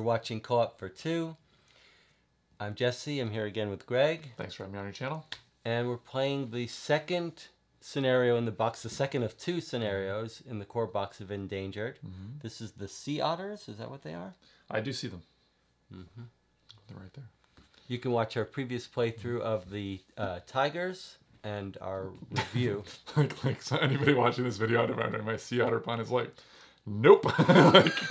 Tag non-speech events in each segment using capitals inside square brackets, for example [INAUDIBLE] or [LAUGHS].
You're watching Co-op for Two. I'm Jesse. I'm here again with Greg, Thanks for having me on your channel. and we're playing the second scenario in the box, the second of two scenarios in the core box of Endangered. This is the Sea Otters. Is that what they are? I do see them. Mm-hmm. They're right there. You can watch our previous playthrough of the uh, Tigers and our review. [LAUGHS] like, like so anybody watching this video, I imagine my sea otter pun is like, nope. like, [LAUGHS]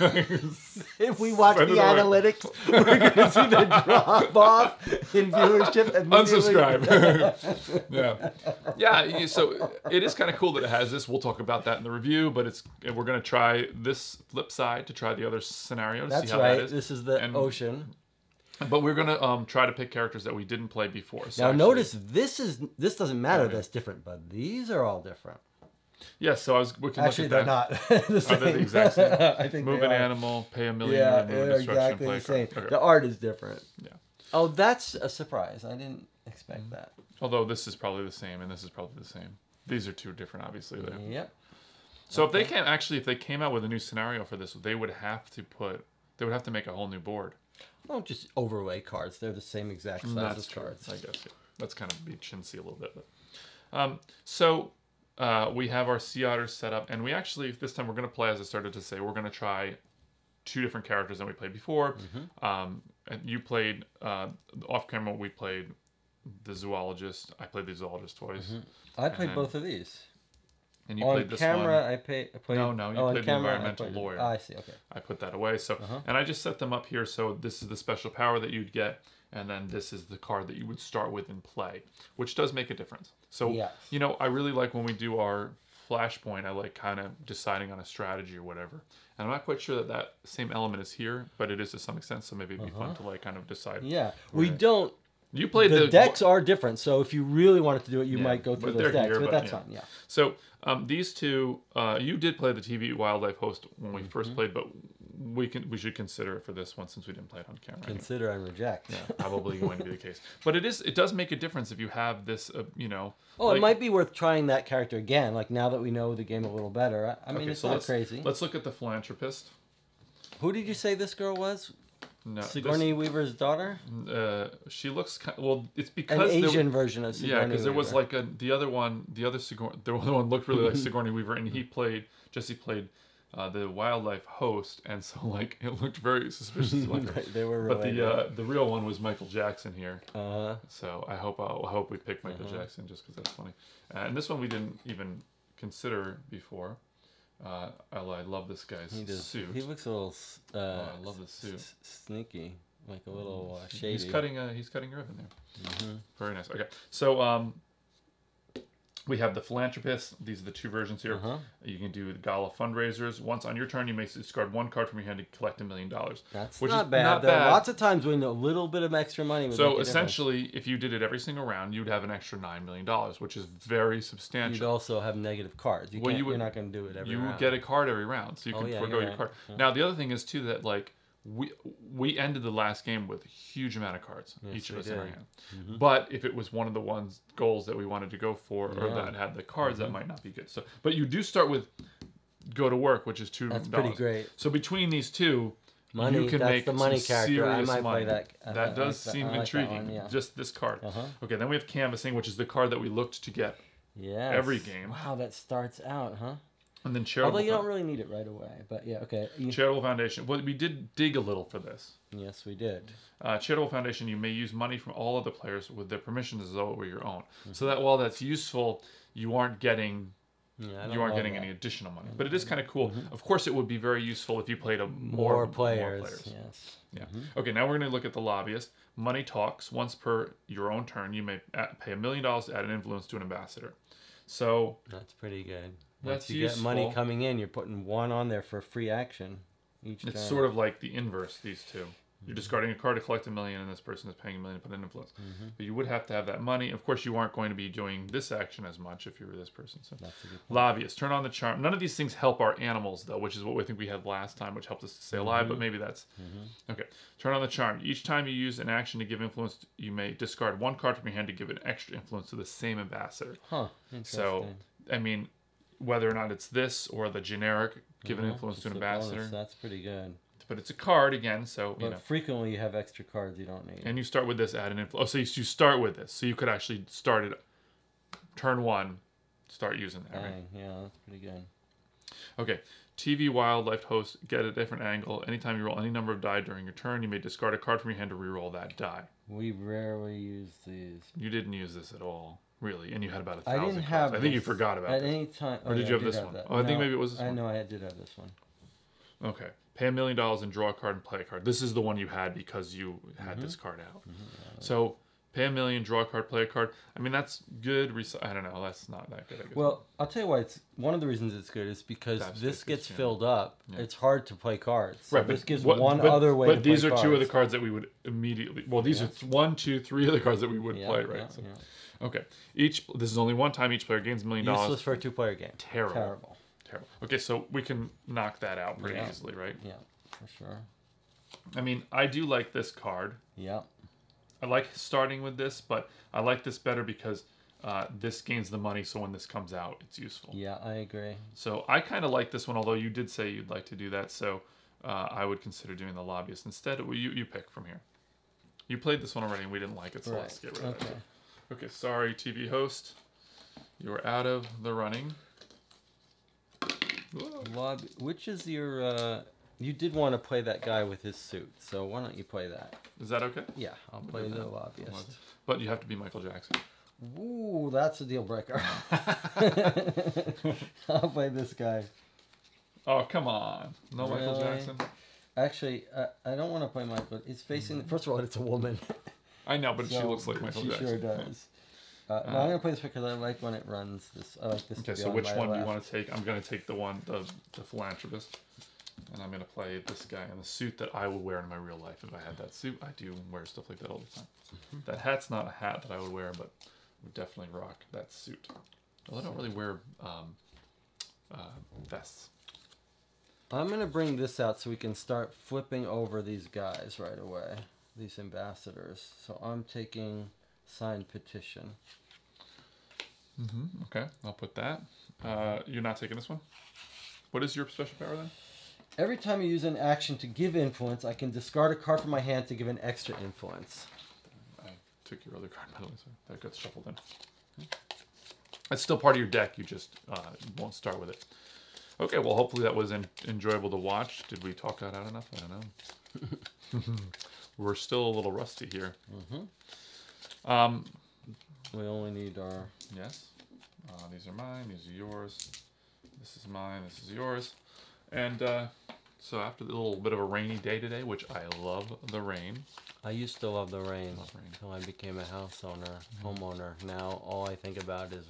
if we watch the Send it away. analytics, we're going to see the drop off in viewership. unsubscribe. [LAUGHS] yeah, yeah. So it is kind of cool that it has this. We'll talk about that in the review, but it's we're gonna try this flip side to try the other scenario. To That's see how right. That is. This is the And- ocean. But we're gonna um try to pick characters that we didn't play before. So Now actually- notice this is this doesn't matter. That's different, but these are all different. Yes. so I was. We can Actually, they're at that. not [LAUGHS] the same. Are they the exact same? [LAUGHS] I think Move an are. animal, pay a million, Yeah, they're exactly the same. Okay. The art is different. Yeah. Oh, that's a surprise. I didn't expect Mm-hmm. that. Although this is probably the same, and this is probably the same. These are two different, obviously. There. Yep. So if they came actually, if they came out with a new scenario for this, they would have to put, they would have to make a whole new board. Well, just overlay cards. They're the same exact size as true. cards. I guess yeah. that's kind of be chintzy a little bit. But um, so uh, we have our sea otters set up, and we actually this time we're going to play. As I started to say, we're going to try two different characters than we played before. Mm-hmm. Um, and you played uh, off camera. We played the zoologist. I played the zoologist twice, I played then both of these. and you on played this camera, one. I, pay, I played. No, no, you oh, played the camera, I environmental played- lawyer. Ah, I see. Okay. I put that away. So, Uh-huh. and I just set them up here. So this is the special power that you'd get, and then this is the card that you would start with and play, which does make a difference. So, Yes. you know, I really like when we do our flashpoint. I like kind of deciding on a strategy or whatever. And I'm not quite sure that that same element is here, but it is to some extent. So maybe it'd be fun to like kind of decide. Uh-huh. Yeah, we don't. You played The, the, decks are different, so if you really wanted to do it, you Yeah, might go through those decks. here, but but that's yeah. fine. Yeah. So um, these two, uh, you did play the TV wildlife host when we Mm-hmm. first played, but we can we should consider it for this one since we didn't play it on camera. Consider and reject. Yeah, probably going to be the case. [LAUGHS] But it is it does make a difference if you have this, uh, you know. Oh, like- it might be worth trying that character again. Like now that we know the game a little better. I, I mean, Okay, it's so not let's, crazy. Let's look at the philanthropist. Who did you say this girl was? No, this- Sigourney Weaver's daughter, uh, she looks kind well. It's an because there- Asian version of Sigourney yeah, because there was like a the other one, the other Sigourney, the other one looked really like [LAUGHS] Sigourney Weaver, and he played Jesse played uh, the wildlife host, and so [LAUGHS] like it looked very suspiciously like. Right, [LAUGHS] they were But related. the uh, the real one was Michael Jackson here. uh, So I hope I'll, I hope we pick Michael Uh-huh. Jackson just because that's funny. Uh, and this one we didn't even consider before. Uh, I, I love this guy's he does. suit. He looks a little. Uh, Oh, I love the suit. s- sneaky, like a little uh, shady. He's cutting a he's cutting a ribbon there. Mhm. Very nice. Okay, so um, we have the philanthropist. These are the two versions here. Uh-huh. You can do the gala fundraisers. Once on your turn, you may discard one card from your hand to collect a million dollars. That's Which is not bad. not There are bad. lots of times when a little bit of extra money would So essentially, if you did it every single round, you'd have an extra nine million dollars, which is very substantial. you'd also have negative cards. You Well, you would- you're not going to do it every round. you round. get a card every round, so you Oh, can yeah, forego your right. card. Yeah. Now the other thing is too that like we we ended the last game with a huge amount of cards, Yes, each of us in our did. hand. But if it was one of the ones goals that we wanted to go for, or Yeah. Mm-hmm. that had the cards, that might not be good. So, but you do start with go to work, which is two That's pretty great. So between these two, Money. you can that's make the money character. I might money. play that. I that does seem like that intriguing. one, yeah. Just this card. Uh-huh. Okay, then we have canvassing, which is the card that we looked to get, Yes. every game. Wow, that starts out, huh? And then charitable. Although you don't really need it right away, but yeah, okay. You- charitable foundation. Well, we did dig a little for this. yes, we did. Uh, charitable foundation, you may use money from all other players with their permission as though it were your own. Mm-hmm. So that while that's useful, you aren't getting Yeah, you aren't getting that. any additional money. But it is kind of cool. Of course, it would be very useful if you played a more, more players. players. Yes. Yeah. Okay. Now we're going to look at the lobbyist. Money talks. Once per your own turn, you may pay a million dollars to add an influence to an ambassador. So That's pretty good. That's Once you get money coming in, you're putting one on there for free action each it's turn. sort of like the inverse. These two. You're discarding a card to collect a million, and this person is paying a million to put an influence. Mm-hmm. But you would have to have that money. Of course, you aren't going to be doing this action as much if you were this person. So That's a. Lobbyist, turn on the charm. None of these things help our animals, though, which is what we think we had last time, which helped us to stay alive, Mm-hmm. but maybe that's. Okay. Turn on the charm. Each time you use an action to give influence, you may discard one card from your hand to give an extra influence to the same ambassador. Huh. So. I mean, whether or not it's this or the generic given Mhm. influence to an a bonus. ambassador, That's pretty good. but it's a card again, so you know. frequently you have extra cards you don't need. And you start with this, add an influence. Oh, so you, you start with this, so you could actually start it turn one, start using that. Right? Yeah, that's pretty good. Okay. TV wildlife host get a different angle. Anytime you roll any number of die during your turn, you may discard a card from your hand to reroll that die. We rarely use these. You didn't use this at all, really, and you had about a thousand. I didn't cards. have. I think you forgot about at this. any time. Or oh, did yeah, you have this did one? that. Oh, I think maybe it was this I one. know I did have this one. Okay. Pay a million dollars and draw a card and play a card. This is the one you had because you had Mm-hmm. this card out. So pay a million, draw a card, play a card. I mean, that's good. Rec- I don't know. That's not that good. I guess. Well, I'll tell you why it's one of the reasons it's good is because That's this gets yeah. filled up. Yeah. It's hard to play cards. So right, this gives what- one but- other way. But these are two of the cards. cards that we would immediately. Well, these Yeah. are th- one, two, three of the cards that we would Yeah, play, right? yeah, So- yeah. Okay. Each. This is only one time each player gains a million dollars. Useless for a two-player game. Terrible. Terrible. Terrible. Okay, so we can knock that out pretty Yeah. easily, right? Yeah, for sure. I mean, I do like this card. Yeah. I like starting with this, but I like this better because uh, this gains the money. So when this comes out, it's useful. Yeah, I agree. So I kind of like this one, although you did say you'd like to do that. So uh, I would consider doing the lobbyist instead. Well, you you pick from here. You played this one already, and we didn't like it, so Right. let's get rid of it. Okay, sorry, TV host, you are out of the running. Whoa. Lob. Which is your? uh You did want to play that guy with his suit, so why don't you play that? Is that okay? Yeah, I'll play the lobbyist. But you have to be Michael Jackson. Ooh, that's a deal breaker. [LAUGHS] [LAUGHS] I'll play this guy. Oh come on, no Michael Jackson. Actually, I, I don't want to play Michael. It's facing. First of all, it's a woman. I know, but she looks like Michael she Jackson. sure does. Uh, no, I'm gonna play this because I like when it runs. This I like this. Okay, so on which one do you want to take? I'm going to take the one, the, the philanthropist. And I'm going to play this guy in the suit that I would wear in my real life if I had that suit. I do wear stuff like that all the time. Mm-hmm. That hat's not a hat that I would wear, but would definitely rock that suit. Well, I don't really wear um, uh, vests. I'm gonna bring this out so we can start flipping over these guys right away. These ambassadors. So I'm taking signed petition. Mm-hmm. Okay, I'll put that. Uh, you're not taking this one? What is your special power then? Every time you use an action to give influence, I can discard a card from my hand to give an extra influence. I took your other card, by the way, so that got shuffled in. It's still part of your deck. You just uh, won't start with it. Okay, well, hopefully that was en- enjoyable to watch. Did we talk that out enough? I don't know. [LAUGHS] We're still a little rusty here. Um, We only need our. yes. Uh, these are mine. These are yours. This is mine. This is yours. And uh, so after the little bit of a rainy day today, which I love the rain. I used to love the rain Love rain. until I became a house owner, mm-hmm. homeowner. Now all I think about is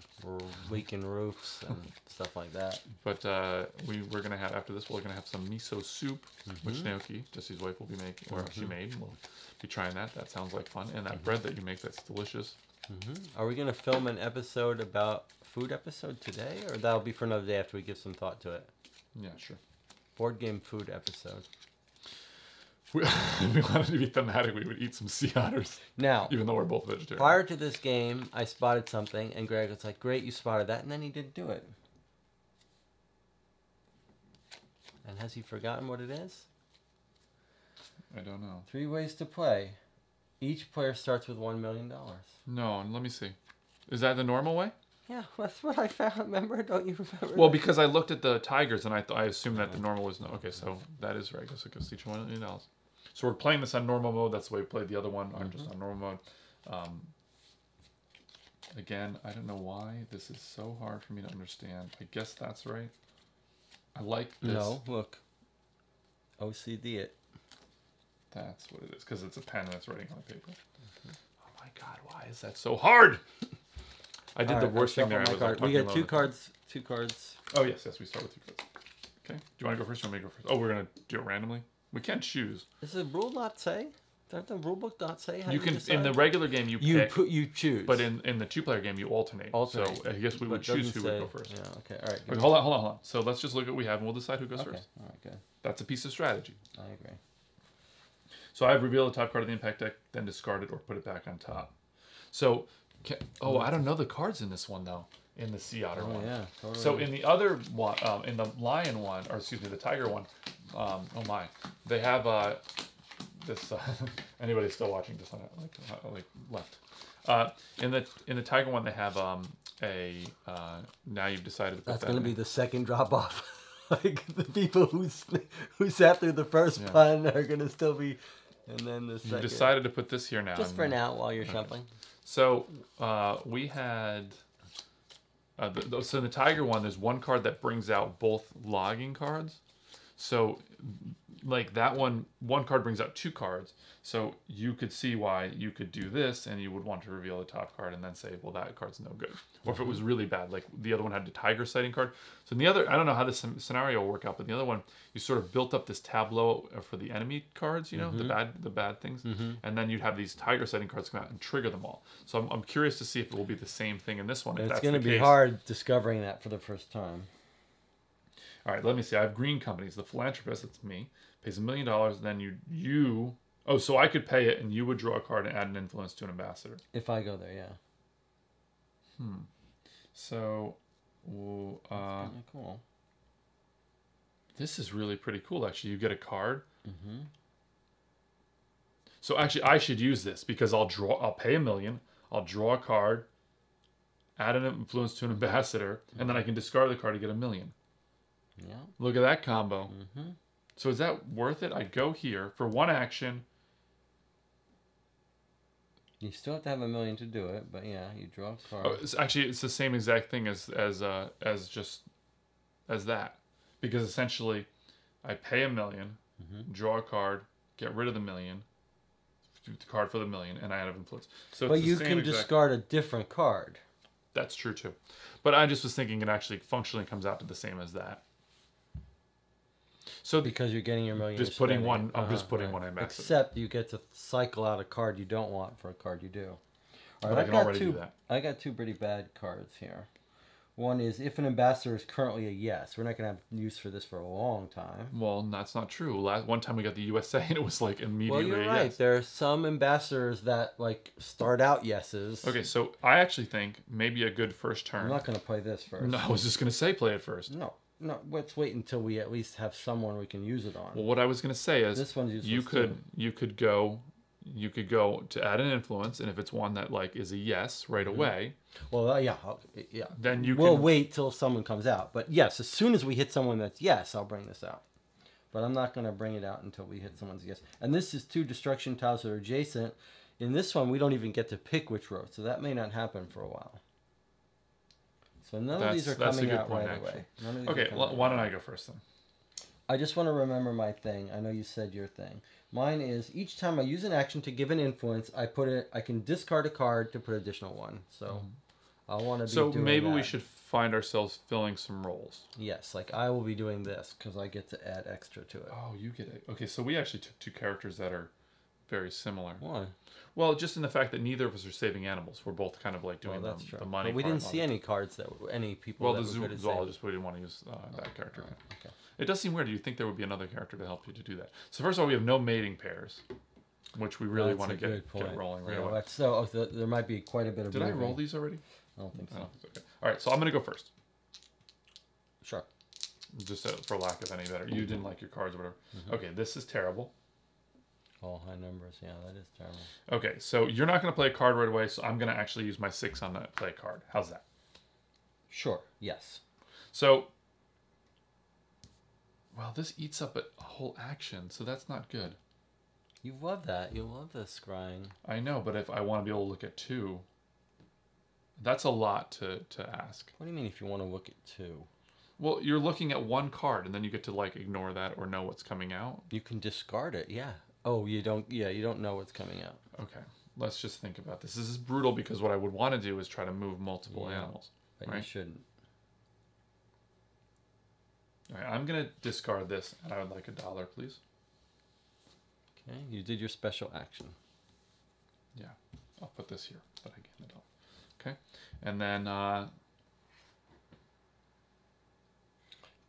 leaking roofs and [LAUGHS] stuff like that. But uh, we we're gonna have after this we're gonna have some miso soup, mm-hmm. which Naoki, Jesse's wife, will be making, or she mm-hmm. made. We'll be trying that. That sounds like fun. And that bread that you make, that's delicious. Are we gonna film an episode about food episode today, or that'll be for another day after we give some thought to it? Yeah, sure. Board game food episode. [LAUGHS] We, if [LAUGHS] we wanted to be thematic. We would eat some sea otters, Now, even though we're both vegetarian. prior to this game, I spotted something, and Greg was like, "Great, you spotted that," and then he didn't do it. And has he forgotten what it is? I don't know. Three ways to play. Each player starts with one million dollars. No, let me see. Is that the normal way? Yeah, [LAUGHS] that's what I found. Remember? Don't you remember? Well, that? because I looked at the tigers and I th- I assumed that the normal was no. Okay, so that is right. So it goes each one million dollars. So we're playing this on normal mode. That's the way we played the other one, on just on normal mode. Um, again, I don't know why this is so hard for me to understand. I guess that's right. I like this. no, look. OCD it. That's what it is because it's a pen and it's writing on paper. Oh my god, why is that so hard? [LAUGHS] I did All the right, I worst thing there. I was card. like, we got two cards. Two cards. Oh yes, yes, we start with two cards. Okay. Do you want to go first or want me to go first? Oh, we're gonna do it randomly. We can't choose. Does the rule not say? Does the rule book not say how You you, can in the regular game you, you pick, put you choose. but in in the two player game you alternate. alternate. So I guess we would choose who doesn't would go first. Yeah. Okay. All right. Okay, hold on, hold on, hold on. So let's just look at what we have and we'll decide who goes Okay. first. All right. Good. That's a piece of strategy. I agree. So I've revealed the top card of the impact deck, then discard it or put it back on top. So, ca oh, I don't know the cards in this one though. In the Sea Otter Oh one. yeah. Totally. So in the other one, um, in the lion one, or excuse me, the tiger one, Um, oh my, they have uh, this. Uh, [LAUGHS] anybody still watching this on it, like uh, like left. Uh, in the in the tiger one, they have um a. Uh, now you've decided to put That's that. going to in. be the second drop off. [LAUGHS] like the people who who sat through the first Yeah. pun are going to still be, and then the You decided to put this here now. Just for now, while you're shuffling. So uh, we had. Uh, the, so in the tiger one, there's one card that brings out both logging cards. So, like that one, one card brings out two cards. So you could see why you could do this, and you would want to reveal the top card and then say, well, that card's no good. Or if it was really bad, like the other one had the tiger sighting card. So in the other, I don't know how this scenario will work out, but the other one, you sort of built up this tableau uh, for the enemy cards, you know, the bad, the bad things, and then you'd have these tiger sighting cards come out and trigger them all. So I'm, I'm curious to see if it will be the same thing in this one. It's going to be case. hard discovering that for the first time. All right, let me see. I have green companies. The philanthropist, that's me, pays a million dollars, and then you you oh, so I could pay it, and you would draw a card and add an influence to an ambassador. If I go there, yeah. Hmm. So, uh, cool. this is really pretty cool. Actually, you get a card. Mm-hmm. So actually, I should use this because I'll draw. I'll pay a million. I'll draw a card, add an influence to an ambassador, and then I can discard the card to get a million. Yeah. Look at that combo. Mm-hmm. So is that worth it? I go here for one action. You still have to have a million to do it, but yeah, you draw a card. Oh, it's actually, it's the same exact thing as as uh, as just as that, because essentially, I pay a 1000000 Mhm. draw a card, get rid of the million, the card for the million, and I add influence. So, but it's the you can exact- discard a different card. That's true too, but I just was thinking it actually functionally comes out to the same as that. So Because you're getting your million. Just putting one-. I'm just uh-huh. putting one ambassador. Except you get to cycle out a card you don't want for a card you do. All But I can got already two, do that. I got two pretty bad cards here. One is if an ambassador is currently a yes. We're not going to have use for this for a long time. well, that's not true. Last one time we got the USA [LAUGHS] and it was like immediately. Well, you're right. yes. There are some ambassadors that like start out yeses. Okay, so I actually think maybe a good first turn. I'm not going to play this first. No, I was just gonna say play it first. No, no. Let's wait until we at least have someone we can use it on. Well, what I was gonna say is This one's you could too. you could go you could go to add an influence, and if it's one that like is a yes right Mm-hmm. away, Well, uh, yeah, I'll- yeah. then you we'll can. wait till someone comes out. But yes, as soon as we hit someone that's yes, I'll bring this out. But I'm not going to bring it out until we hit someone's yes. And this is two destruction tiles that are adjacent. In this one, we don't even get to pick which row, so that may not happen for a while. So none of these are That's- that's a coming good out point, right actually. away. None of these Okay, well, why don't. I go first then? I just want to remember my thing. I know you said your thing. Mine is each time I use an action to give an influence, I put it. I can discard a card to put additional one. So I want to be. Mm-hmm. So maybe we should find ourselves filling some roles. Yes, like I will be doing this because I get to add extra to it. Oh, you get it. Okay, so we actually took two characters that are very similar. Why? Well, just in the fact that neither of us are saving animals, we're both kind of like doing that's the, the money. but we didn't see any cards that were, any people. Well, the zoologist, we didn't want to use uh, that character. saving. Okay. It does seem weird. Do You'd think there would be another character to help you to do that. So first of all, we have no mating pairs, which we really That's want to get, get rolling right yeah, away. so oh, th- there might be quite a bit of. Did I moving. roll these already? I don't think so. Oh, okay. All right, so I'm gonna go first, Sure. just uh, for lack of any better. You didn't like your cards, or whatever. Mm-hmm. Okay, this is terrible. All high numbers. Yeah, that is terrible. Okay, so you're not gonna play a card right away, so I'm gonna actually use my six on that play card. How's that? Sure. Yes. So, well, this eats up a a whole action, so that's not good. You love that. You love the scrying. I know, but if I want to be able to look at two, that's a lot to to ask. What do you mean if you want to look at two? Well, you're looking at one card, and then you get to like ignore that or know what's coming out. You can discard it. Yeah. Oh, you don't. Yeah, you don't know what's coming out. Okay, let's just think about this. This is brutal because what I would want to do is try to move multiple Yeah. animals. But you shouldn't. All right, I'm gonna discard this, and I would like a dollar, please. Okay. You did your special action. Yeah, I'll put this here, but I gain a dollar. Okay, and then uh,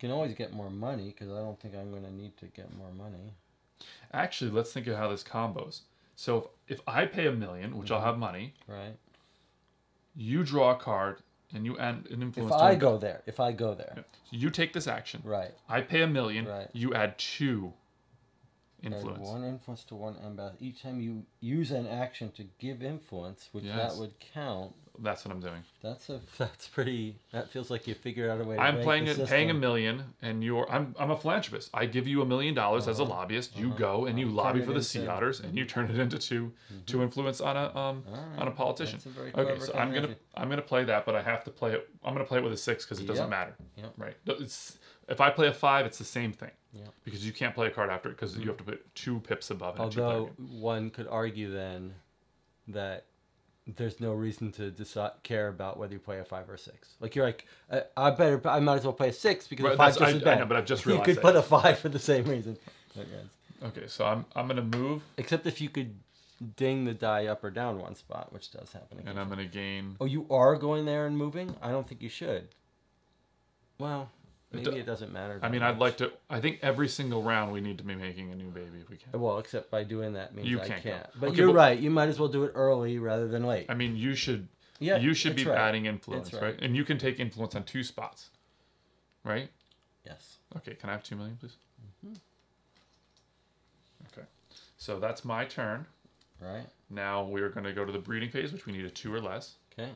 You can always get more money because I don't think I'm going to need to get more money. Actually, let's think of how this combos. So if, if I pay a million, which I'll mm-hmm. have money, Right. you draw a card and you add an influence. If to I go there, if I go there, you take this action. right. I pay a million. Right. You add two influence. one influence to one ambassador. Each time you use an action to give influence, which Yes. that would count. That's what I'm doing. That's a [LAUGHS] that's pretty. That feels like you figured out a way. to I'm playing it, paying a million, and you're. I'm. I'm a philanthropist. I give you a million dollars as a Uh-huh. lobbyist. You Uh-huh. go and you Uh-huh. lobby for the sea otters, and you turn it into 2 two influence on a um right. on a politician. A Okay, so I'm gonna. I'm gonna play that, but I have to play it. I'm gonna play it with a six because it doesn't Yep. matter. Yep. Right. It's if I play a five, it's the same thing. Yep. Because you can't play a card after it because you have to put two pips above it. Although one could argue then that there's no reason to decide, care about whether you play a five or a six. Like you're like, I, I better, I might as well play a six because Right, a five just I- as I know, but I've just [LAUGHS] realized you could that. put a five for the same reason. Okay. So I'm I'm gonna move, Except if you could ding the die up or down one spot, which does happen. and I'm gonna gain. Oh, you are going there and moving? I don't think you should. Well, maybe it doesn't matter. I mean, I'd like to. I think every single round we need to be making a new baby if we can. Well, except by doing that means You I can't go. can't. But Okay, you're but- right. You might as well do it early rather than late. I mean, you should. yeah, you should be right. adding influence, right. right. And you can take influence on two spots, right? Yes. Okay, can I have two million, please? Mm-hmm. Okay, so that's my turn. Right. Now we are going to go to the breeding phase, which we need a two or less. Okay.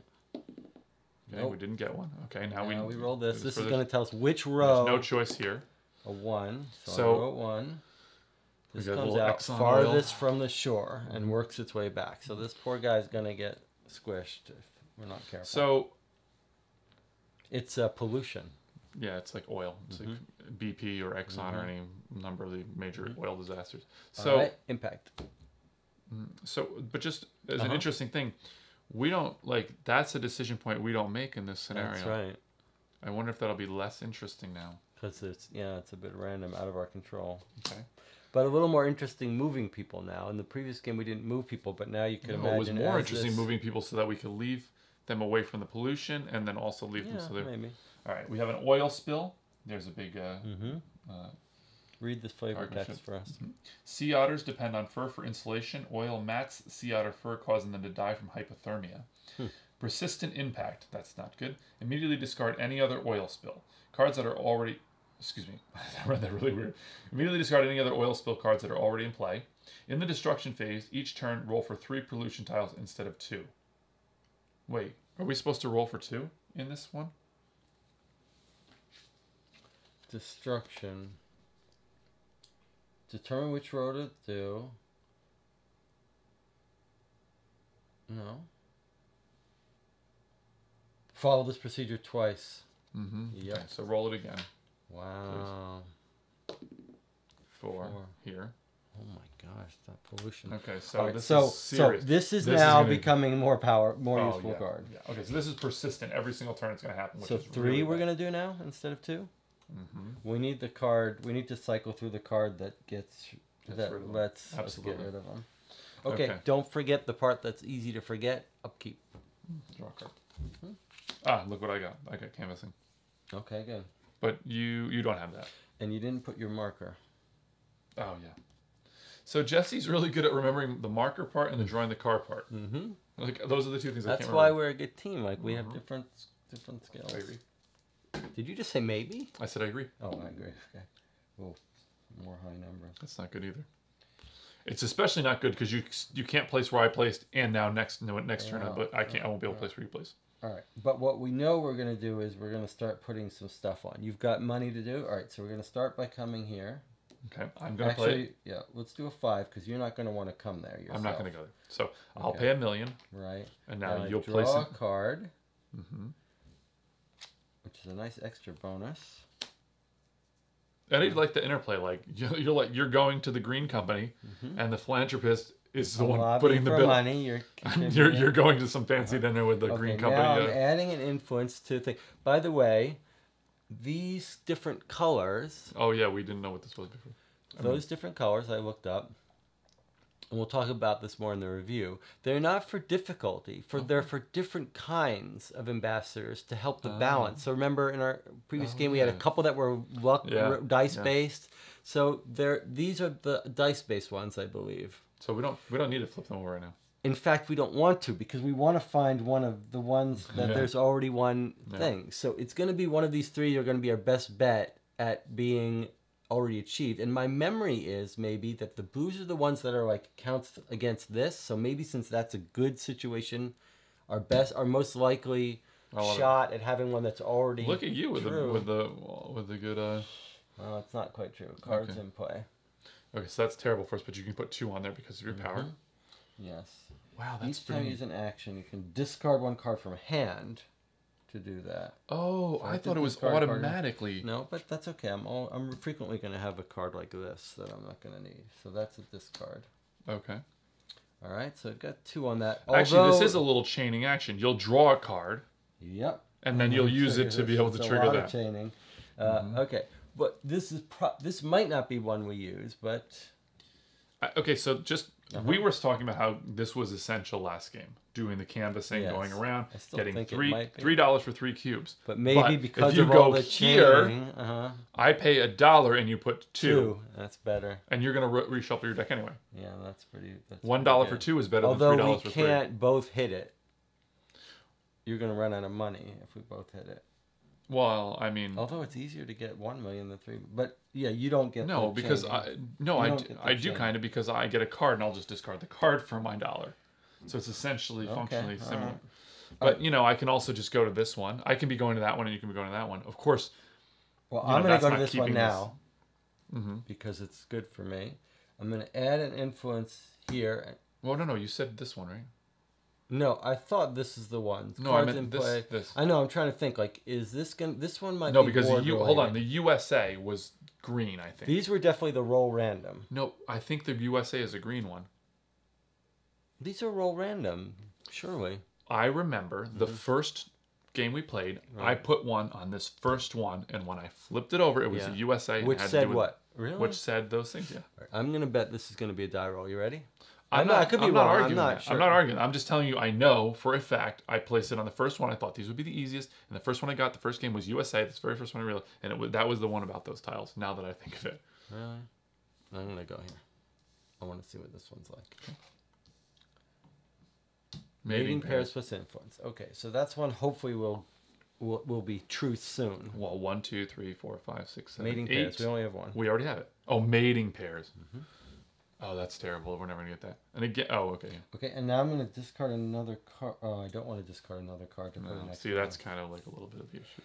Okay, Nope. we didn't get one. Okay, now, Now we we roll this. This is going to tell us which There's row. no choice here. a one. So, So- I wrote one. This comes out Exxon farthest oil. from the shore and works its way back. So this poor guy's going to get squished if we're not careful. So it's uh, pollution. yeah, it's like oil. It's Mm-hmm. like BP or Exxon or any number of the major oil disasters. So right, impact. so, but just as an Uh-huh. interesting thing, we don't like that's a decision point we don't make in this scenario. That's right. I wonder if that'll be less interesting now. Because it's yeah, it's a bit random, out of our control. Okay. But a little more interesting moving people now. In the previous game, we didn't move people, but now you can No, it was more interesting this- moving people so that we could leave them away from the pollution and then also leave them so they're maybe. all right. We have an oil spill. There's a big uh, Mm-hmm. uh, Read this flavor text for us. Sea otters depend on fur for insulation. Oil mats sea otter fur, causing them to die from hypothermia. Hmm. Persistent impact. That's not good. Immediately discard any other oil spill. Cards that are already. Excuse me. [LAUGHS] I read that really weird. Immediately discard any other oil spill cards that are already in play. In the destruction phase, each turn roll for three pollution tiles instead of two. Wait, are we supposed to roll for two in this one? Destruction. Determine which row to do. No. Follow this procedure twice. Mm-hmm. Yep. Okay, so roll it again. Wow. Four, Four. here. Oh my gosh, that pollution. Okay, so right, this so is so this is This now gonna- becoming more power, more Oh, useful yeah, card. Yeah. Okay, so this is persistent. Every single turn it's going to happen. So is three really we're gonna do now instead of 2 Mhm. We need the card. We need to cycle through the card that gets Gets that rid of 'em. lets us get rid of them. Okay, Okay. don't forget the part that's easy to forget. Upkeep. Draw a card. Mm-hmm. Ah, look what I got. I got canvassing. Okay, good. But you you don't have that. And you didn't put your marker. Oh yeah. So Jesse's really good at remembering the marker part and the drawing the car part. Mm-hmm. Like those are the two things I That's why remember. we're a good team. Like we have Mhm. different different skills. Did you just say maybe? I said I agree. Oh, I agree. Okay. Well, more high number. That's not good either. It's especially not good because you you can't place where I placed and now next no, next turn, Yeah, but I can't. I won't be able to place where you place. All right. But what we know we're gonna do is we're gonna start putting some stuff on. You've got money to do. All right. So we're gonna start by coming here. Okay, I'm gonna play. Actually, yeah. Let's do a five because you're not gonna want to come there yourself. I'm not gonna go there. So I'll Okay. pay a million, Right. and now you'll draw place a card, hmm which is a nice extra bonus. I need like the interplay. Like [LAUGHS] you're, like you're going to the green company, Mhm. and the philanthropist is the I'm one putting the bill. money. You're [LAUGHS] you're you're going to some fancy dinner with the okay, green company. Now I'm adding an influence to thing. By the way, these different colors, Oh yeah, we didn't know what this was before. I mean- those different colors I looked up, and we'll talk about this more in the review. They're not for difficulty. For they're for different kinds of ambassadors to help the Oh. balance. So remember in our previous Oh, game we had a couple that were luck Yeah, dice yeah. based. So they're these are the dice based ones, I believe. So we don't we don't need to flip them over right now. in fact, we don't want to because we want to find one of the ones [LAUGHS] that Yeah. there's already one Yeah. thing. So it's going to be one of these three are going to be our best bet at being already achieved. And my memory is maybe that the blues are the ones that are like counts against this. So maybe since that's a good situation, our best, our most likely shot at having one that's already Look at you with the with the with the good. Uh... Well, it's not quite true. Cards Okay. in play. Okay, so that's terrible for us, but you can put two on there because of your power. Mm-hmm. Yes. Wow, that's Each time you use an action, you can discard one card from hand to do that. Oh, I I thought it was discard card. automatically. No, but that's okay. I'm all, I'm frequently going to have a card like this that I'm not going to need. So that's a discard. Okay. All right, so I've got two on that. Actually, this is a little chaining action. You'll draw a card, Yep. and then you'll use it to be able to It's a trigger lot of that. chaining. Uh, Okay, but this is pro- this might not be one we use, but I- Okay, so just Uh-huh. we were talking about how this was essential last game, doing the canvassing, Yes. going around, getting three three dollars for three cubes. but maybe But because if you of go here, uh-huh, I pay a dollar and you put two, two. That's better. and you're gonna re- reshuffle your deck anyway. Yeah, that's pretty. That's One for two is better Although than three dollars for three. Although we can't both hit it, you're gonna run out of money if we both hit it. Well, I mean, Although it's easier to get one million than three, but yeah, you don't get no, because chaining. I no, You I don't d- I do kind of because I get a card and I'll just discard the card for my dollar. So it's essentially Okay, functionally all similar. right. But you know, I can also just go to this one. I can be going to that one, and you can be going to that one. Of course, Well, I'm gonna go to this one now hmm because it's good for me. I'm gonna add an influence here. Well, no, no, you said this one, right? No, I thought this is the one. No, I Cards meant in this- play. this. I know. I'm trying to think. Like, is this gonna? This one might No, be because the board U, hold on, the USA was green, I think. These were definitely the roll random. No, I think the USA is a green one. These are roll random, surely. I remember the Mm-hmm. first game we played. I put one on this first one, and when I flipped it over, it was Yeah. the USA. Which said what? Really? Which said those things. Yeah. I'm gonna bet this is gonna be a die roll. You ready? I'm, I'm not. not- I could be I'm not wrong, I'm arguing. not that. sure. I'm not arguing. I'm just telling you. I know for a fact. I placed it on the first one. I thought these would be the easiest, and the first one I got, the first game was USA. This very first one I realized, and it was, that was the one about those tiles. Now that I think of it, Really? I'm gonna go here. I want to see what this one's like. Mating pairs plus influence. Okay, so that's one. Hopefully, will will will be truth soon. Well, one, two, three, four, five, six, seven, Mating eight. pairs. We only have one. We already have it. Oh, mating pairs. Mm-hmm. Oh, that's terrible. We're never gonna get that. And again, oh, okay. Okay, and now I'm gonna discard another card. Oh, I don't want to discard another card to put next. see, that's kind of like a little bit of the issue.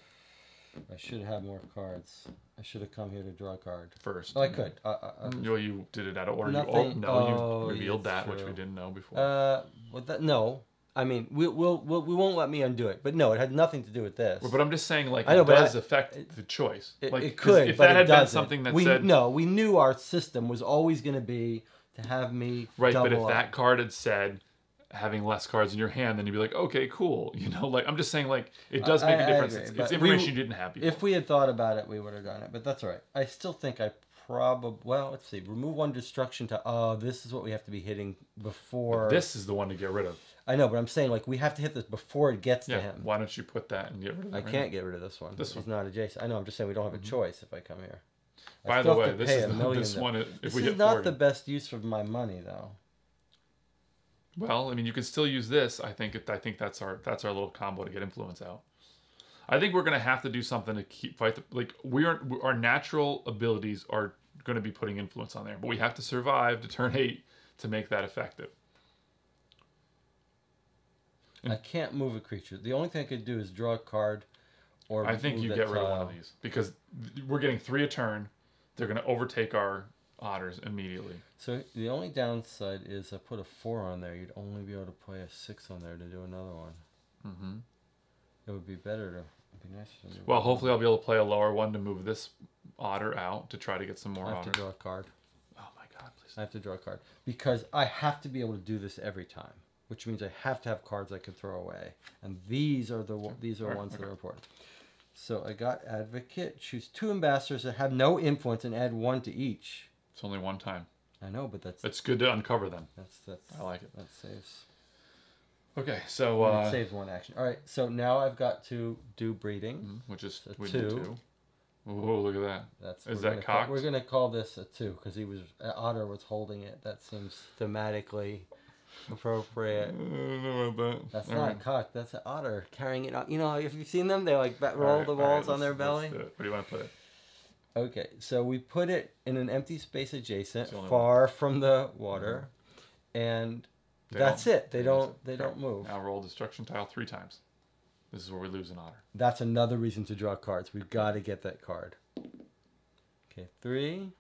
I should have more cards. I should have come here to draw a card. First, Oh, I could. Uh, uh, uh, Well, you did it out of order. You, oh, no, oh, you revealed that, which we didn't know before. uh, well, that no. I mean, we we'll, we'll we won't let me undo it. But no, it had nothing to do with this. Well, but I'm just saying, like, I know, it but does I- affect the choice. It, like, it could, If but that it had been doesn't. something that we, said no, we knew our system was always going to be to have me right, but if double that card had said having less cards in your hand, then you'd be like, okay, cool. [LAUGHS] You know, like I'm just saying, like, it does make a I difference. agree, it's, but it's we- information you didn't have before. if we had thought about it, we would have done it. But that's all right. I still think I probably well. Let's see. Remove one destruction to. Oh, this is what we have to be hitting before. this is the one to get rid of. I know, but I'm saying like we have to hit this before it gets Yeah. to him. Why don't you put that and get rid of? I right can't get rid of this one. This He's one. not adjacent. I know. I'm just saying we don't have a mm-hmm. choice if I come here. I By the way, this is the, this though. one. If This we is not 40. the best use of my money though. Well, I mean, you can still use this. I think. It, I think that's our that's our little combo to get influence out. I think we're gonna have to do something to keep fight. The, like we are, our natural abilities are gonna be putting influence on there, but we have to survive to turn eight to make that effective. I can't move a creature. The only thing I could do is draw a card, or I think you get rid of one of these because we're getting three a turn. They're gonna overtake our otters immediately. So the only downside is I put a four on there. You'd only be able to play a six on there to do another one. hmm It would be better to. Be nice to Well, hopefully I'll be able to play a lower one to move this otter out to try to get some more I have to draw a card. Oh my god, please. I have to draw a card because I have to be able to do this every time, which means I have to have cards I can throw away, and these are the these are ones that are important. So I got advocate. Choose two ambassadors that have no influence and add one to each. It's only one time. I know, but that's It's good to uncover them. that's that's I like it. that saves. Okay, so and it uh, saves one action. All right, so now I've got to do breeding. mhm, which is a we two. two. Oh, look at that. That's Is that gonna call- cocked? we're gonna call this a two because he was uh, Otter was holding it. That seems thematically appropriate. don't know about that. That's All not right. a cock. That's an otter carrying it out. You know, if you've seen them, they like roll right, the all right, balls on their belly. Where do you want to put it? Okay, so we put it in an empty space adjacent, It's the only far from the water, mm-hmm. and They that's it. They don't. it. They don't move. Now roll destruction tile three times. This is where we lose an otter. That's another reason to draw cards. We've got to get that card. Okay, three.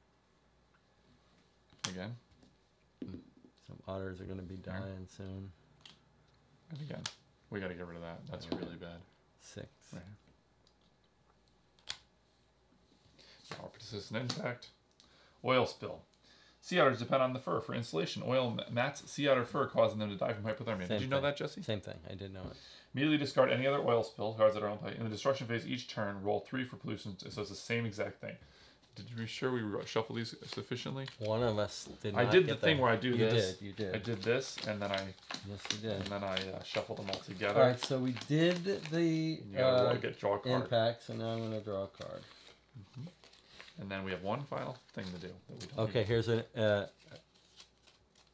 Again Some otters are going to be Yeah. dying soon. and again. We got to get rid of that. That's really bad. Six. Right. Power persistent impact. Oil spill. Sea otters depend on the fur for insulation. Oil mats sea otter fur, causing them to die from hypothermia. Did Same you know that, Jesse? Same thing. I did know it. Immediately discard any other oil spill cards that are on play. In the destruction phase, each turn, roll three for pollution. So it's the same exact thing. Did you be sure we shuffle these sufficiently? One of us did. I did the thing that. where I do you this. did. You did. I did this, and then I Yes, you did. and then I uh, shuffled them all together. All right, so we did the You gotta uh, get draw a card, impact. So now I'm going to draw a card. and then we have one final thing to do. That we don't Okay, here's a uh,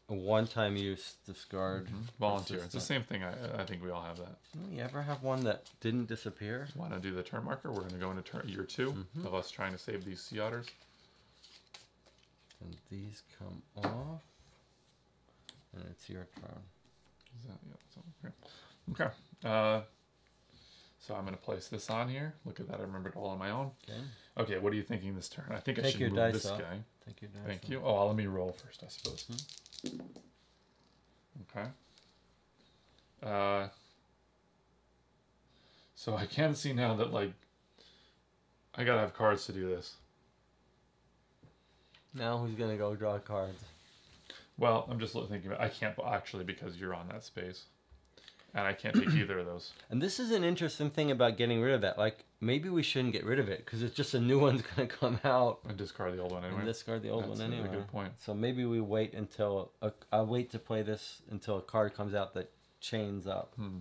a one-time use discard. Mhm. Volunteer. It's the same thing. I, I think we all have that. You ever have one that didn't disappear? Want to do the turn marker? We're going to go into turn year 2 Mhm. of us trying to save these sea otters. And these come off, and it's your turn. Is that, yeah, okay. Okay. Uh, so I'm going to place this on here. Look at that. I remembered all on my own. Okay, Okay, what are you thinking this turn? I think I should move this off. guy. take your dice. Thank off. you. Oh, I'll let me roll first, I suppose. Okay. Uh, so I can see now that like I gotta have cards to do this. Now who's gonna go draw cards? Well, I'm just thinking. About, I can't actually because you're on that space, and I can't take either of those. [CLEARS THROAT] And this is an interesting thing about getting rid of that. Like maybe we shouldn't get rid of it because it's just a new [LAUGHS] one's gonna come out And discard the old one anyway. and discard the old That's one a good point. So maybe we wait until a, I'll wait to play this until a card comes out that chains up. Hmm.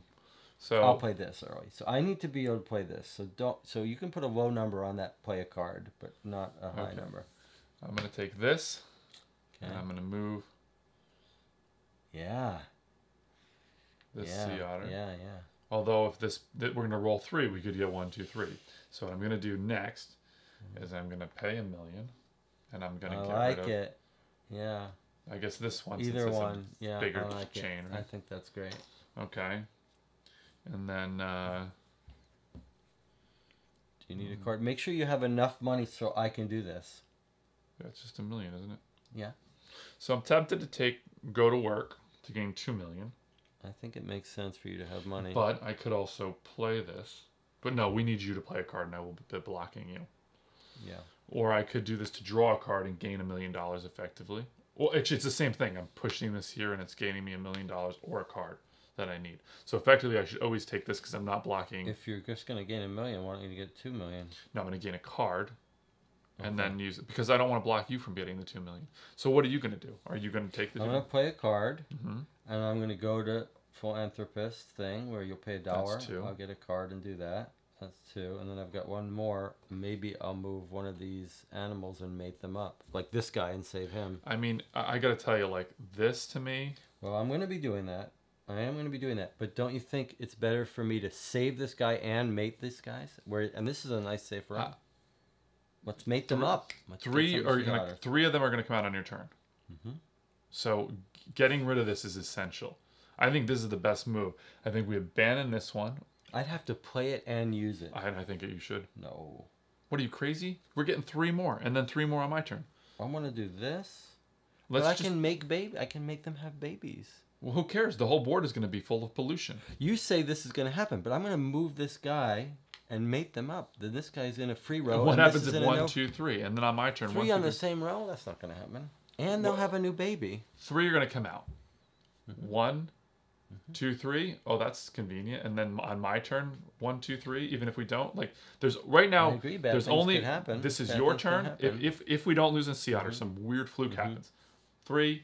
So I'll play this early. So I need to be able to play this. So don't. So you can put a low number on that play a card, but not a high Okay. number. I'm gonna take this, Okay. and I'm gonna move yeah. This yeah. sea otter. Yeah. Yeah. Although if this that we're gonna roll three, we could get one, two, three. So what I'm gonna do next is I'm gonna pay a million, and I'm gonna I get like rid of. it. Yeah. I guess this one. Either since it's a one. Yeah. bigger I like chain, it. I think that's great. Okay. And then uh, Do you need Mm-hmm. a card? Make sure you have enough money so I can do this. that's just a million, isn't it? Yeah. So I'm tempted to take go to work to gain two million, I think it makes sense for you to have money. but I could also play this. But no, we need you to play a card, and I will be blocking you. yeah. Or I could do this to draw a card and gain a million dollars effectively. Well, actually, it's the same thing. I'm pushing this here, and it's gaining me a million dollars or a card that I need. So effectively, I should always take this because I'm not blocking. If you're just gonna gain a million, why don't you get two million? no, I'm going to gain a card, and then use it because I don't want to block you from getting the two million. So what are you going to do? Are you going to take the? I'm gonna play a card, hmm and I'm gonna go to philanthropist thing where you'll pay a dollar. two. I'll get a card and do that. That's two, and then I've got one more. Maybe I'll move one of these animals and mate them up, like this guy, and save him. I mean, I, I got to tell you, like this to me, Well, I'm gonna be doing that. I am gonna be doing that. But don't you think it's better for me to save this guy and mate these guys? Where and this is a nice safe run. Uh, Let's mate them up. Let's three are gonna, three of them are going to come out on your turn. Mhm. So getting rid of this is essential. I think this is the best move. I think we abandon this one. I'd have to play it and use it. I, I think you should. No. What are you crazy? We're getting three more, and then three more on my turn. I'm gonna do this. Let's but I just. can make baby. I can make them have babies. Well, who cares? The whole board is going to be full of pollution. You say this is gonna happen, but I'm gonna move this guy and mate them up. Then this guy's in a free row. what and happens if one, no- two, three, and then on my turn, one, three two, on the three- same row? That's not gonna happen. And they'll Well- have a new baby. three are going to come out. Mm-hmm. One, two, three. Oh, that's convenient. And then on my turn, one, two, three. Even if we don't, like, there's right now. Agree, bad there's only this is Bad your turn. If. Mm-hmm. if if we don't lose in sea otter, some weird fluke happens. Three,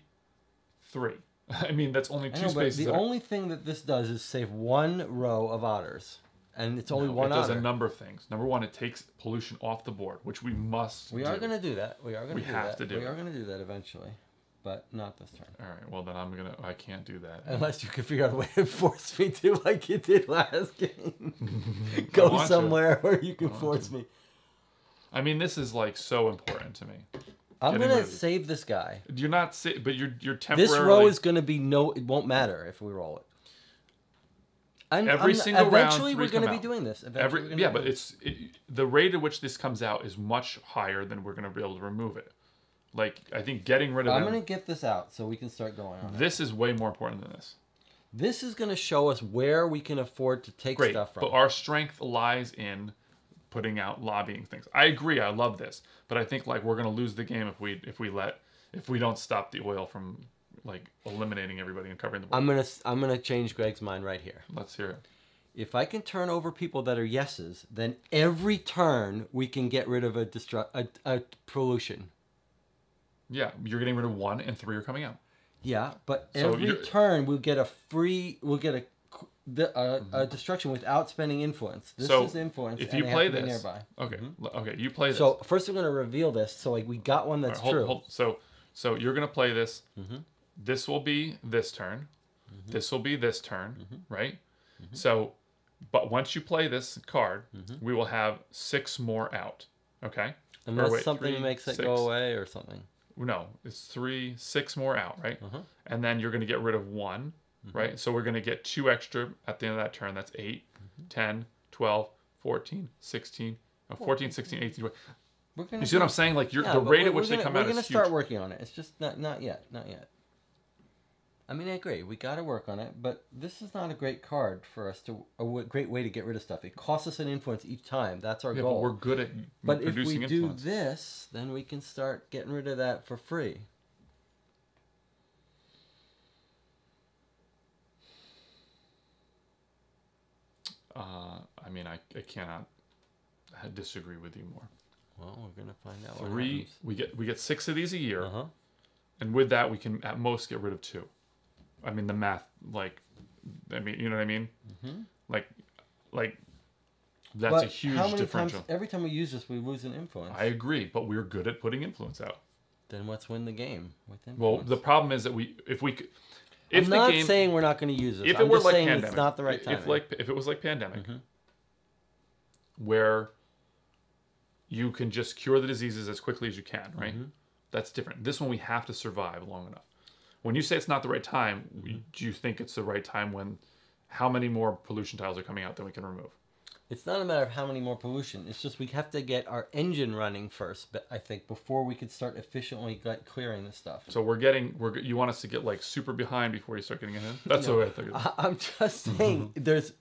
three. [LAUGHS] I mean, that's only two know, spaces. the that are- only thing that this does is save one row of otters, and it's only No, one it does a number of things. Number one, it takes pollution off the board, which we must. we do. are going to do that. We are going We to do have that. to do we it. are going to do that eventually. but not this turn. All right. Well, then I'm gonna. I can't do that. Unless you can figure out a way to force me to, [LAUGHS] like you did last game. [LAUGHS] Go to. somewhere where you can force to. me. I mean, this is like so important to me. I'm Getting gonna save this guy. You're not, si- but you're you're temporarily. This row is gonna be no. It won't matter if we roll it. I'm, Every I'm- single round, eventually three we're gonna be doing this. Eventually Every yeah, but it's it, the rate at which this comes out is much higher than we're going to be able to remove it. Like I think getting rid of I'm gonna get this out so we can start going on this is way more important than this. This is gonna show us where we can afford to take Great, stuff from. but our strength lies in putting out lobbying things. I agree, I love this, but I think like we're going to lose the game if we if we let if we don't stop the oil from like eliminating everybody and covering the board. I'm gonna I'm gonna change Greg's mind right here. Let's hear it. If I can turn over people that are yeses, then every turn we can get rid of a destru- a, a pollution. Yeah, you're getting rid of one, and three are coming out. Yeah, but So every turn we'll get a free we'll get a the, uh, a destruction without spending influence. This Mm-hmm. so is influence. if you play this, nearby. okay, l- okay, you play this. So first we're gonna reveal this. So like we got one that's right, hold- true. hold- so so you're gonna play this. Mm-hmm. This will be this turn. This will be this turn, Mm-hmm. right? So, but once you play this card, Mm-hmm. we will have six more out. Okay. Unless wait, something three, makes it six. go away or something. No, it's three, six more out, right? Uh-huh. And then you're gonna get rid of one, Mm-hmm. right? So we're gonna get two extra at the end of that turn. That's 8, Mm-hmm. 10, 12, 14, 16, no, 14, 16, 18, 20. We're gonna You see what I'm saying? Like you're, Yeah, the rate at which we're they gonna, come we're gonna start huge. working on it. It's just not not yet, not yet. I mean, I agree. We got to work on it, but this is not a great card for us to a w- great way to get rid of stuff. It costs us an influence each time. That's our Yeah, goal. but we're good at But if we influence. do this, then we can start getting rid of that for free. Uh, I mean, I, I cannot uh, disagree with you more. Well, we're gonna find out. what Three, we get we get six of these a year, Uh-huh. and with that, we can at most get rid of two. I mean, the math, like, I mean, you know what I mean? Mhm. Like, like that's But a huge how many differential. times? Every time we use this, we lose an influence. I agree, but we're good at putting influence out. Then let's win the game with influence. Well, the problem is that we, if we, could, if I'm the not game, saying we're not going to use this. if I'm it were like saying pandemic, it's not the right time. If like if it was like pandemic, Mhm. where you can just cure the diseases as quickly as you can, right? Mm-hmm. That's different. This one we have to survive long enough. When you say it's not the right time, Mm-hmm. do you think it's the right time when how many more pollution tiles are coming out than we can remove? It's not a matter of how many more pollution. It's just we have to get our engine running first. But I think before we could start efficiently clearing this stuff. So we're getting we're you want us to get like super behind before you start getting ahead? That's the way I think. of it. I'm just [LAUGHS] saying there's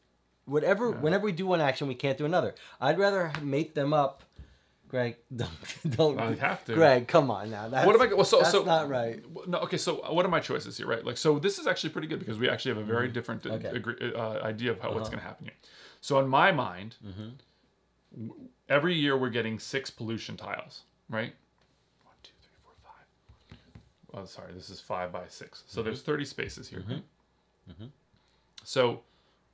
whatever whenever we do one action, we can't do another. I'd rather make them up. Greg, [LAUGHS] don't don't. I have to. Greg, come on now. That's, What am I? Well, so that's so not right. No, okay. So what are my choices here, right? Like, so this is actually pretty good because we actually have a very different uh, Mm-hmm. Okay. uh, idea of how what's Uh-huh. going to happen here. So in my mind, Mhm. every year we're getting six pollution tiles, right? One, two, three, four, five. Oh, sorry, this is five by six. So there's 30 spaces here. right? So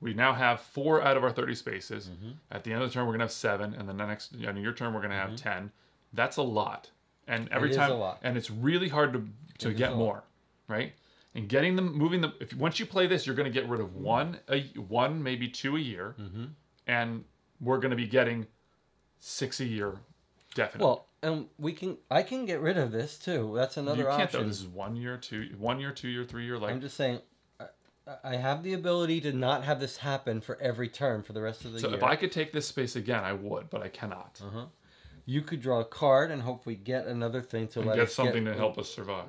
we now have four out of our 30 spaces. Mm-hmm. At the end of the turn, we're going to have seven, and then the next, you know, your turn, we're going to have 10. That's a lot. And every is time, a lot. and it's really hard to, to It get more, right? And getting them, moving them. If once you play this, you're going to get rid of one, a, one maybe two a year, Mm-hmm. and we're going to be getting six a year, definitely. Well, and we can. I can get rid of this too. That's another you can't option. though. This is one year, two, one year, two year, three year. Like I'm just saying. I- have the ability to not have this happen for every turn for the rest of the so, year. if I could take this space again, I would, but I cannot. Uh-huh. You could draw a card and hopefully get another thing to and let get us something get, to help us survive.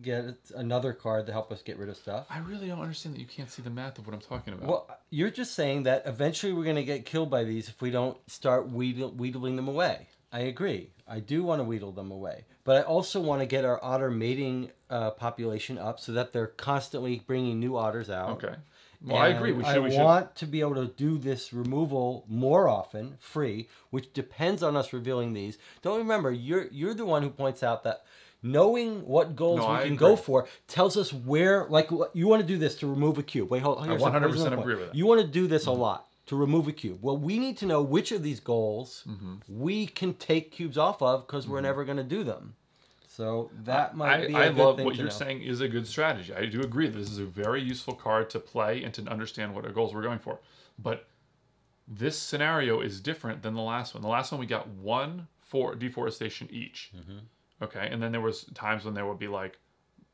Get another card to help us get rid of stuff. I really don't understand that you can't see the math of what I'm talking about. Well, you're just saying that eventually we're going to get killed by these if we don't start wheedle, wheedling them away. I agree. I do want to wheedle them away. But I also want to get our otter mating uh, population up so that they're constantly bringing new otters out. okay. Well, I agree. And We I should. We should. want to be able to do this removal more often, free, which depends on us revealing these. Don't remember, you're you're the one who points out that knowing what goals No, we I can agree. go for tells us where. Like you want to do this to remove a cube. Wait, hold. a- 100% here's point. agree with that. You want to do this a lot to remove a cube. Well, we need to know which of these goals Mm-hmm. we can take cubes off of because we're never going to do them. So that might I, be. I a good love thing what you're know. saying is a good strategy. I do agree. This is a very useful card to play and to understand what our goals we're going for. But this scenario is different than the last one. The last one we got one for deforestation each. Mm-hmm. Okay, and then there was times when there would be like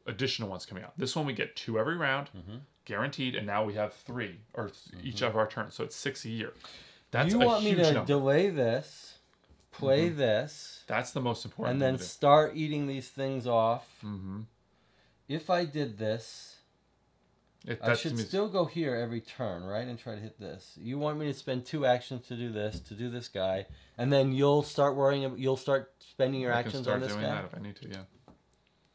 additional ones coming out. This one we get two every round, Mm-hmm. guaranteed, and now we have three or each of our turns, so it's six a year. That's you a want me to number. delay this, play this, That's the most important. and then start eating these things off. Mm-hmm. If I did this, It, I should still go here every turn, right, and try to hit this. You want me to spend two actions to do this, to do this guy, and then you'll start worrying. You'll start spending your I can actions start on this doing guy. that if I need to. Yeah.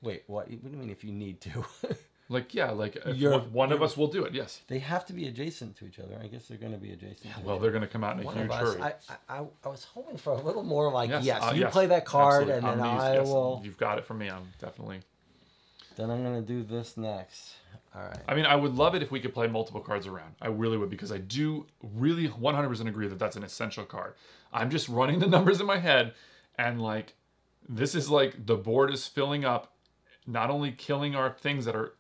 Wait, what? What do you mean if you need to? [LAUGHS] Like yeah, like You're- one- one of you're- us will do it. Yes. they have to be adjacent to each other. I guess they're going to be adjacent. to Well, each they're going to come out in a One huge of us, hurry. I, I, I, I was hoping for a little more like, Yes, yes, uh, you yes, play that card, absolutely. and then I'm these- I yes, will. You've got it from me. I'm definitely. Then I'm gonna do this next. All right. I mean, I would love it if we could play multiple cards around. I really would because I do really 100% agree that that's an essential card. I'm just running the [LAUGHS] numbers in my head, and like, this is like the board is filling up, not only killing our things that are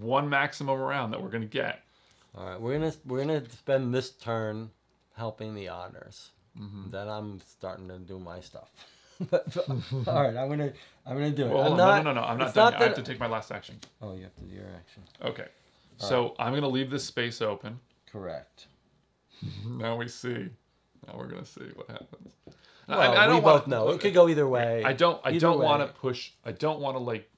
one maximum around that we're gonna get. All right. We're gonna we're gonna spend this turn helping the honors. Mm-hmm. Then I'm starting to do my stuff. but, [LAUGHS] but- all right, I'm gonna I'm gonna do it. Well, I'm not, no, no, no, no. I'm not done. yet. I have to take my last action. Oh, you have to do your action. Okay. So I'm gonna leave this space open. Correct. [LAUGHS] Now we see. Now we're gonna see what happens. Well, I, I we don't both wanna, know it could go either way. I don't. I Either don't want to push. I don't want to like.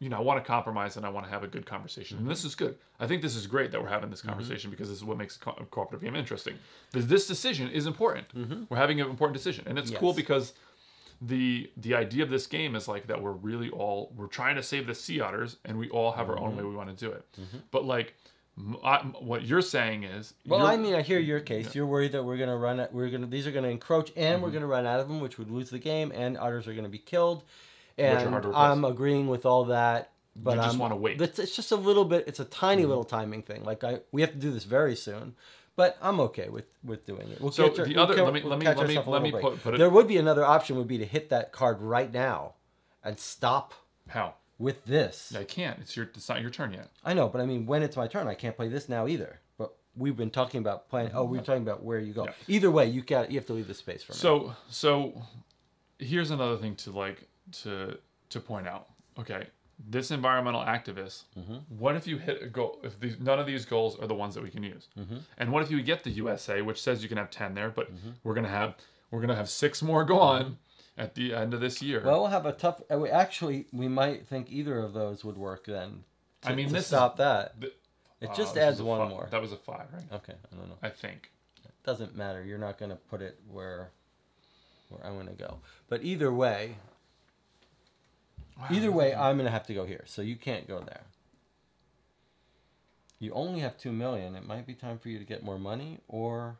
You know, I want to compromise and I want to have a good conversation. And mm-hmm. this is good. I think this is great that we're having this mm-hmm. conversation because this is what makes a co- cooperative game interesting. This, this decision is important. Mm-hmm. We're having an important decision, and it's cool because the the idea of this game is like that we're really all we're trying to save the sea otters, and we all have our own way we want to do it. But like, I what you're saying is, Well, I mean, I hear your case. You're worried that we're gonna run. It, we're gonna. These are gonna encroach, and Mm-hmm. we're gonna run out of them, which would lose the game, and otters are gonna be killed. Are And to. I'm agreeing with all that, but I just wanna wait. Mm-hmm. It's, it's just a little bit. It's a tiny little timing thing. Like I, we have to do this very soon, but I'm okay with with doing it. We'll So catch our- the we'll other- let me- we'll let me- let me- let me put- put it- There would be another option. Would be to hit that card right now, and stop how with this. I can't. It's your. It's not your turn yet. I know, but I mean, when it's my turn, I can't play this now either. But we've been talking about playing. Oh, we we're talking about where you go. Yeah. Either way, you got you have to leave the space for me. So so here's another thing to like to to point out. Okay, this environmental activist. Mm-hmm. What if you hit a goal? If these, none of these goals are the ones that we can use, Mm-hmm. and what if you get the USA, which says you can have ten there, but we're gonna have we're gonna have six more gone at the end of this year. Mm-hmm. well, we'll have a tough. uh, we- Actually, we might think either of those would work then. I mean, to this is- stop that. The- It uh, just this adds one fi- more. That was a five, right? Okay, I don't know. I think. It doesn't matter. You're not going to put it where where I'm going to go. But either way, either way, I'm going to have to go here. So you can't go there. You only have two million. It might be time for you to get more money, or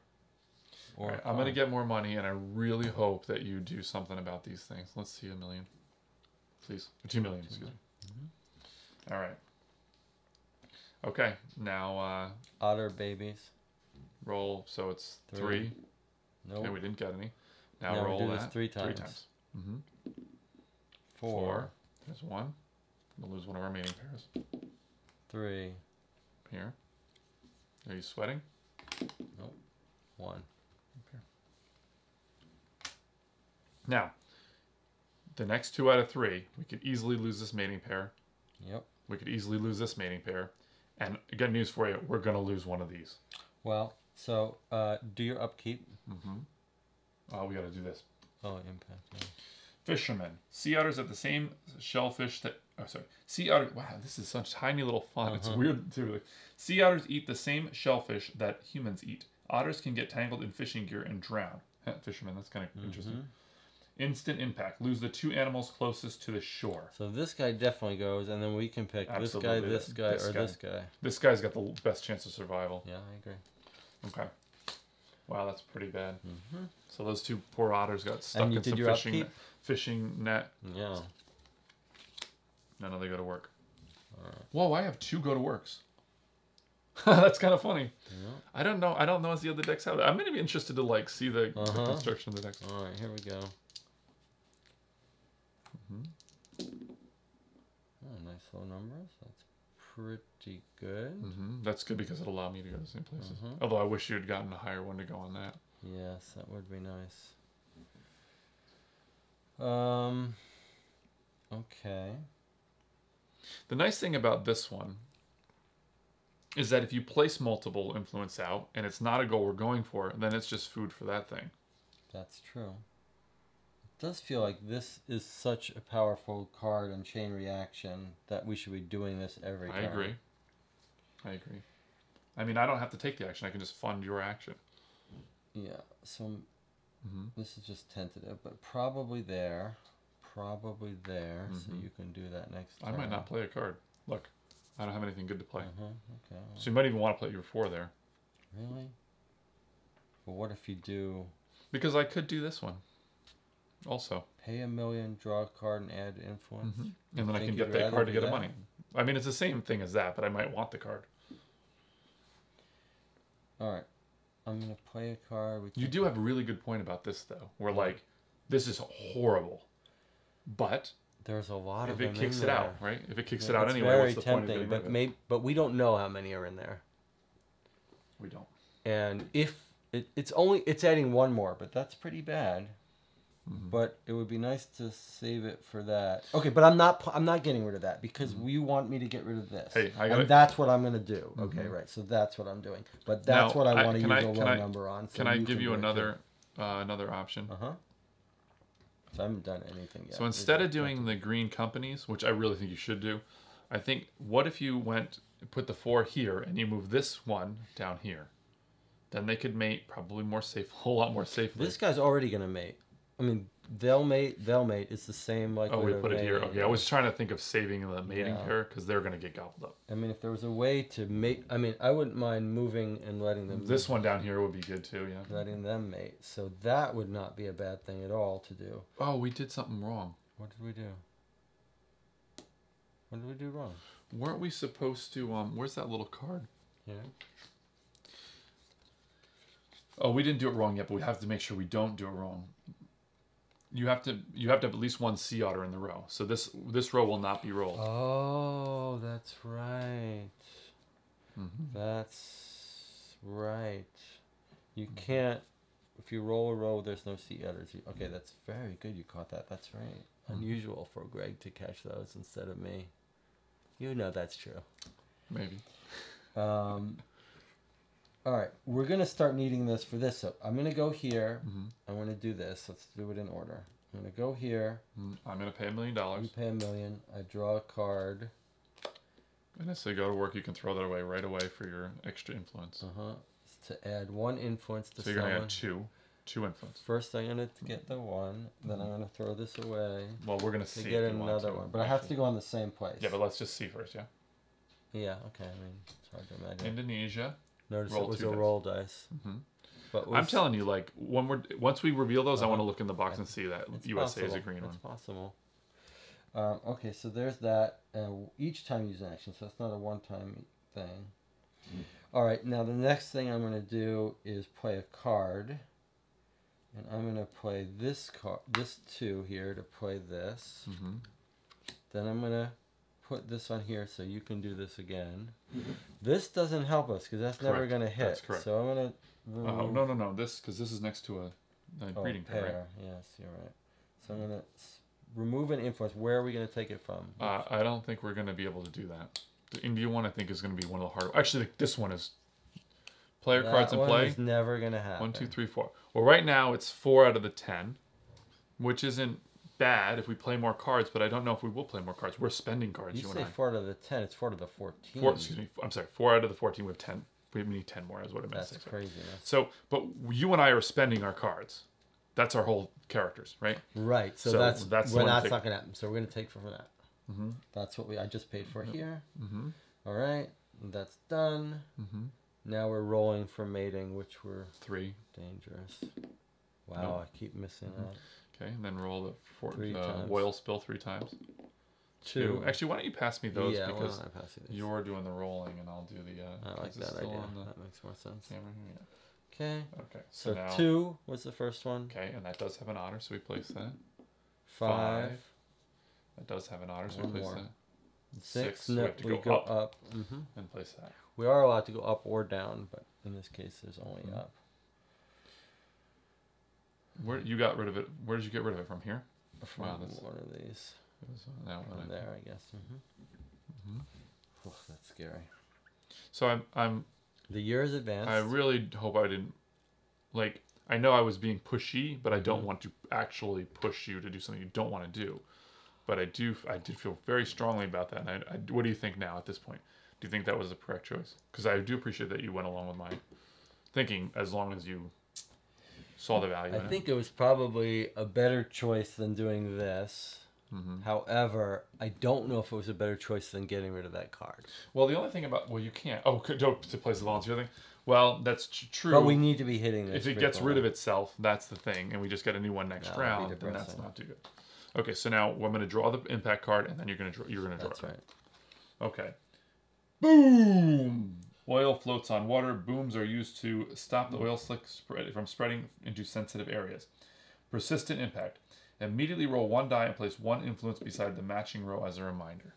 or right, I'm gonna get more money, and I really hope that you do something about these things. Let's see a million, please. Two million, excuse me. Mm-hmm. All right. Okay, now uh, otter babies. roll. So it's Three. three. No, Okay, we didn't get any. Now Now we roll do this that three Three times. times. Mm-hmm. four, Four. There's one. We'll lose one of our mating pairs three, here. Are you sweating? Nope. One. Here. Now, the next two out of three, we could easily lose this mating pair. Yep. We could easily lose this mating pair. And good news for you, we're gonna lose one of these. Well, so uh, do your upkeep. Mm-hmm. Oh, we gotta do this. Oh, impact. yeah. Fishermen. Sea otters have the same shellfish that. Oh, sorry. Sea otters. Wow, this is such tiny little font. It's uh-huh. weird too. Like, sea otters eat the same shellfish that humans eat. Otters can get tangled in fishing gear and drown. Fishermen. That's kind of mm-hmm. interesting. Instant impact. Lose the two animals closest to the shore. So this guy definitely goes, and then we can pick this guy, this guy, this or guy. this guy. This guy's got the best chance of survival. Yeah, I agree. Okay. Wow, that's pretty bad. So those two poor otters got stuck Mm-hmm. you in did some your fishing upkeep? fishing net. Yeah. None of they go to work. Whoa, I have two go to works. [LAUGHS] That's kind of funny. I don't know. I don't know as the other decks have. I'm gonna be interested to like see the, the Uh-huh. construction of the decks. All right, here we go. Mm-hmm. Oh, nice low numbers. That's pretty good. Mm-hmm. That's good because it'll allow me to go to the same places. Mhm. Although I wish you had gotten a higher one to go on that. Yes, that would be nice. Um. Okay. The nice thing about this one is that if you place multiple influence out and it's not a goal we're going for, then it's just food for that thing. That's true. Does feel like this is such a powerful card and chain reaction that we should be doing this every I turn. agree. I agree. I mean, I don't have to take the action. I can just fund your action. Yeah. So Mm-hmm. this is just tentative, but probably there, probably there. So Mhm. you can do that next. I might not play a card. Look, I don't have anything good to play. Uh-huh. Okay. So you might even want to play your four there. Really? Well, what if you do Because I could do this one also. pay a million, draw a card, and add influence? Mhm. And then I can get that card to get a money. I mean, it's the same thing as that, but I might want the card. All right. I'm gonna play a card. We You do have a really good point about this, though. Where like, this is horrible, but There's a lot of if of it kicks it there. out, right? If it kicks Yeah, it out it's anyway, very what's the point of tempting, but may, but we don't know how many are in there. We don't. And if it, it's only it's adding one more, but that's pretty bad. Mhm. But it would be nice to save it for that. Okay, but I'm not I'm not getting rid of that because you want me to get rid of this. Mm-hmm. Hey, I gotta- and that's what I'm gonna do. Okay, Mhm. right. So that's what I'm doing. But that's Now, what I I- want to use I- a low I- number on. So Can I give can you do it too. another uh, another option? Uh huh. So I haven't done anything yet. So instead of doing the green companies, which I really think you should do, I think what if you went put the four here and you move this one down here? Then they could mate probably more safe, [LAUGHS] a whole lot more safely. this guy's already gonna mate. I mean, they'll mate. They'll mate. It's the same like. oh, we put it here. Okay, I was trying to think of saving the mating Yeah. pair because they're gonna get gobbled up. I mean, if there was a way to mate, I mean, I wouldn't mind moving and letting them. This one down here would be good too. Yeah. letting them mate. So that would not be a bad thing at all to do. Oh, we did something wrong. What did we do? What did we do wrong? Weren't we supposed to? Um, where's that little card? Yeah. Oh, we didn't do it wrong yet, but we have to make sure we don't do it wrong. You have to you have to have at least one sea otter in the row. So this this row will not be rolled. Oh, that's right. Mhm. That's right. You Mm-hmm. can't. If you roll a row, there's no sea otters. Okay, that's very good. You caught that. That's right. Mhm. Unusual for Greg to catch those instead of me. You know that's true. Maybe. Um, all right, we're gonna start needing this for this. So I'm gonna go here. hmm I'm gonna do this. Let's do it in order. I'm gonna go here. I'm gonna pay a million dollars. You pay a million. I draw a card. and as they go to work, you can throw that away right away for your extra influence. Uh huh. To add one influence to So you're gonna add two, two influence. First, I'm gonna get the one. Then I'm gonna throw this away Well, we're gonna to see. get another to, one. But I have to go in the same place. Yeah, but let's just see first. Yeah. yeah. Okay. I mean, it's hard to imagine. Indonesia. Notice roll it was two a dice. roll dice. hmm But I'm telling you, like when we're once we reveal those, I Uh-huh. want to look in the box and see that It's USA is a possible. green it's one. possible. Um, okay, so there's that. Uh, each time you use an action, so it's not a one-time thing. All right, now the next thing I'm going to do is play a card, and I'm going to play this card, this two here to play this. hmm Then I'm going to put this on here so you can do this again. This doesn't help us because that's never going to hit. That's correct. So I'm going to. Oh no no no! This because this is next to a, a Oh, breeding pair. Right? pair. Yes, you're right. So I'm gonna remove an influence. Where are we gonna take it from? Uh, I don't think we're gonna be able to do that. The India one, I think, is gonna be one of the harder. Actually, this one is player That cards in one play. is never gonna happen. One, two, three, four. Well, right now it's four out of the ten, which isn't bad if we play more cards. But I don't know if we will play more cards. We're spending cards, You you, say four out of the ten. It's four to the fourteen. Four, excuse me. I'm sorry. Four out of the fourteen. We have ten. We need ten more. Is what I meant That's say. So, but you and I are spending our cards. That's our whole characters, right? Right. So, So that's that's well, that's not gonna happen. So we're gonna take from that. Mm-hmm. That's what we. I just paid for here. Mm-hmm. All right. That's done. Mm-hmm. Now we're rolling for mating, which were Three. dangerous. Wow, Nope. I keep missing Mhm. Okay, and then roll the four, Three uh, times. oil spill three times. Two. Actually, why don't you pass me those yeah, because why don't I pass you these? you're doing the rolling and I'll do the. Uh, I like that idea. That makes more sense. camera here? Okay. Yeah. Okay. So, So now. two was the first one. Okay, and that does have an honor, so we place that. Five. Five. That does have an otter, so we place more. that Six. Six, we No, we go up. up. hmm and place that. We are allowed to go up or down, but in this case, there's only Mhm. up. Where you got rid of it? Where did you get rid of it from here? From Wow, that's- one of these. Was on that one. I From think. there, I guess. hmm Mhm. that's scary. So I'm I'm The year is advanced. I really hope I didn't like. I know I was being pushy, but I Mm-hmm. don't want to actually push you to do something you don't want to do. But I do. I did feel very strongly about that. And I, I, what do you think now at this point? Do you think that was the correct choice? Because I do appreciate that you went along with my thinking, as long as you saw the value. I in think it was probably a better choice than doing this. It. hmm However, I don't know if it was a better choice than getting rid of that card. Well, the only thing about well, you can't. Oh, could, to place the volunteer thing. Well, that's tr- true. But we need to be hitting this. if it gets rid of itself, that's the thing, and we just get a new one next be round, then that's not too good. Okay, so now I'm going to draw the impact card, and then you're going to draw. You're going to draw. That's it. right. Okay. Boom! Oil floats on water. Booms are used to stop the oil slick spread from spreading into sensitive areas. Persistent impact. Immediately roll one die and place one influence beside the matching row as a reminder.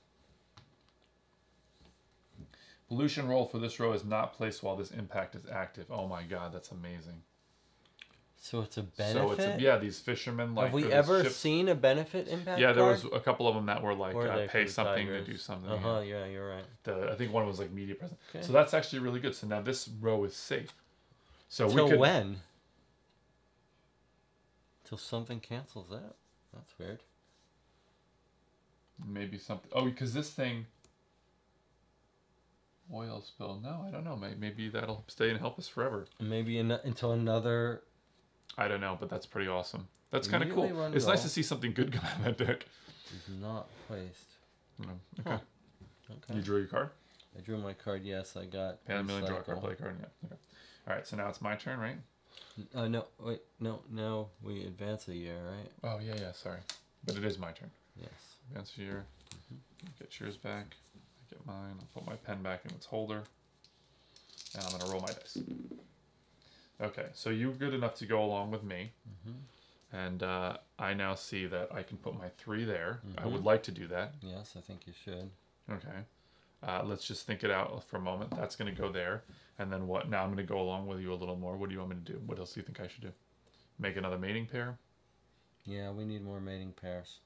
Pollution roll for this row is not placed while this impact is active. Oh my god, that's amazing. So it's a benefit. So it's a, yeah, these fishermen like Have we ever ships- seen a benefit impact? Yeah, there was a couple of them that were like uh, pay something to do something. Uh yeah. huh. Yeah, you're right. The, I think one was like media present. Okay. So that's actually really good. So now this row is safe. So Till we could when? Till something cancels out. That's weird. maybe something. Oh, because this thing oil spill. No, I don't know. May- Maybe that'll stay and help us forever. Maybe in, until another. I don't know, but that's pretty awesome. That's kind of cool. It's nice to see something good come out of that deck. is not placed. You Okay. Okay. You drew your card. I drew my card. Yes, I got. Pay a million, draw a card, play a card. Yeah. Okay. All right. So now it's my turn, right? Uh, no, wait, no, no. We advance a year, right? Oh yeah, yeah. Sorry, but it is my turn. Yes. Advance here. Get yours back. I get mine. I'll put my pen back in its holder. And I'm gonna roll my dice. Okay, so you're good enough to go along with me. Mm-hmm. And uh, I now see that I can put my three there. I Mhm. would like to do that. Yes, I think you should. Okay. Uh, let's just think it out for a moment. That's going to go there. And then what? Now I'm going to go along with you a little more. What do you want me to do? What else do you think I should do? Make another mating pair? Yeah, we need more mating pairs.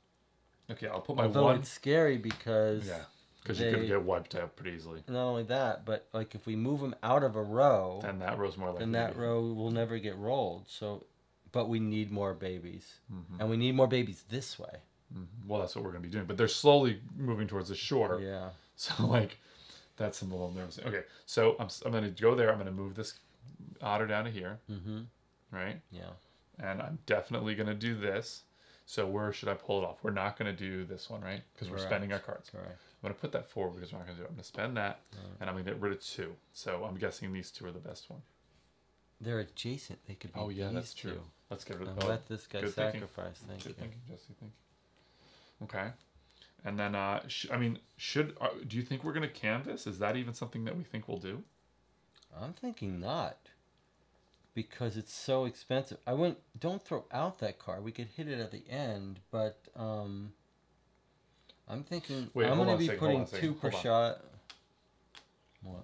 Okay, I'll put my Although one. it's scary because Yeah, because you could get wiped out pretty easily. not only that, but like if we move them out of a row, And that row's more like then that row will never get rolled. So, but we need more babies, hmm and we need more babies this way. Well, that's what we're going to be doing. But they're slowly moving towards the shore. Yeah. [LAUGHS] So, like, that's a little nervous. Okay, so I'm, I'm going to go there. I'm going to move this otter down to here, Mm-hmm. right? Yeah. And I'm definitely going to do this. So, where should I pull it off? We're not going to do this one, right? Because we're spending our cards. Correct. I'm going to put that forward because we're not going to do it. I'm going to spend that, Alright. and I'm going to get rid of two. So, I'm guessing these two are the best one. They're adjacent. They could be. Oh, yeah, that's true. two. Let's get rid of And oh, let this guy good thinking. sacrifice. Thank Good you. thinking, Jesse. Thank you. Okay. And then, uh, sh- I mean, should uh, do you think we're gonna canvas? Is that even something that we think we'll do? I'm thinking not. Because it's so expensive. I wouldn't don't throw out that card. We could hit it at the end, but um I'm thinking Wait, I'm gonna be second, putting second, two per shot. What?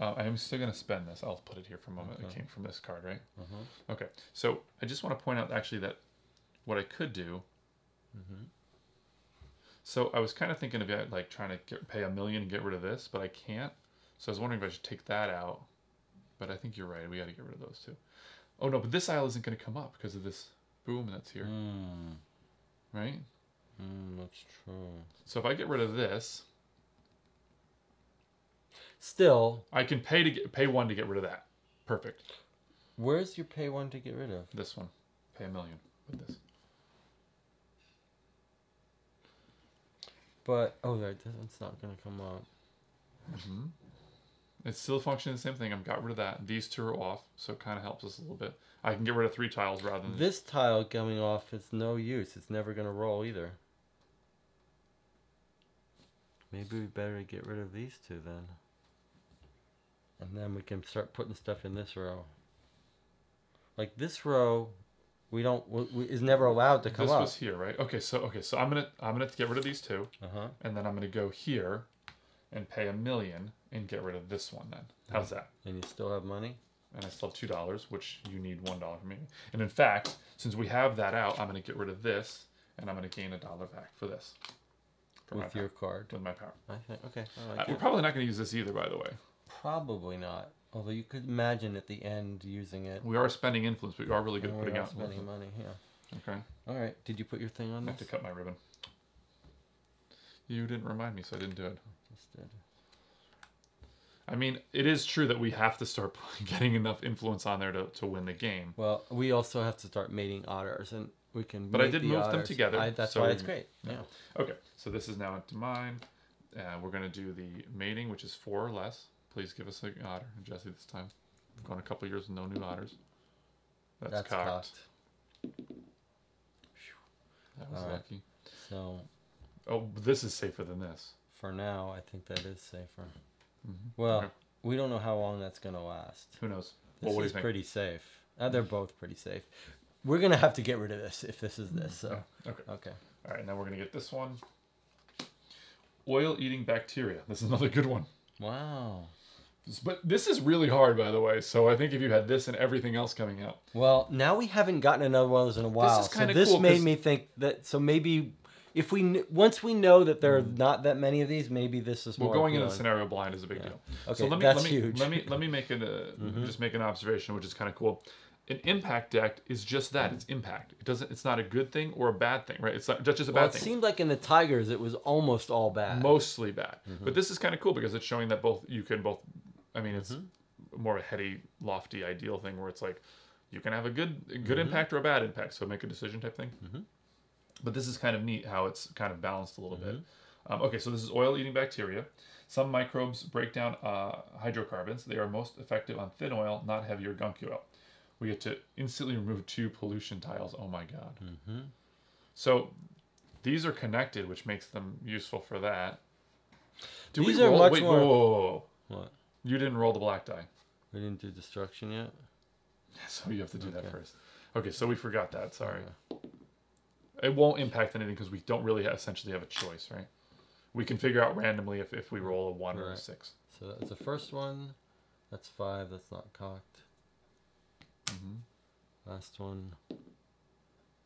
Uh, I am still gonna spend this. I'll put it here for a moment. It came from this card, right? Uh-huh. Okay. So I just want to point out actually that what I could do. Mhm. So I was kind of thinking about like trying to get, pay a million and get rid of this, but I can't. So I was wondering if I should take that out. But I think you're right. We got to get rid of those two. Oh no, but this aisle isn't going to come up because of this boom that's here, Mm, right? Mm, that's true. So if I get rid of this, Still, I can pay to get pay one to get rid of that. Perfect. where's your pay one to get rid of? This one, pay a million with this. But oh, that that's not gonna come up. hmm It's still functioning the same thing. I've got rid of that. These two are off, so it kind of helps us a little bit. I can get rid of three tiles rather than This tile coming off is no use. It's never gonna roll either. Maybe we better get rid of these two then. And then we can start putting stuff in this row. Like this row we don't we, is never allowed to come this up. was here, right? Okay, so okay, so I'm gonna I'm gonna get rid of these two, Uh huh. and then I'm gonna go here, and pay a million and get rid of this one. Then how's that? And you still have money. And I still have two dollars, which you need one dollar from me. And in fact, since we have that out, I'm gonna get rid of this, and I'm gonna gain a dollar back for this. For with your card. with my power. I think okay. I Uh, like we're probably not gonna use this either, by the way. Probably not. Although you could imagine at the end using it. We are spending influence, but we are really good at putting out. spending money. Yeah. Okay, All right. Did you put your thing on I have to cut my ribbon. You didn't remind me, so I didn't do it. Just did. I mean, it is true that we have to start [LAUGHS] getting enough influence on there to, to win the game. Well, we also have to start mating otters, and we can. But I did the move them together, I, that's so why it's great. Yeah. Okay, so this is now up to mine. Uh, we're going to do the mating, which is four or less. Please give us an otter, Jesse, this time. We've gone a couple years with no new otters. That's, That's cocked. cocked. That was right. lucky. So Oh, this is safer than this. for now, I think that is safer. Mhm. Well, Okay. we don't know how long that's gonna last. Who knows? This well, what do you is pretty safe. Uh, they're both pretty safe. We're gonna have to get rid of this if this is this. So Okay. okay. All right, now we're going to get this one. Oil eating bacteria. This is another good one. Wow. But this is really hard, by the way. So I think if you had this and everything else coming out, Well, now we haven't gotten another one of those in a while. This is kinda this cool made 'cause- me think that. So maybe if we once we know that there are mm. not that many of these, maybe this is more. well, more. going into appealing. scenario blind is a big Yeah. deal. Okay, so let me that's let me huge. let me let me make it a, mm-hmm. just make an observation, which is kind of cool. An impact deck is just that. It's impact. It doesn't. It's not a good thing or a bad thing, right? It's not just just a Well, bad it thing. seemed like in the Tigers it was almost all bad. mostly bad. Mm-hmm. But this is kind of cool because it's showing that both you can both. I mean, it's Mm-hmm. more of a heady, lofty, ideal thing where it's like you can have a good a good Mm-hmm. impact or a bad impact. So make a decision type thing. But this is kind of neat how it's kind of balanced a little bit. Mm-hmm. Um, okay, so this is oil-eating bacteria. Some microbes break down uh, hydrocarbons. They are most effective on thin oil, not heavier gunky oil. We get to instantly remove two pollution tiles. Oh my god. Mm-hmm. So these are connected, which makes them useful for that. Do These we are roll? much Wait, more- whoa, whoa, whoa. What? You didn't roll the black die, We didn't do destruction yet. [LAUGHS] so you have to do that Okay. first. Okay, so we forgot that. Sorry. It won't impact anything because we don't really essentially have a choice, right? We can figure out randomly if, if we roll a one or a six. So that's the first one. That's five. That's not cocked. Last one.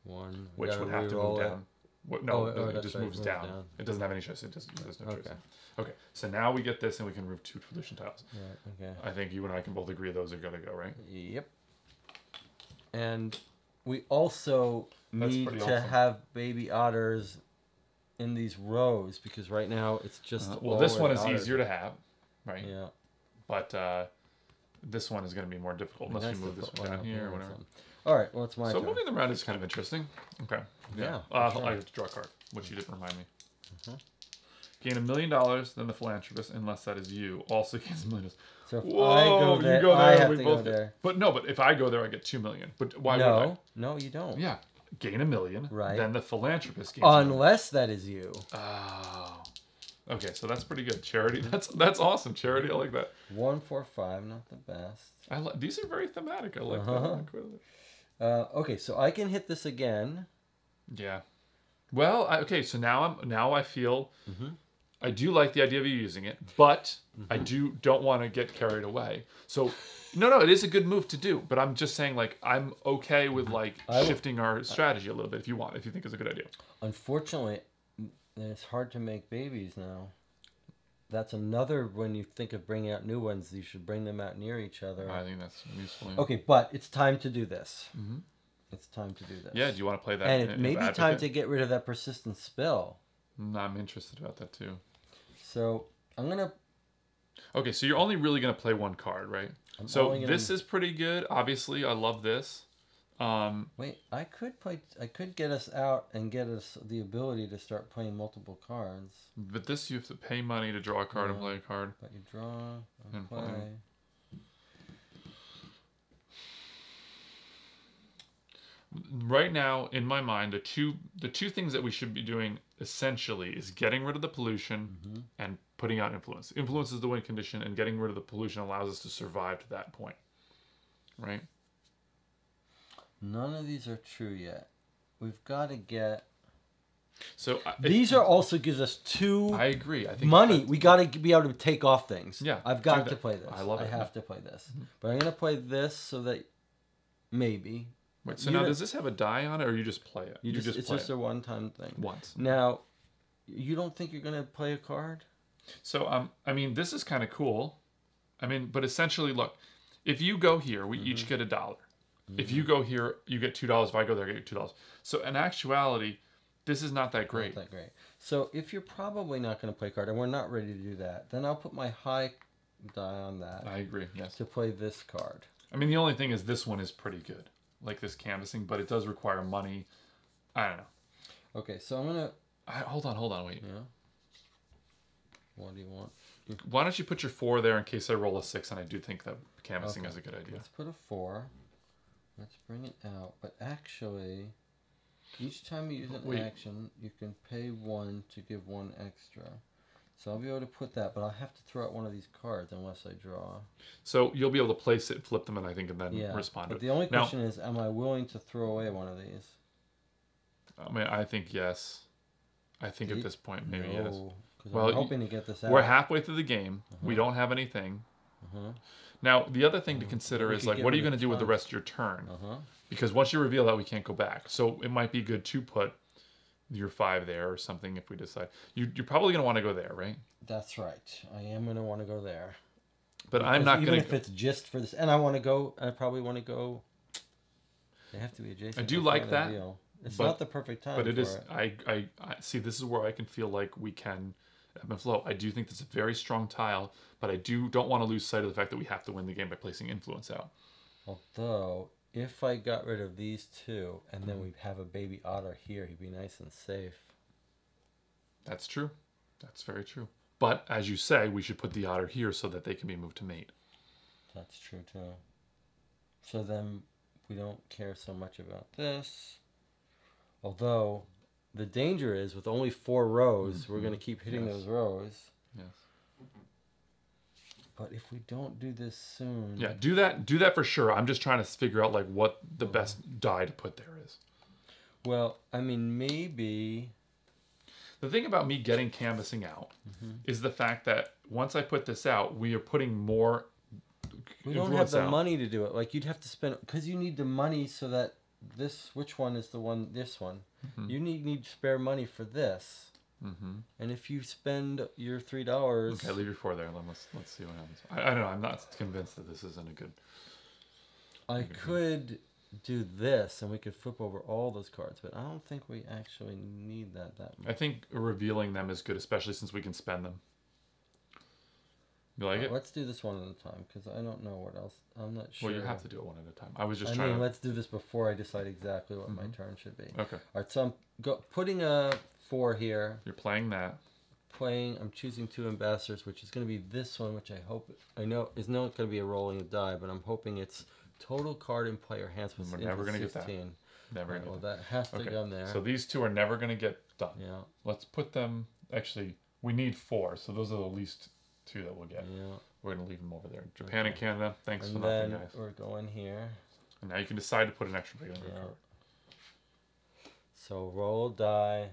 One. Which would have to move down. What, no, Oh, no, oh, it just right, moves moves down. down. It doesn't have any choice. It just there's no choice. Okay. Okay, so now we get this and we can remove two pollution tiles. Right. Okay. I think you and I can both agree those are gonna go right. Yep. And we also That's need to awesome. have baby otters in these rows because right now it's just. Uh, well, this one is otters easier to have, right? Yeah. But uh, this one is going to be more difficult unless Nice you move this one down here or whatever. something. All right. Well, it's my So turn. moving them around is kind of interesting. Okay. Yeah, Uh, sure. I have to draw a card, which you didn't remind me. Mm-hmm. Gain a million dollars, then the philanthropist, unless that is you, also [LAUGHS] gains a million. dollars. So if I Whoa, go you go there, I have we to both go get- there. But no, but if I go there, I get two million. But why no, would I? no, you don't. Yeah, gain a million. Right. Then the philanthropist gains. a million. Unless that is you. Oh. Okay, so that's pretty good. Charity. [LAUGHS] That's that's awesome. Charity. I like that. One, four, five. Not the best. I like these are very thematic. I like Uh-huh. that. quite a bit. Uh, okay, so I can hit this again. Yeah. Well, I, okay. So now I'm now I feel I do like the idea of you using it, but I do don't want to get carried away. So no, no, it is a good move to do. But I'm just saying, like, I'm okay with like I shifting our strategy a little bit if you want, if you think it's a good idea. Unfortunately, m- it's hard to make babies now. That's another when you think of bringing out new ones, you should bring them out near each other. I think that's useful. yeah. Okay, but it's time to do this. Mhm. It's time to do this. Yeah. Do you want to play that? and it may be time to get rid of that persistent spill. Mm, I'm interested about that too. So I'm gonna. Okay, so you're only really gonna play one card, right? I'm so gonna- this is pretty good. Obviously, I love this. Um, Wait, I could play. I could get us out and get us the ability to start playing multiple cards. but this you have to pay money to draw a card and play a card. But you draw and And play. play. Right now, in my mind, the two the two things that we should be doing essentially is getting rid of the pollution Mm-hmm. and putting out influence. Influence is the win condition, and getting rid of the pollution allows us to survive to that point. Right? None of these are true yet. We've got to get. So I- These are also gives us two I agree. I think money. We got to be able to take off things. Yeah, I've do got that. to play this. I love I it. have to play this. But I'm gonna play this so that maybe Wait, so you now does this have a die on it, or you just play it? you, just, it's play just it a one-time thing. once. Now, you don't think you're gonna play a card? So um, I mean, this is kind of cool. I mean, but essentially, look, if you go here, we Mm-hmm. each get a dollar. If you mm-hmm. go here, you get two dollars. If I go there, I get two dollars. So in actuality, this is not that great. Not that great. So if you're probably not gonna play card, and we're not ready to do that, then I'll put my high die on that I agree. Yes. to play this card. I mean, the only thing is this one is pretty good, like this canvassing, but it does require money. I don't know. Okay, so I'm gonna. I, hold on, hold on, wait. Yeah. What do you want? Why don't you put your four there in case I roll a six? And I do think that canvassing Okay. is a good idea. Let's put a four. Let's bring it out. But actually, each time you use an Wait. action, you can pay one to give one extra. So I'll be able to put that, but I'll have to throw out one of these cards unless I draw. So you'll be able to place it, flip them, and I think, and then Yeah. respond to But the only Now- question is, am I willing to throw away one of these? I mean, I think yes. I think at this point, maybe yes. no, because Well, I'm hoping to get this out. We're halfway through the game. We don't have anything. Uh-huh. Now, the other thing to consider we is like, what are you going to do with the rest of your turn? Uh-huh. Because once you reveal that, we can't go back. So it might be good to put your five there or something if we decide. You, you're probably going to want to go there, right? That's right. I am going to want to go there. But I'm Because not even going if to. it's just for this, and I want to go. I probably want to go. They have to be adjacent. I do like that. It's but- not the perfect time. But it is. I, I, I see. This is where I can feel like we can ebb and flow. I do think that's a very strong tile, but I do don't want to lose sight of the fact that we have to win the game by placing influence out. Although, if I got rid of these two, and then we have a baby otter here, he'd be nice and safe. That's true. That's very true. But as you say, we should put the otter here so that they can be moved to mate. That's true too. So then we don't care so much about this. Although the danger is with only four rows, we're going to keep hitting Mm-hmm. Yes. those rows. Yes. But if we don't do this soon, Yeah, do that. Do that for sure. I'm just trying to figure out like what the Mm-hmm. best die to put there is. Well, I mean, maybe. The thing about me getting canvassing out Mm-hmm. is the fact that once I put this out, we are putting more. We don't have the out. money to do it. Like you'd have to spend because you need the money so that this which one is the one this one. Mm-hmm. You need need spare money for this. Mhm. And if you spend your three dollars, Okay, leave your four there. Let's let's see what happens. I, I don't know. I'm not convinced that this isn't a good. I could do this and we could flip over all those cards, but I don't think we actually need that that much. I think revealing them is good, especially since we can spend them. You like it? Let's do this one at a time because I don't know what else. I'm not sure. Well, you have to do it one at a time. I was just I trying mean, to. let's do this before I decide exactly what my mm-hmm. turn should be. Okay, All right, so I'm go, putting a four here. you're playing that. playing. I'm choosing two ambassadors, which is going to be this one, which I hope I know is not going to be a rolling die, but I'm hoping it's total card in player hands with We're never gonna get that. Never. Gonna well, that has to Okay, go there. So these two are never going to get done. yeah, Let's put them. Actually, we need four, so those are the least two that we'll get. yeah. We're going to leave them over there. Japan and Canada. Thanks And for nothing, then guys. we're going here. And now you can decide to put an extra big on your Yeah. card. So roll die.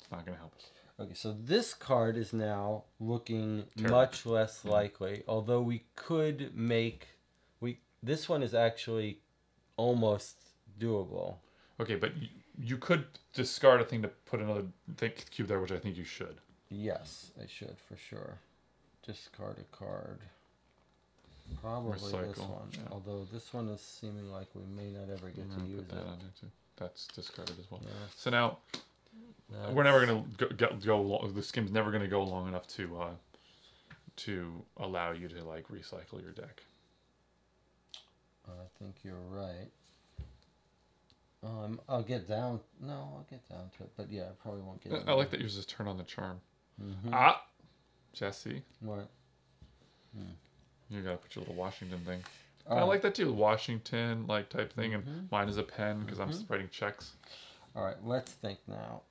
It's not going to help us. Okay, so this card is now looking Terrible. much less mm-hmm. likely. Although we could make we this one is actually almost doable. Okay, but you, you could discard a thing to put another think cube there, which I think you should. Yes, I should for sure. Discard a card. Probably this one. yeah. Although this one is seeming like we may not ever get to use that it. too. That's discarded as well. Yeah, So now that's- we're never gonna go, go, go long. The skim's never gonna go long enough to uh, to allow you to like recycle your deck. I think you're right. Um, I'll get down. No, I'll get down to it. But yeah, I probably won't get. I like that yours is turn on the charm. Mm-hmm. Ah, Jesse, What? you gotta put your little Washington thing. Oh, I like that too, Washington like type thing, and Mhm. mine is a pen because I'm Mhm. writing checks. All right, let's think now.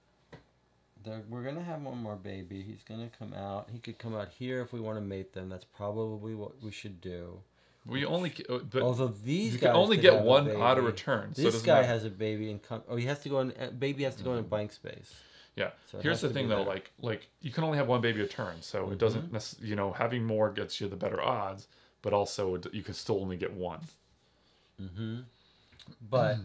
There, we're gonna have one more baby. He's gonna come out. He could come out here if we want to mate them. That's probably what we should do. We only, ca- uh, but Although these you guys can only get one out of return. This doesn't guy matter. has a baby and come. Oh, he has to go in. uh, Baby has to go in a blank space. Yeah. So Here's the thing though, there. like like you can only have one baby a turn, so it Mm-hmm. doesn't necess- you know having more gets you the better odds, but also you can still only get one. Mm-hmm. But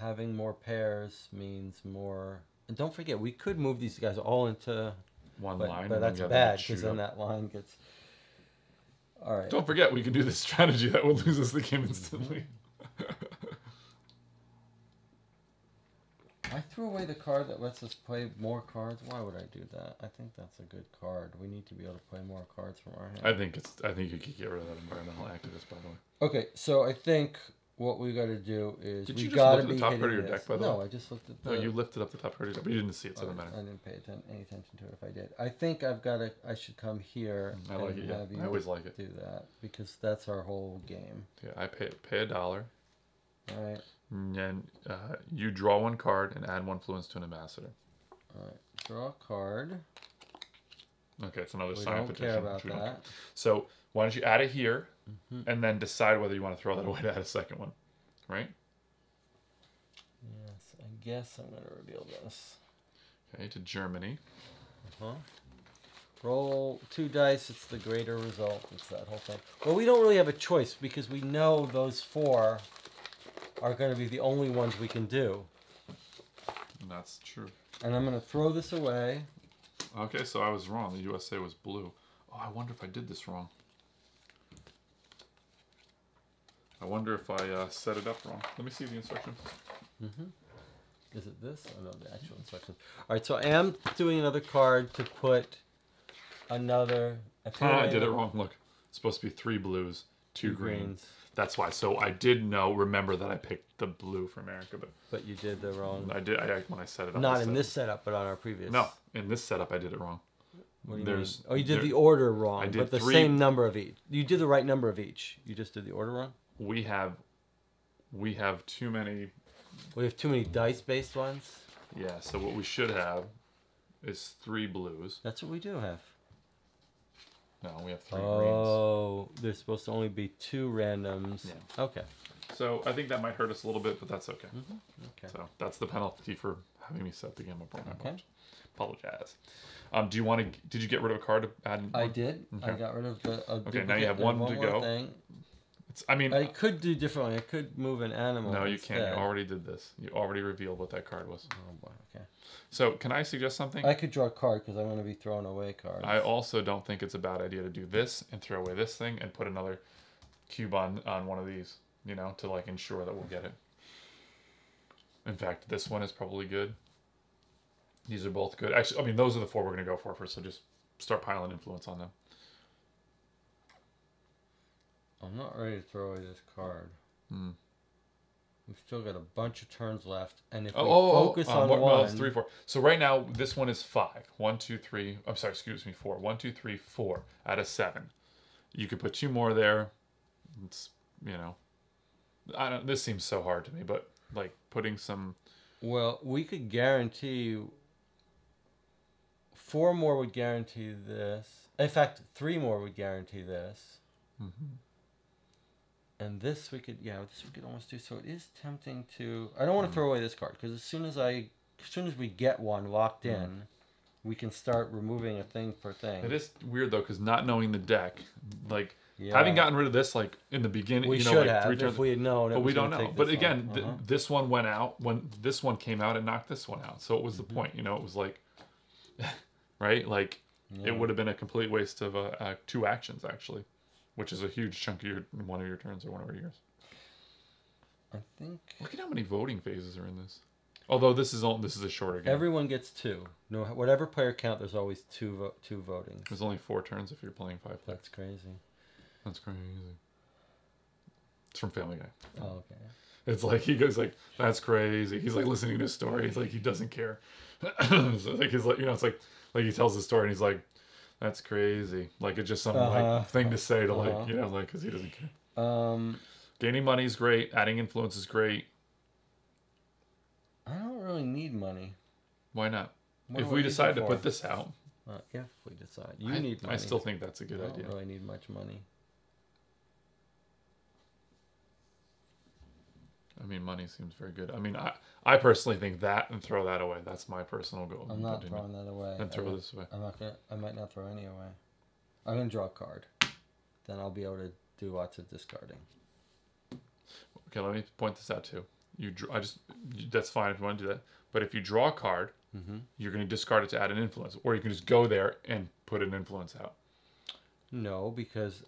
having more pairs means more. And don't forget, we could move these guys all into. One But, line. but that's bad because then that line gets. All right. Don't forget, we can do this [LAUGHS] strategy that would lose us the game instantly. [LAUGHS] I threw away the card that lets us play more cards. Why would I do that? I think that's a good card. We need to be able to play more cards from our hand. I think it's. I think you could get rid of that environmental activist. By the way, Okay, so I think what we got to do is Did we you just got to look at the top hitting part of your this. deck, by the no, way? I just looked at the. no, you lifted up the top part card, but you didn't see it, so it doesn't matter. I didn't pay atten- any attention to it. If I did, I think I've got to. I should come here. Mm, I like and it. Yeah, have you I always like it. do that because that's our whole game. Yeah, I pay pay a dollar, All right, and uh, you draw one card and add one fluence to an ambassador. all right. Draw a card. Okay, it's another We sign don't petition. care about we don't that. So why don't you add it here, Mm-hmm. and then decide whether you want to throw that [LAUGHS] away to add a second one, right? Yes, I guess I'm gonna reveal this. Okay, to Germany. Huh? Roll two dice. It's the greater result. It's that whole thing. Well, we don't really have a choice because we know those four are going to be the only ones we can do. And that's true. And I'm going to throw this away. Okay, so I was wrong. The USA was blue. Oh, I wonder if I did this wrong. I wonder if I uh, set it up wrong. Let me see the instructions. Is it this? Oh no, the actual instructions. All right, so I am doing another card to put another. Oh, I did it wrong. Look, it's supposed to be three blues, two, Two greens. greens. That's why. So I did know. Remember that I picked the blue for America, but But you did the wrong. I did. I, when I set it up. Not in this setup, but on our previous. No, in this setup, I did it wrong. What do you There's- mean? Oh, you did there- the order wrong, I did but the three- same number of each. You did the right number of each. You just did the order wrong. We have, we have too many. We have too many dice-based ones. Yeah. So what we should have is three blues. That's what we do have. No, we have three greens. Oh, there's supposed to only be two randoms. Yeah. Okay. So I think that might hurt us a little bit, but that's okay. Okay. So that's the penalty for having me set the game up wrong. Okay. Apologize. Um, do you want to? Did you get rid of a card to add? I one? did. I got rid of the. Okay, now you have one one to go. Thing. I mean, I could do differently. I could move an animal. no, you can't. You already did this. You already revealed what that card was. Oh boy. Okay. So can I suggest something? I could draw a card because I want to be throwing away cards. I also don't think it's a bad idea to do this and throw away this thing and put another cube on on one of these. You know, to like ensure that we'll get it. In fact, this one is probably good. These are both good. Actually, I mean, those are the four we're gonna go for first. So just start piling influence on them. I'm not ready to throw away this card. Hmm. We've still got a bunch of turns left, and if Oh, we oh, oh, focus um, on what- one, well, it's three, four. So right now, this one is five. One, two, three. I'm sorry, excuse me, four. One, two, three, four out of seven. You could put two more there. It's you know, I don't. This seems so hard to me, but like putting some. well, we could guarantee four more would guarantee this. In fact, three more would guarantee this. Mm-hmm. And this we could, yeah, this we could almost do. So it is tempting to. I don't Hmm. want to throw away this card because as soon as I, as soon as we get one locked Hmm. in, we can start removing a thing per thing. It is weird though, because not knowing the deck, like Yeah. having gotten rid of this, like in the beginning, We you know, should like have three if we had known. but we don't know. But again, Uh-huh. this one went out when this one came out and knocked this one out. So it was Mm-hmm. the point, you know. It was like, [LAUGHS] right, like Yeah. it would have been a complete waste of uh, uh, two actions actually, which is a huge chunk of your one of your turns or one of yours. I think Look at how many voting phases are in this. Although this is all this is a shorter game. everyone gets two. No, whatever player count, there's always two vo- two voting. There's only four turns if you're playing five players. That's crazy. That's crazy. It's from Family Guy. Oh, okay. It's like he goes like, "That's crazy." He's like listening to a story. He's like he doesn't care. [CLEARS THROAT] so like he's like you know it's like like he tells the story and he's like, "That's crazy." Like it's just some Uh-huh. like thing to say to Uh-huh. like you know like because he doesn't care. Um, Gaining money is great. Adding influence is great. I don't really need money. Why not? What if we decide to put this out, Uh, if we decide, you I, need money. I still think that's a good idea. I don't idea. really need much money. I mean, money seems very good. I mean, I, I personally think that and throw that away. That's my personal goal. I'm not throwing that away. And I throw don't- this away. I'm not gonna. I might not throw any away. I'm gonna draw a card. Then I'll be able to do lots of discarding. Okay, let me point this out too. You, dr- I just that's fine if you want to do that. But if you draw a card, Mm-hmm. you're going to discard it to add an influence, or you can just go there and put an influence out. No, because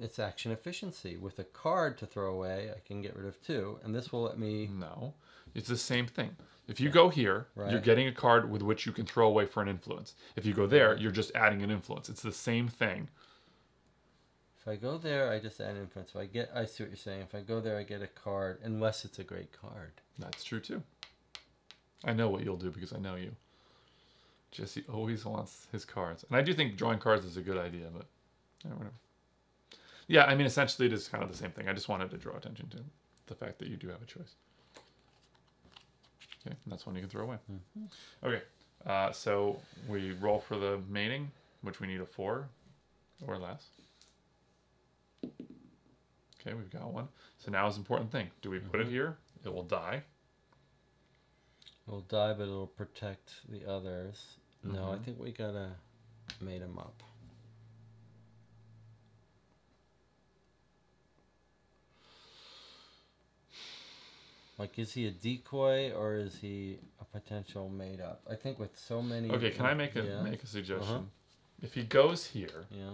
it's action efficiency. With a card to throw away, I can get rid of two, and this will let me. No, it's the same thing. If you go here, you're getting a card with which you can throw away for an influence. If you go there, you're just adding an influence. It's the same thing. If I go there, I just add influence. If I get, I see what you're saying. If I go there, I get a card, unless it's a great card. That's true too. I know what you'll do because I know you. Jesse always wants his cards, and I do think drawing cards is a good idea, but yeah, whatever. Yeah, I mean, essentially, it is kind of the same thing. I just wanted to draw attention to the fact that you do have a choice. Okay, and that's one you can throw away. Okay, uh, so we roll for the mating, which we need a four or less. Okay, we've got one. So now is important thing. Do we put it here? It will die. It'll die, but it'll protect the others. No, I Mhm. think we gotta mate them up. Like, is he a decoy or is he a potential made up? I think with so many. Okay, can I make a yeah, make a suggestion? Uh-huh. If he goes here, Yeah.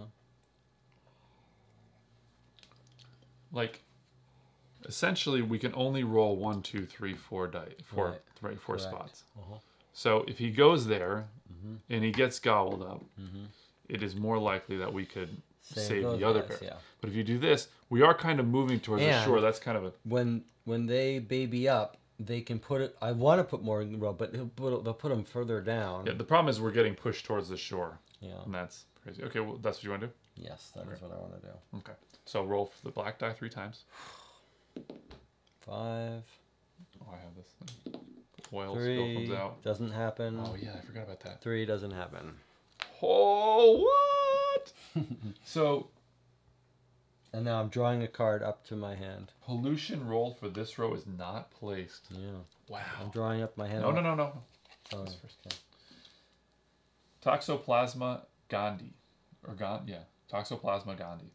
like essentially we can only roll one, two, three, four die four Right. right, four Correct. spots. Uh-huh. So if he goes there Mhm. and he gets gobbled up, Mhm. it is more likely that we could Save save the other guys, pair. Yeah. But if you do this, we are kind of moving towards the shore. That's kind of a When when they baby up, they can put it. I want to put more in the row, but he'll put, they'll put them further down. yeah. The problem is we're getting pushed towards the shore, Yeah. and that's crazy. Okay, well that's what you want to do. Yes, that is what I want to do. Okay, so roll for the black die three times. [SIGHS] Five, Oh, I have this. Oil spill comes three out. doesn't happen. Oh yeah, I forgot about that. Three doesn't happen. Oh, what? [LAUGHS] so, And now I'm drawing a card up to my hand. pollution roll for this row is not placed. Yeah. Wow. I'm drawing up my hand. No, no, no, no. Oh, okay. Toxoplasma gondii. Or gon- yeah, Toxoplasma gondii.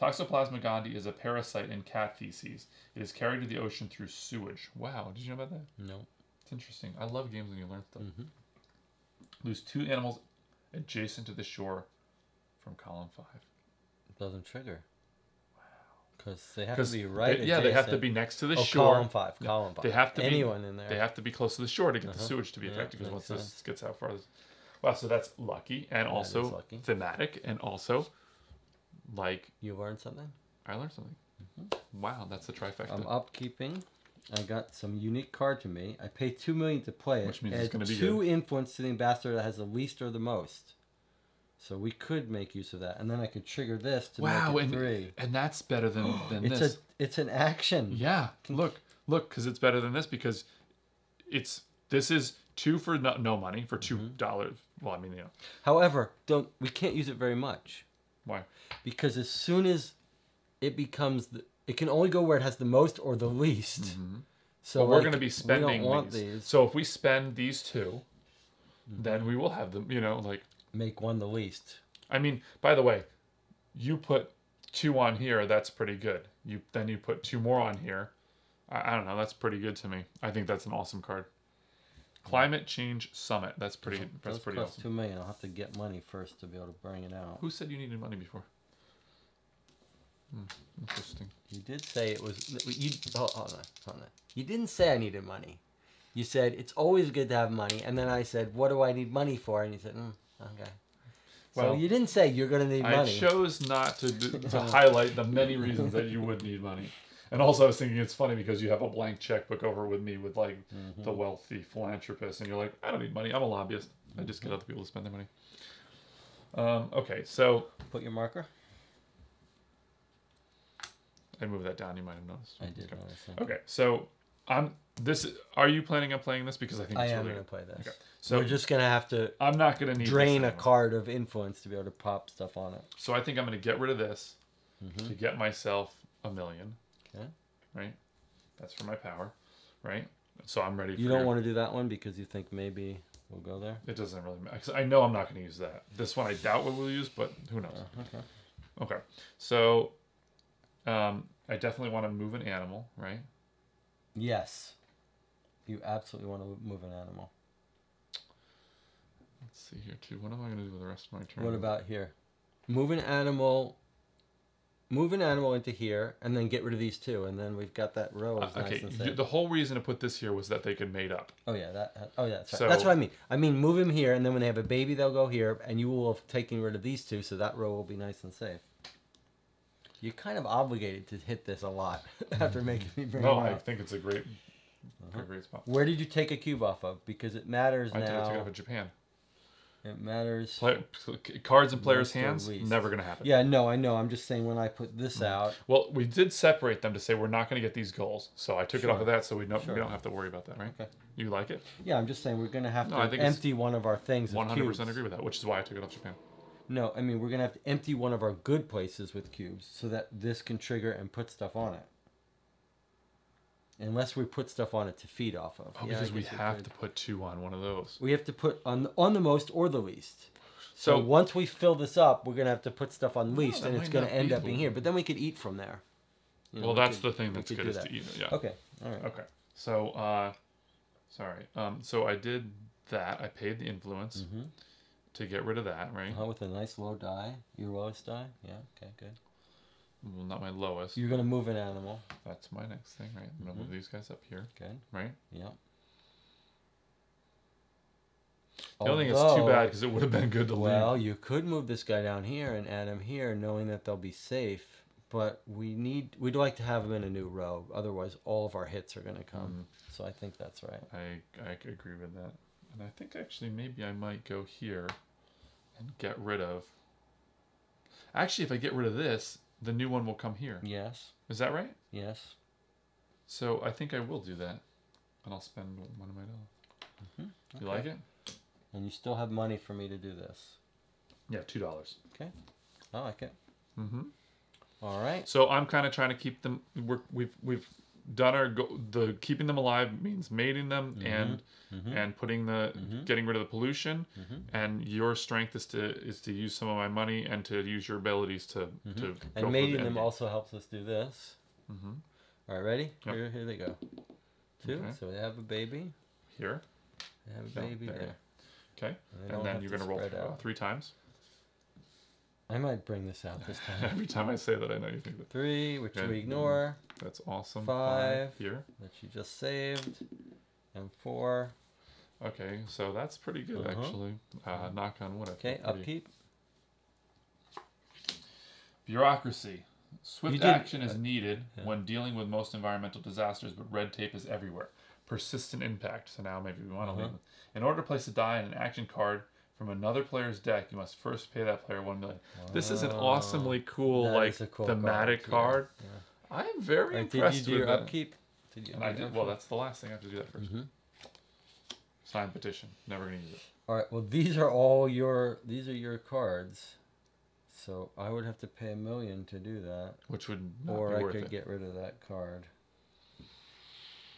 Toxoplasma gondii is a parasite in cat feces. It is carried to the ocean through sewage. Wow, did you know about that? No. It's interesting. I love games when you learn stuff. Mhm. Lose two animals adjacent to the shore from column five. Doesn't trigger. Because they have to be right. they- yeah, they have to be next to the Oh, shore. column five. Column five. They have to be- Anyone in there. They have to be close to the shore to get the Uh-huh. sewage to be effective. Because once makes this gets out far, wow. So that's lucky and also lucky. thematic and also like You learned something. I learned something. Wow, that's a trifecta. I'm upkeeping. I got some unique card to me. I pay two million to play it. Which means it's gonna be two influence to the ambassador that has the least or the most. So we could make use of that, and then I could trigger this to wow, make it and three. and that's better than [GASPS] than It's this. a it's an action. Yeah, look, look, because it's better than this because it's this is two for no, no money for two Mm-hmm. dollars. Well, I mean, you know, However, don't we can't use it very much why? because as soon as it becomes the, it can only go where it has the most or the least. So But we're like, going to be spending these. these. So if we spend these 2 Mm-hmm. then we will have them. You know, like Make one the least. I mean, by the way, you put two on here. That's pretty good. You then you put two more on here. I, I don't know. That's pretty good to me. I think that's an awesome card. Climate Change Summit. That's pretty. That's pretty awesome. two million. I'll have to get money first to be able to bring it out. Who said you needed money before? Hmm, interesting. You did say it was you. Hold, hold on, hold on. You didn't say I needed money. You said it's always good to have money, and then I said, "What do I need money for?" And you said, mm, "Okay." Well, so you didn't say you're gonna need I money. I chose not to do, [LAUGHS] to highlight the many reasons that you would need money. And also, I was thinking it's funny because you have a blank checkbook over with me with like Mm-hmm. the wealthy philanthropist, and you're like, I don't need money. I'm a lobbyist. I just get other people to spend their money. Um, okay, so Put your marker. I moved that down. You might have noticed. I did Okay. notice. Okay, so I'm this. Are you planning on playing this? Because I think I it's am really gonna play this. Okay. So we're just gonna have to I'm not gonna need drain a card of influence to be able to pop stuff on it. So I think I'm gonna get rid of this Mhm. to get myself a million. Okay. Right. That's for my power, right? So I'm ready. You for don't your- want to do that one because you think maybe we'll go there. It doesn't really matter. I know I'm not going to use that. This one I doubt we will use, but who knows? Uh, okay. Okay. So, um, I definitely want to move an animal, right? Yes. You absolutely want to move an animal. Let's see here too. What am I going to do with the rest of my turn? What about here? Move an animal. Move an animal into here, and then get rid of these two, and then we've got that row. Uh, nice okay, and you- safe. the whole reason to put this here was that they could mate up. Oh yeah, that. Oh yeah, that's right. So- that's what I mean. I mean, move him here, and then when they have a baby, they'll go here, and you will have taken rid of these two, so that row will be nice and safe. You're kind of obligated to hit this a lot [LAUGHS] after mm-hmm. making me bring No, him I think it's a great, great, uh-huh. great spot. Where did you take a cube off of? Because it matters I took, I took it off of Japan. It matters. Play, cards in players' hands, never going to happen. Yeah, no, I know. I'm just saying when I put this mm-hmm. out, Well, we did separate them to say we're not going to get these goals, so I took it off of that, so we know Sure. we don't have to worry about that, right? Okay. You like it? yeah, I'm just saying we're gonna have No, to I think it's empty one of our things. 100 percent agree with that, which is why I took it off Japan. No, I mean we're gonna have to empty one of our good places with cubes so that this can trigger and put stuff on it. Unless we put stuff on it to feed off of. Oh, Yeah, because we have to put two on one of those. We have to put on the, on the most or the least. So, So- once we fill this up, we're gonna have to put stuff on least, that and it's gonna end up being here. But then we could eat from there. You know, well, we that's could- the thing that's good is that. to eat. Yeah. Okay. All right. Okay. So, uh, sorry. Um, so I did that. I paid the influence Mm-hmm. To get rid of that, right? Uh-huh, with a nice low die, your lowest die. Yeah. Okay. Good. Well, not my lowest. You're gonna move an animal. That's my next thing, right? I'm gonna move these guys up here, Good. right? Yeah. The only thing is too bad because it would have been good to land. Well, leave. you could move this guy down here and add him here, knowing that they'll be safe. But we need we'd like to have him in a new row. Otherwise, all of our hits are going to come. So I think that's right. I I agree with that, and I think actually maybe I might go here get rid of. Actually, if I get rid of this, the new one will come here. Yes. Is that right? Yes. So I think I will do that, and I'll spend one of my dollars. You like it? And you still have money for me to do this. Yeah, two dollars. Okay. I like it. Mm-hmm. All right. So I'm kind of trying to keep them. We're, we've we've done our go, the keeping them alive means mating them and Mm-hmm. and putting the getting rid of the pollution. And your strength is to is to use some of my money and to use your abilities to to go Mm-hmm. And for the mating end them also helps us do this. Mhm. All right, ready? Yep. Here, here they go. Two. Okay. So they have a baby. here. They have a baby there. there. Okay, And and then you're gonna roll uh, three times. I might bring this out this time. [LAUGHS] Every time I say that, I know you think that. Three, which Okay. we ignore. That's awesome. Five. here. that you just saved, and four. Okay, so that's pretty good Uh-huh. actually. Uh, knock on wood. Okay, pretty- upkeep. Bureaucracy. Swift did- action is needed yeah. when dealing with most environmental disasters, but red tape is everywhere. Persistent impact. So now maybe we want to Uh-huh. leave. In order to place a die in an action card from another player's deck, you must first pay that player one million. This is an awesomely cool, That like cool thematic card, card. yeah, I am very All right, did you impressed do with your that. upkeep? Did you? And I do your did. Well, that's the last thing I have to do that 1st Mhm. Sign petition. Never gonna use it. All right. Well, these are all your. These are your cards. So I would have to pay a million to do that, Which would not or be I could it. get rid of that card.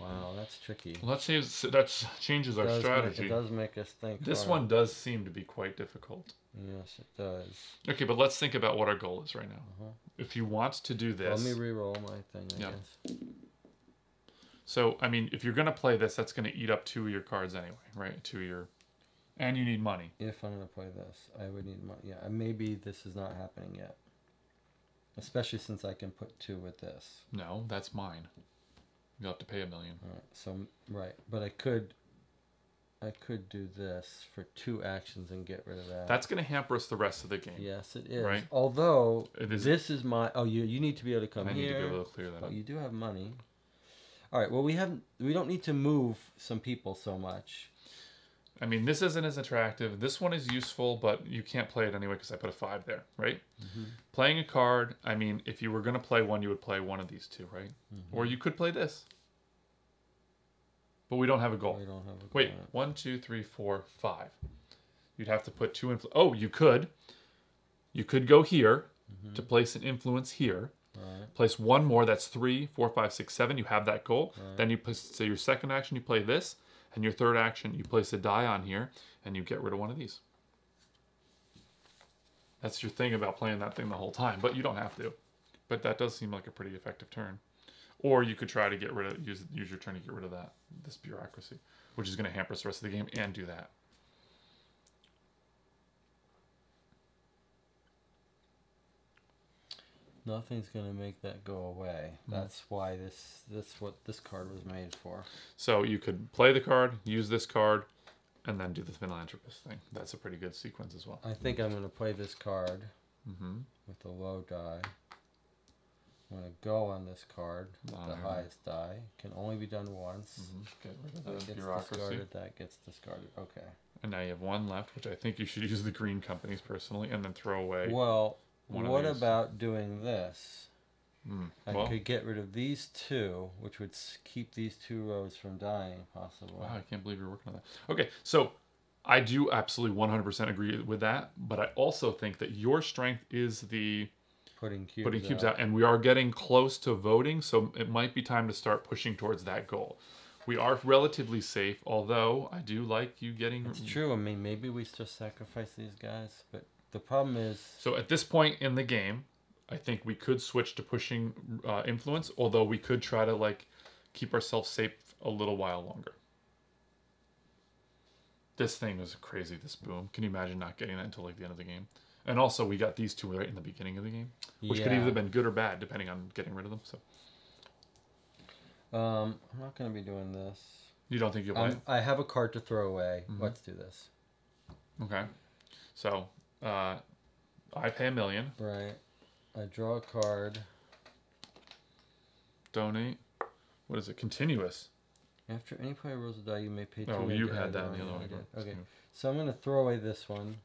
Wow, that's tricky. Well, that changes. That changes our Does make- strategy. it does make us think. This hard. one does seem to be quite difficult. Yes, it does. Okay, but let's think about what our goal is right now. Uh-huh. If you want to do this, Let me re-roll my thing. I Yeah. guess. so I mean, if you're gonna play this, that's gonna eat up two of your cards anyway, right? Two of your, and you need money. If I'm gonna play this, I would need money. Yeah, maybe this is not happening yet. Especially since I can put two with this. No, that's mine. You'll have to pay a million. All right, so right, but I could, I could do this for two actions and get rid of that. That's gonna hamper us the rest of the game. yes, it is. Right. Although It is- this is my. Oh, you you need to be able to come I need here. to be able to clear that Oh, up. you do have money. All right. Well, we haven't. We don't need to move some people so much. I mean, this isn't as attractive. This one is useful, but you can't play it anyway because I put a five there, right? Mm-hmm. Playing a card. I mean, if you were gonna play one, you would play one of these two, right? Mm-hmm. Or you could play this. But we don't have a goal. We don't have. A Wait, one, two, three, four, five. You'd have to put two influ- Oh, you could. You could go here Mm-hmm. to place an influence here, Right. Place one more. That's three, four, five, six, seven. You have that goal. Right. Then you place. So your second action, you play this, and your third action, you place a die on here, and you get rid of one of these. That's your thing about playing that thing the whole time, but you don't have to. But that does seem like a pretty effective turn. Or you could try to get rid of use use your turn to get rid of that this bureaucracy, which is going to hamper us the rest of the game and do that. Nothing's gonna make that go away. That's why this this what this card was made for. So you could play the card, use this card, and then do the philanthropist thing. That's a pretty good sequence as well. I think I'm gonna play this card Mm-hmm. with the low die. I'm gonna go on this card with the highest die. Can only be done once. Get rid of the gets Mm-hmm. bureaucracy. discarded. That gets discarded. Okay. And now you have one left, which I think you should [LAUGHS] use the green companies personally, and then throw away. Well, what these. about doing this? Mm, I well, could get rid of these two, which would keep these two rows from dying, possibly. wow, I can't believe you're working on that. Okay, so I do absolutely 100% agree with that, but I also think that your strength is the Putting cubes. putting cubes out, and we are getting close to voting, so it might be time to start pushing towards that goal. We are relatively safe, although I do like you getting. It's true. I mean, maybe we still sacrifice these guys, but the problem is, So at this point in the game, I think we could switch to pushing uh, influence, although we could try to like keep ourselves safe a little while longer. This thing is crazy. This boom. Can you imagine not getting that until like the end of the game? And also, we got these two right in the beginning of the game, which could either have been good or bad depending on getting rid of them. So um, I'm not gonna be doing this. you don't think you'll play? Um, I have a card to throw away. Mhm. Let's do this. Okay. So uh, I pay a million. Right. I draw a card. Donate. What is it? Continuous. After any player rolls a die, you may pay two. Oh, you to had that in the other one. So- Okay. So I'm gonna throw away this one.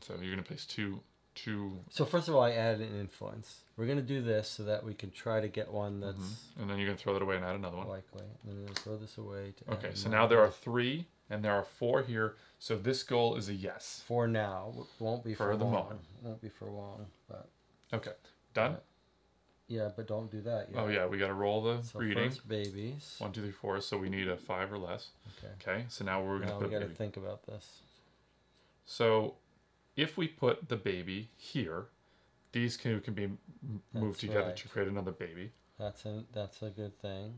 So you're gonna place two, two So first of all, I added an influence. We're gonna do this so that we can try to get one that's Mhm. And then you're gonna throw that away and add another one. likely. And then throw this away. To Okay, so now there are three, and there are four here. So this goal is a yes. for now. Won't be for, For the long. moment. Won't be for long. But Okay, done. yeah, but don't do that yet. Oh yeah, we gotta roll the So reading. first babies. One, two, three, four. So we need a five or less. Okay. Okay, so now we're gonna Now put we gotta think about this. So if we put the baby here, these two can be moved That's together right. to create another baby. That's a that's a good thing.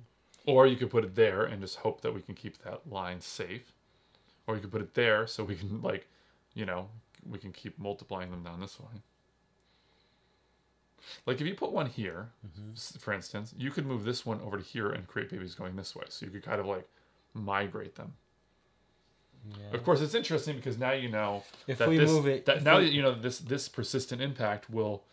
Or you could put it there and just hope that we can keep that line safe. Or you could put it there so we can like, you know, we can keep multiplying them down this way. Like if you put one here, Mm-hmm. for instance, you could move this one over to here and create babies going this way. So you could kind of like migrate them. Yeah. Of course, it's interesting because now you know If that we this, move it, that now we that you know this this persistent impact will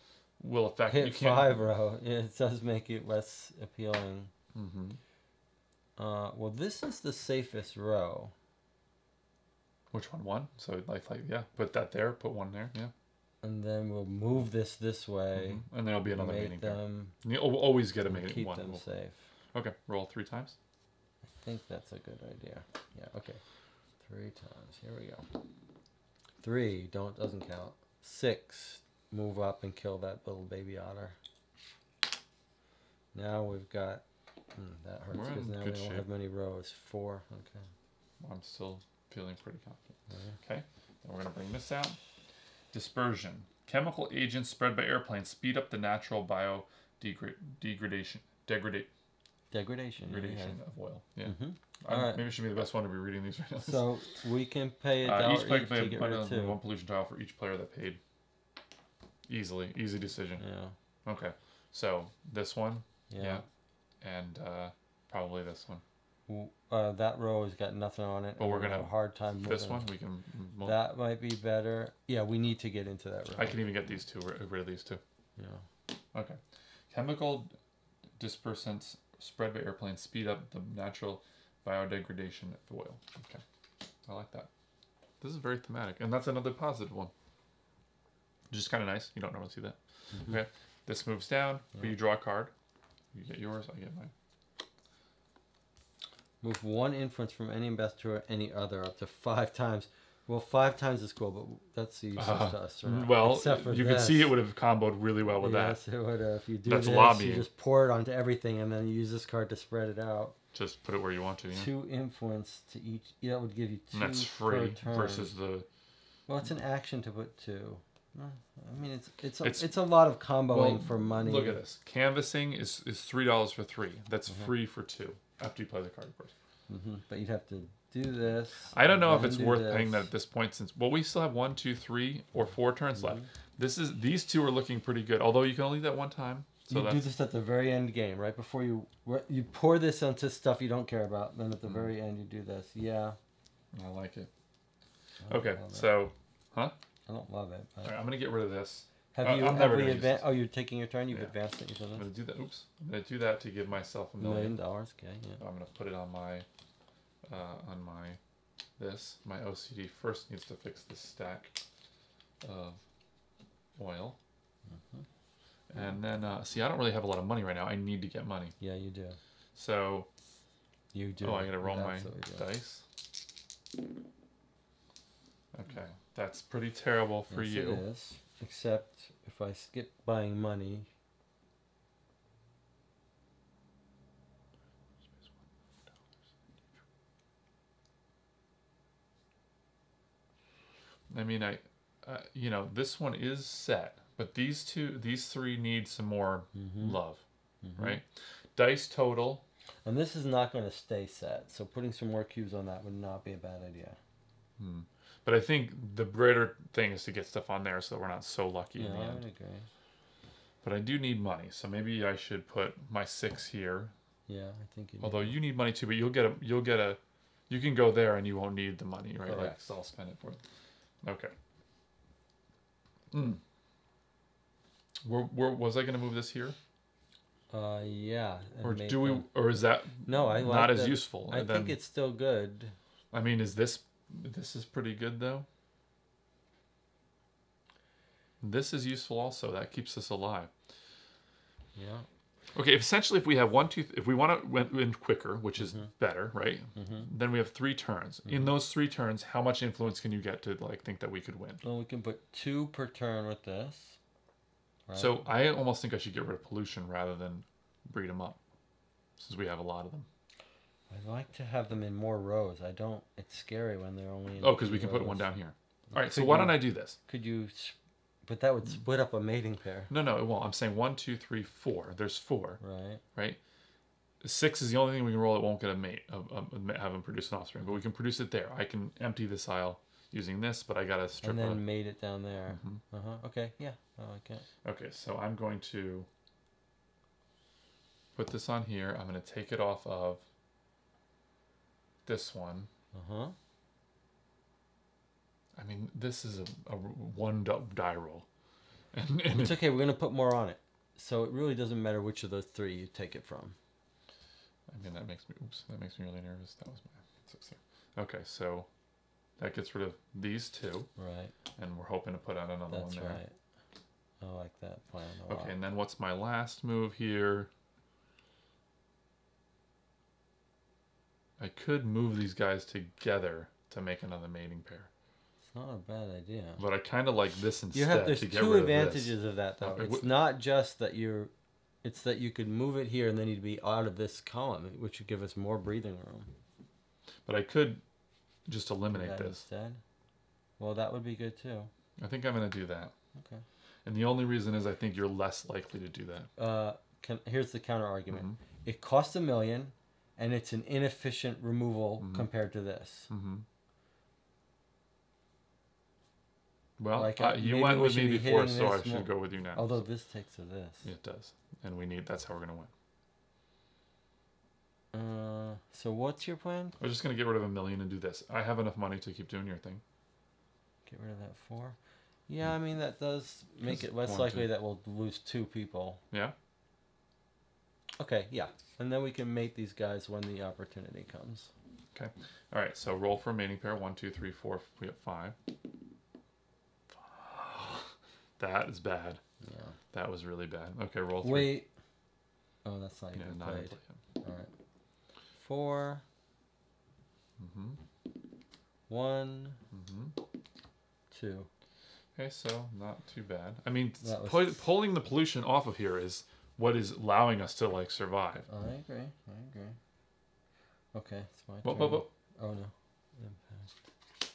will affect you hit can't five row, it does make it less appealing. Mm-hmm. Uh, well, this is the safest row. Which one? One. So like like yeah, put that there. Put one there. Yeah. And then we'll move this this way. Mhm. And there'll be another meeting them You'll always get a meeting keep one. them Roll. safe. Okay, roll three times. I think that's a good idea. Yeah. Okay. Three times. Here we go. Three. Don't doesn't count. Six. Move up and kill that little baby otter. Now we've got. Hmm, that hurts because now we don't shape. have many rows. Four. Okay. I'm still feeling pretty confident. Okay, then we're gonna bring this out. Dispersion. Chemical agents spread by airplanes speed up the natural bio degradation degrada- Degradation. yeah, degradation of oil. Yeah. I'm- Alright. Maybe it should be the best one to be reading these right now. So we can pay a Uh, each player each can to get one, rid of uh, two. one pollution tile for each player that paid. Easily, easy decision. Yeah. Okay, so this one, Yeah. yeah, and uh, probably this one. Uh, that row has got nothing on it. But we're gonna- have a hard time moving. This one we can. Mul- That might be better. Yeah, we need to get into that row. I can even get these two. Rid rid of these two. Yeah. Okay. Chemical dispersants spread by airplanes speed up the natural biodegradation of the oil. Okay. I like that. This is very thematic. And that's another positive one. Which is kind of nice. You don't normally see that. Okay. This moves down. Yeah. you draw a card. You get yours. I get mine. Move one influence from any investor to any other up to five times. Well, five times is cool, but that's useless Uh, to us. Right? well, Except for you could see it would have comboed really well with that. yes, it would. have. if you do That's this, lobbying. you just pour it onto everything, and then you use this card to spread it out. Just put it where you want to. Yeah. Two influence to each. Yeah, that would give you two And that's free versus the. Well, it's an action to put two. I mean, it's it's a, It's- it's, a lot of comboing Well, for money. Look at this. Canvassing is is three dollars for three. That's Mm-hmm. free for two after you play the card, of course. hmm But you'd have to do this. I don't know if it's worth paying that at this point since well we still have one, two, three, or four turns left. Mm-hmm. This is these two are looking pretty good. Although you can only do that one time. So you do this at the very end game, right before you you pour this onto stuff you don't care about. Then at Mm-hmm. the very end, you do this. Yeah. I like it. I Okay, so huh? I don't love it. But All right, I'm gonna get rid of this. Have Uh, you? I'm have we gonna use advan- this. Oh, you're taking your turn. You've Yeah. advanced it. I'm gonna do that. Oops. I'm gonna do that to give myself a million. million dollars. Okay. Yeah. I'm gonna put it on my uh, on my this. My OCD first needs to fix this stack of oil. Mm-hmm. And then uh, see, I don't really have a lot of money right now. I need to get money. Yeah, you do. So You do. oh, I gotta roll my dice. Okay, that's pretty terrible for Yes, you. It is. Except if I skip buying money. I mean, I, uh, you know, this one is set, but these two, these three need some more Mm-hmm. love, right? Dice total. And this is not going to stay set, so putting some more cubes on that would not be a bad idea. But I think the greater thing is to get stuff on there so we're not so lucky Yeah, in the I end. would agree. But I do need money, so maybe I should put my six here. Yeah, I think you. Although you need money too, but you'll get a you'll get a you can go there and you won't need the money, right? Like Correct. so I'll spend it for it. Okay. Hmm. Where, where was I going to move this here, Uh, yeah. or do we, them- or is that No, I not like as that- useful? I think it's still good. I mean, is this this is pretty good though? This is useful also. That keeps us alive. Yeah. Okay, essentially, if we have one, two, if we want to win, quicker, which is Mm-hmm. better, right? Then we have three turns. In those three turns, how much influence can you get to like think that we could win? Well, we can put two per turn with this. Right? So I almost think I should get rid of pollution rather than breed them up, since we have a lot of them. I like to have them in more rows. I don't. It's scary when they're only. In Oh, because we can put one down here. All right, so why you- don't I do this? Could you? But that would split up a mating pair, No, no, it won't. I'm saying one, two, three, four. There's four, right? right? Six is the only thing we can roll that won't get a mate, of, of, have them produce an offspring, but we can produce it there. I can empty this aisle using this, but I gotta strip And then mate it down there. Mm-hmm. Uh huh. Okay. Yeah. I like it. Okay, so I'm going to put this on here. I'm going to take it off of this one. Uh huh. I mean, this is a, a one di- die roll. [LAUGHS] And, and It's okay. We're gonna put more on it, so it really doesn't matter which of those three you take it from. I mean, that makes me, oops, that makes me really nervous. That was my six there. Okay, so that gets rid of these two, Right. and we're hoping to put on another That's one there. That's right. I like that plan a lot. Okay, and then what's my last move here? I could move these guys together to make another mating pair. It's not a bad idea. But I kind of like this instead You have there's two rid of advantages of that though. Okay, It's not just that you're, it's that you could move it here and then you'd be out of this column, which would give us more breathing room. But I could just eliminate that this. instead. Well, that would be good too. I think I'm going to do that. Okay. And the only reason is I think you're less likely to do that. Uh, can, here's the counter argument. Mhm. It costs a million, and it's an inefficient removal Mm-hmm. compared to this. hmm Well, Like, uh, you went with me be before, so I should more. go with you now. Although this takes to this. It does, and we need. That's how we're going to win. Uh, so what's your plan? I'm just going to get rid of a million and do this. I have enough money to keep doing your thing. Get rid of that four. Yeah, I mean that does make it less likely two. that we'll lose two people. Yeah. Okay, yeah, and then we can mate these guys when the opportunity comes. Okay. All right. So roll for mating pair. One, two, three, four. We have five. [SIGHS] That is bad. Yeah. That was really bad. Okay, roll three. Wait. Oh, that's not Yeah, even not played. All right. Four. Mm-hmm. One, hmm two. Okay, so not too bad. I mean, was- pulling the pollution off of here is what is allowing us to like survive. I agree. I agree. Okay, it's my Whoa, turn. whoa, whoa. Oh no. Impact.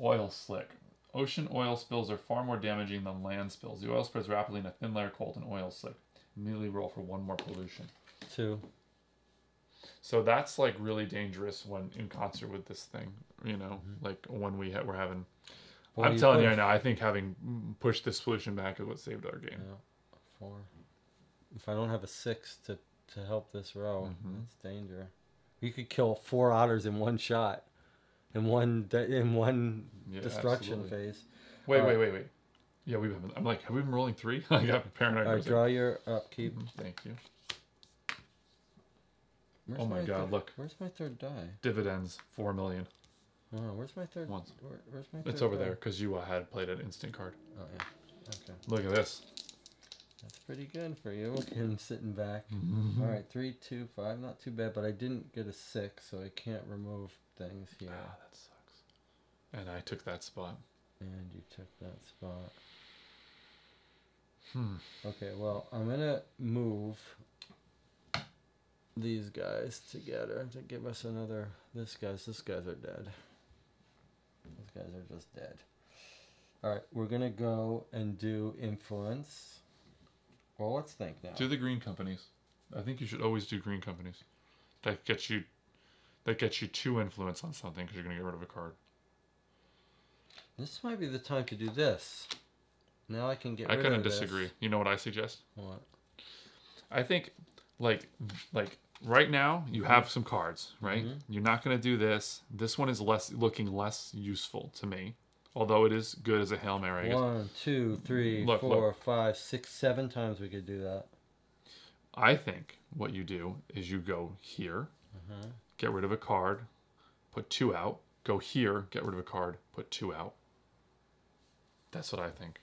Oil slick. Ocean oil spills are far more damaging than land spills. The oil spreads rapidly in a thin layer called an oil slick. Immediately roll for one more pollution. Two. So that's like really dangerous when in concert with this thing, you know, like when we ha- we're having. Boy, I'm telling you right now, I think having mm, pushed this pollution back is what saved our game. Yeah, four. If I don't have a six to to help this row, Mhm. that's danger. You could kill four otters in one shot, in one de- in one Yeah, destruction absolutely. phase. Wait, All wait, wait, wait. Yeah, we've been. I'm like, have we been rolling three? [LAUGHS] I got paranoid. I right, like, draw your upkeep. "Mhm, Thank you. Where's Oh my God, third- look. Where's my third die? Dividends, four million. Oh, where's my third? Once. Where, where's my? It's over die? there because you uh, had played an instant card. Oh yeah. Okay, Look at this. That's pretty good for you. Look at him sitting back. Mm-hmm. All right, three, two, five. Not too bad, but I didn't get a six, so I can't remove things here. Ah, that sucks. And I took that spot. And you took that spot. Hmm. Okay, well, I'm gonna move these guys together to give us another. This guys, this guys are dead. These guys are just dead. All right, we're gonna go and do influence. Well, let's think now. Do the green companies. I think you should always do green companies. That gets you. That gets you two influence on something because you're gonna get rid of a card. This might be the time to do this. Now I can get I couldn't of this. disagree. You know what I suggest? What? I think, like, like right now you have some cards, right? Mhm. You're not gonna do this. This one is less looking less useful to me, although it is good as a hail mary. I guess. One, two, three, Look, four, five, six, seven times we could do that. I think what you do is you go here, Uh-huh. get rid of a card, put two out. Go here, get rid of a card, put two out. That's what I think.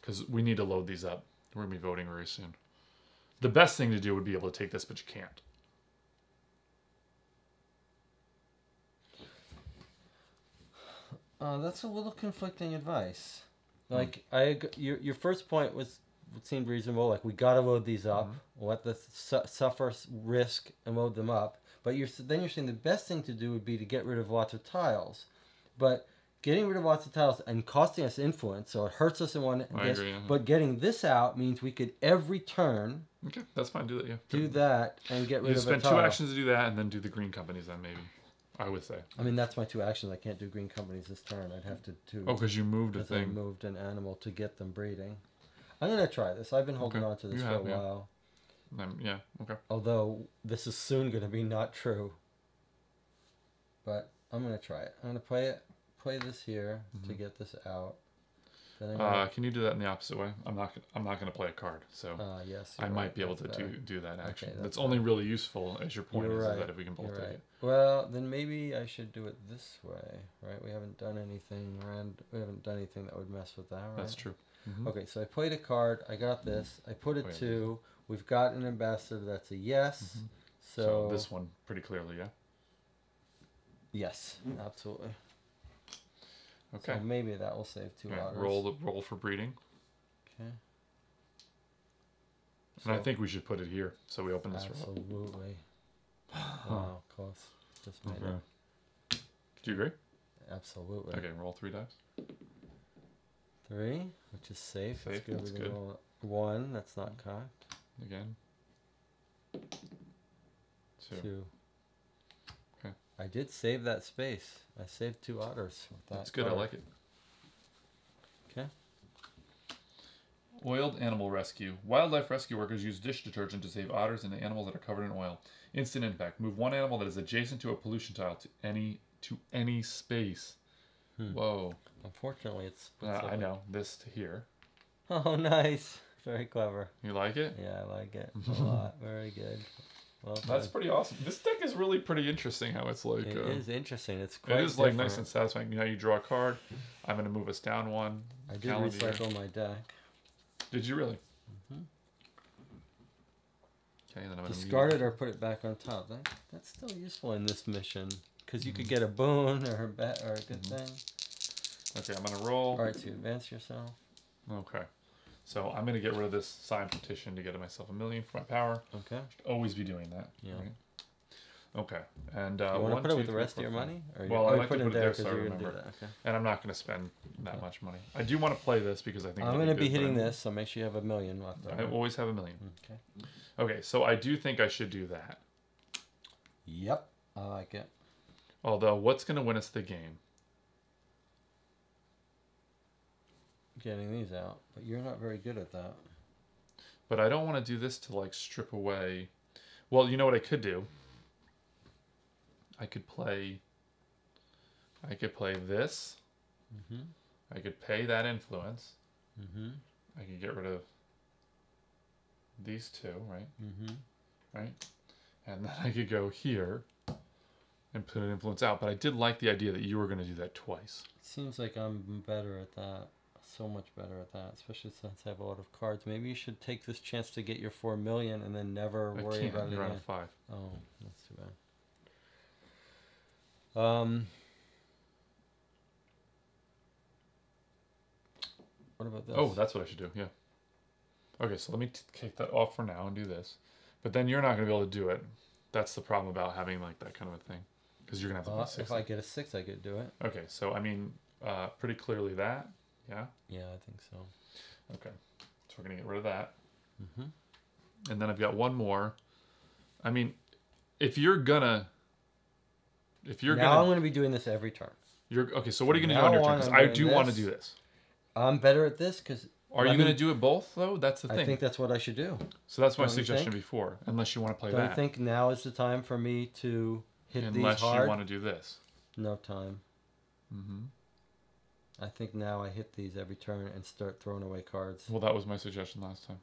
Because we need to load these up. We're gonna be voting very soon. The best thing to do would be able to take this, but you can't. Uh, that's a little conflicting advice. Hmm. Like I, ag- your your first point was seemed reasonable. Like we gotta load these up, Mm-hmm. let the su- suffer risk and load them up. But you're then you're saying the best thing to do would be to get rid of lots of tiles, but getting rid of lots of tiles and costing us influence, so it hurts us in one. I this, agree, yeah. But getting this out means we could every turn Okay, that's fine. Do that. Yeah. do that and get rid You of spend two actions to do that, and then do the green companies. Then maybe, I would say. I mean that's my two actions. I can't do green companies this turn. I'd have to do. Oh, because you moved a because I thing. moved an animal to get them breeding. I'm gonna try this. I've been holding Okay. on to this You for have, a yeah. while. Um, yeah. Okay. Although this is soon gonna be not true. But I'm gonna try it. I'm gonna play it. Play this here to get this out. Mm-hmm. Uh, can you do that in the opposite way? I'm not. I'm not going to play a card, so uh, yes. I you're might be able to that's do better. do that action. that's that's only really useful, as your point You're is, is that if we can both right. it. Well, then maybe I should do it this way, right? We haven't done anything rand. We haven't done anything that would mess with that, right? That's true. Mhm. Okay, so I played a card. I got this. I put it to. We've got an ambassador. That's a yes. Mhm. So, So, this one pretty clearly, yeah. yes, absolutely. Okay. So maybe that will save two Okay, otters. roll the roll for breeding, Okay. and I think we should put it here. So we open this. roll. absolutely. [GASPS] wow, close. Just made Okay. it. Do you agree? Absolutely. Okay, roll three dice. Three, which is safe. Safe, It's good. that's good. roll One, that's not cocked. Again. Two. Two. Okay. I did save that space. I saved two otters with that. That's good. I like it. Okay. Oiled animal rescue. Wildlife rescue workers use dish detergent to save otters and the animals that are covered in oil. Instant impact. Move one animal that is adjacent to a pollution tile to any to any space. Hmm. Whoa. Unfortunately, it's. Uh, I know. This to here. [LAUGHS] Oh, nice. Very clever. You like it? Yeah, I like it a lot. [LAUGHS] Very good. Well That's pretty awesome. This deck is really pretty interesting. How it's like. It uh, is interesting. It's quite It is like nice different. and satisfying. You know, you draw a card. I'm gonna move us down one. I did calendar year. recycle my deck. Did you really? Mhm. Okay, then I'm gonna Discard it or put it back on top. That, that's still useful in this mission because you could get a boon or a bet or a good Mhm. thing. Okay, I'm gonna roll. All right, to advance yourself. Okay. So I'm gonna get rid of this signed petition to get myself a million for my power. Okay. Should Always be doing that. Yeah. Right? Okay. And uh, you want to put it with the rest of your money? Or Well, you, I oh, like to put put it there because so I you're gonna do remember. that. Okay. And I'm not gonna spend that Okay. much money. I do want to play this because I think I'm going to be hitting this, so make sure you have a million left. I always have a million. Okay. Okay, so I do think I should do that. Yep. I like it. Although, what's gonna win us the game? Getting these out, but you're not very good at that. But I don't want to do this to like strip away. Well, you know what I could do? I could play. I could play this. Mm-hmm. I could pay that influence. Mm-hmm. I could get rid of these two, right? Mm-hmm. Right? And then I could go here and put an influence out. But I did like the idea that you were going to do that twice. Seems like I'm better at that. So much better at that, especially since I have a lot of cards. Maybe you should take this chance to get your four million and then never I worry about it You're on a again. five. Oh, that's too bad. Um, what about this? Oh, that's what I should do. Yeah. Okay, so let me t- take that off for now and do this. But then you're not going to be able to do it. That's the problem about having like that kind of a thing, because you're going to have to. Uh, if I get a six, I could do it. Okay, so I mean, uh, pretty clearly that. Yeah. Yeah, I think so. Okay. So we're going to get rid of that. Mm-hmm. And then I've got one more. I mean, if you're gonna, if you're now I'm gonna, be doing this every turn. you're okay. So what are you gonna do on your turn? Because I do want to do this. I'm better at this because Are you gonna do it both though? That's the thing. I think that's what I should do. so that's my don't suggestion before. Unless you want to play Don't that. think now is the time for me to hit Unless these hard? Unless you want to do this. No time. hmm I think now I hit these every turn and start throwing away cards. Well, that was my suggestion last time.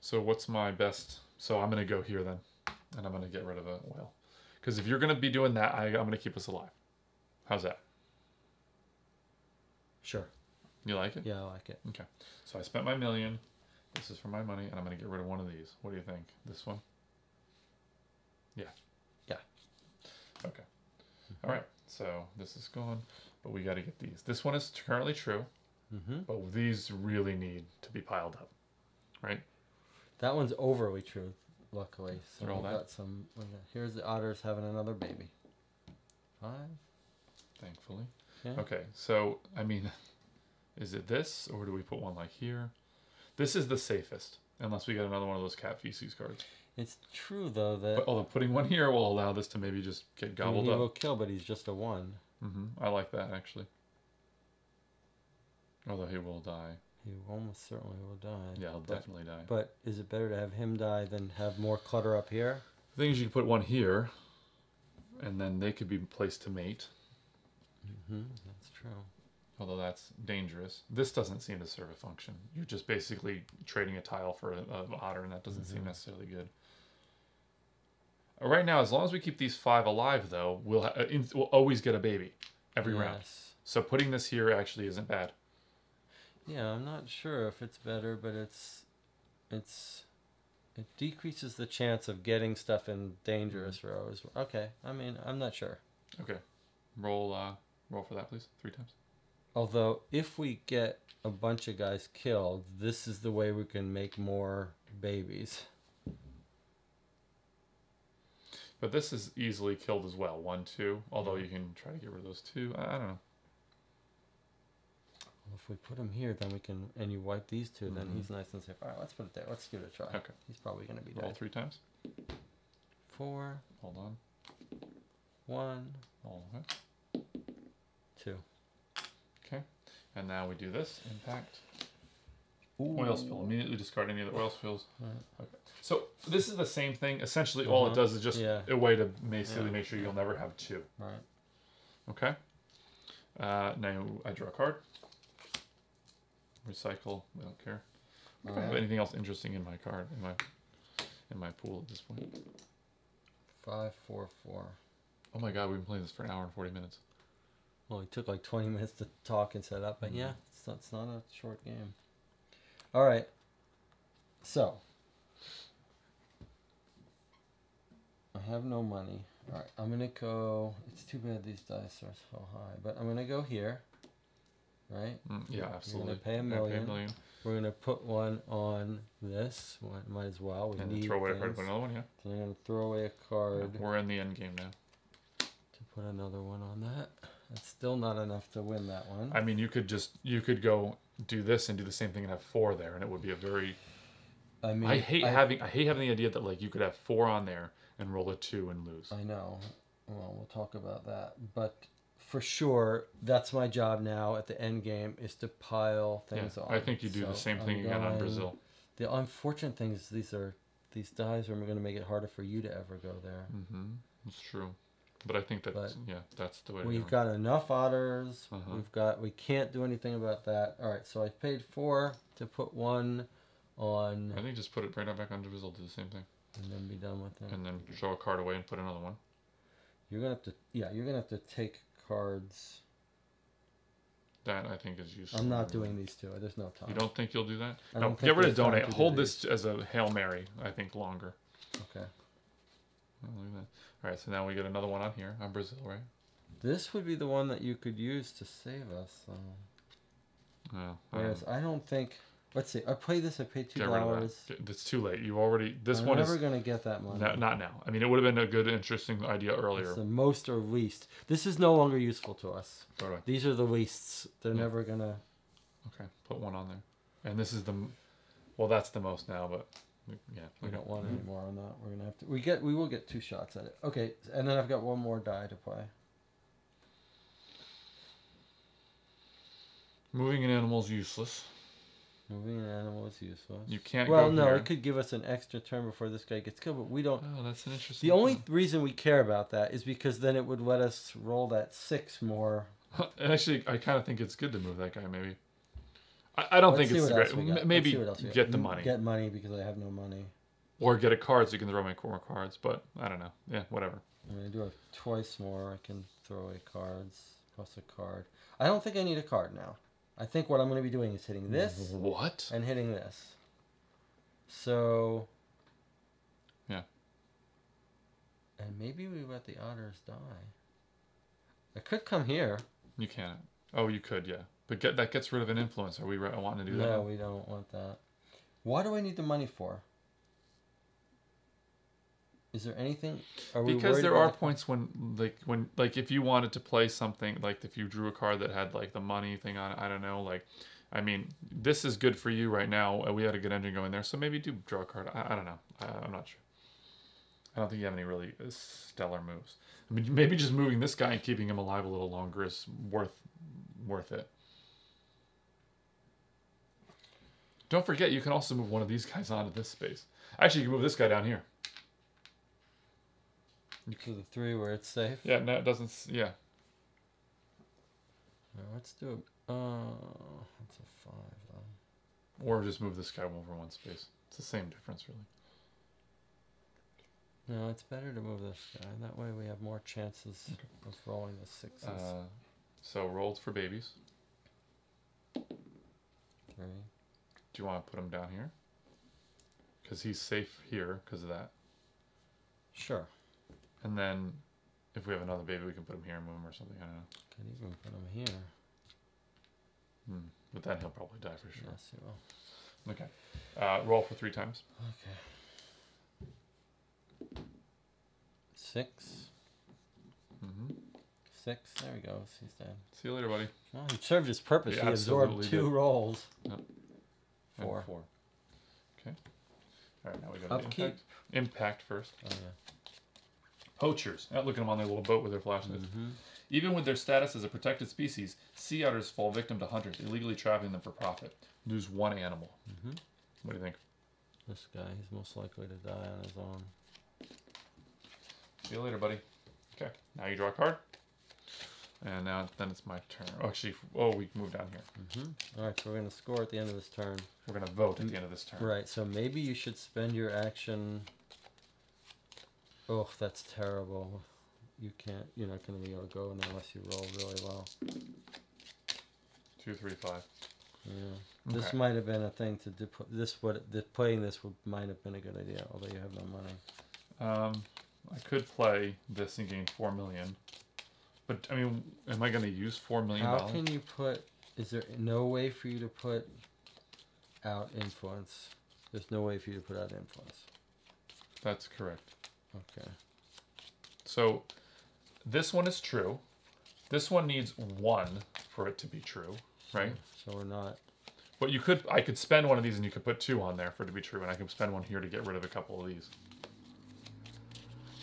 So what's my best? So I'm gonna go here then, and I'm gonna get rid of a whale, because if you're gonna be doing that, I, I'm gonna keep us alive. How's that? Sure. You like it? Yeah, I like it. Okay. So I spent my million. This is for my money, and I'm gonna get rid of one of these. What do you think? This one? Yeah. Yeah. Okay. All right. So this is gone, but we got to get these. This one is currently true, Mm-hmm. but these really need to be piled up, right? That one's overly true, luckily. So we that. got some. Here's the otters having another baby. Five. Thankfully. Yeah. Okay. So I mean, [LAUGHS] is it this, or do we put one like here? This is the safest, unless we get another one of those cat feces cards. It's true though that But although putting one here will allow this to maybe just get I mean, gobbled he up. will kill, but he's just a one. Mm-hmm. I like that actually. Although he will die. He almost certainly will die. Yeah, he'll but, definitely die. But is it better to have him die than have more clutter up here? The thing is, you can put one here, and then they could be placed to mate. Mm-hmm. That's true. Although that's dangerous. This doesn't seem to serve a function. You're just basically trading a tile for a, a otter, and that doesn't seem Mhm. necessarily good. Right now, as long as we keep these five alive, though, we'll ha- uh, in- we'll always get a baby every round. So putting this here actually isn't bad. Yeah, I'm not sure if it's better, but it's it's it decreases the chance of getting stuff in dangerous Mm-hmm. rows. Okay, I mean, I'm not sure. Okay, roll uh, roll for that, please, three times. Although, if we get a bunch of guys killed, this is the way we can make more babies. But this is easily killed as well. One, two. Although you can try to get rid of those two. I, I don't know. Well, if we put him here, then we can, and you wipe these 2 then Mhm. he's nice and safe. All right, let's put it there. Let's give it a try. Okay. He's probably going to be Roll dead. three times. Four, Hold on. one, Roll. Okay. two. Okay. And now we do this. Impact. Oil spill. Immediately discard any of the oil spills. Right. Okay. So this is the same thing. Essentially, all it Uh-huh. does is just Yeah. a way to basically Yeah. make sure you'll never have two. Right. Okay. Uh, now I draw a card. Recycle. I don't care. I don't have anything else interesting in my card in my in my pool at this point. Five, four, four. Oh my god, we've been playing this for an hour and forty minutes. Well, it took like 20 minutes to talk and set up, but Mhm. yeah, it's not, it's not a short game. All right. So. I have no money. All right, I'm gonna go. It's too bad these dice are so high, but I'm gonna go here. Right? Mm, yeah, absolutely. We're gonna pay a, million. We're gonna put one on this. One, might as well. We and need throw away a card. Put another one. Yeah. I'm gonna throw away a card. Yeah, we're in the end game now. To put another one on that. It's still not enough to win that one. I mean, you could just you could go do this and do the same thing and have four there, and it would be a very. I mean, I hate having I hate having the idea that like you could have four on there and roll a two and lose. I know. Well, we'll talk about that. But for sure, that's my job now at the end game is to pile Yeah, things on. I think you do the So same I'm thing again on Brazil. The unfortunate thing is these are these dies are going to make it harder for you to ever go there. Mm-hmm. It's true, but I think that But yeah, that's the way. We've got enough otters. Uh-huh. We've got. We can't do anything about that. All right. So I paid four to put one on I think just put it right on back onto Brazil. Do the same thing, and then be done with it. and then show a card away and put another one. You're gonna have to. Yeah, you're gonna have to take cards. That I think is useful. I'm not doing these two. There's no time. You don't think you'll do that? I no, don't get rid of donate. do Hold this as a hail mary. I think longer. Okay. Oh, look at that. All right, so now we get another one on here on Brazil, right? This would be the one that you could use to save us. So. Oh, um, Whereas I don't think. Let's see. I played this. I paid two get rid of dollars. It's too late. You already. This I'm one never is gonna get that money. no, not now. I mean, it would have been a good, interesting idea earlier. It's the most or least. This is no longer useful to us. Away. These are the leasts. They're Yeah. never gonna. Okay, put one on there. And this is the, well, that's the most now, but we- yeah. We don't want mm-hmm. any more on that. We're gonna have to. We get. We will get two shots at it. Okay, and then I've got one more die to play. Moving an animal is useless. Moving an animal is useless. You can't well, no, here. it could give us an extra turn before this guy gets killed, but we don't. Oh, that's an interesting. The only reason we care about that is because then it would let us roll that six more. [LAUGHS] Actually, I kind of think it's good to move that guy. Maybe. I, I don't Let's think it's else great. we got. M- Maybe Let's see what else we got. get the money Get money because I have no money. or get a card so you can throw my more cards. But I don't know. Yeah, whatever. I'm gonna do it twice more. I can throw away cards. Cost a card. I don't think I need a card now. I think what I'm gonna be doing is hitting this What? and hitting this. So. Yeah. And maybe we let the otters die. I could come here. You can't. Oh, you could, yeah. But get that gets rid of an influence. Are we re- wanting to do no, that? No, we don't want that. Why do I need the money for? Is there anything? Are we because there are the- points when like when like if you wanted to play something like if you drew a card that had like the money thing on it i don't know like i mean this is good for you right now we had a good engine going there so maybe do draw a card i, I don't know I, i'm not sure i don't think you have any really uh, stellar moves i mean maybe just moving this guy and keeping him alive a little longer is worth worth it don't forget you can also move one of these guys onto this space actually you can move this guy down here to the three where it's safe. yeah no it doesn't yeah No, let's do it. Uh, that's a five. Though. Or just move this guy over one space. It's the same difference, really. No, it's better to move this guy. That way we have more chances of rolling the sixes. Uh, so rolled for babies. Three. Do you want to put him down here? Because he's safe here because of that. Sure. And then if we have another baby, we can put him here and move him or something. I don't know. Could even put him here. Hmm. But then he'll probably die for sure. Yes, he will. Okay. Uh, roll for three times. Okay. Six. hmm Six. There he goes. He's dead. See you later, buddy. Well, he served his purpose. He He, absorbed two did. rolls. Yep. And Four. four. Okay. All right, now we go to the Upkeep. impact. Impact first. Oh yeah. Poachers. Out looking them on their little boat with their flashlights. Mm-hmm. Even with their status as a protected species, sea otters fall victim to hunters illegally trapping them for profit. Lose one animal. Mhm. What do you think? This guy, he's most likely to die on his own. See you later, buddy. Okay, now you draw a card. And now then it's my turn. Oh, actually, oh, we move down here. Mm-hmm. All right, so we're gonna score at the end of this turn. We're gonna vote at the end of this turn. Right. So maybe you should spend your action. Oh, that's terrible. You can't. You're not gonna be able to go unless you roll really well. Two, three, five. Yeah. This might have been a thing to do. This what the, playing this would might have been a good idea, although you have no money. Um, I could play this and gain four million. But I mean, am I going to use four million How can you put? Is there no way for you to put out influence? There's no way for you to put out influence. That's correct. Okay. So this one is true. This one needs one for it to be true, right? So we're not. But you could, I could spend one of these and you could put two on there for it to be true, and I could spend one here to get rid of a couple of these.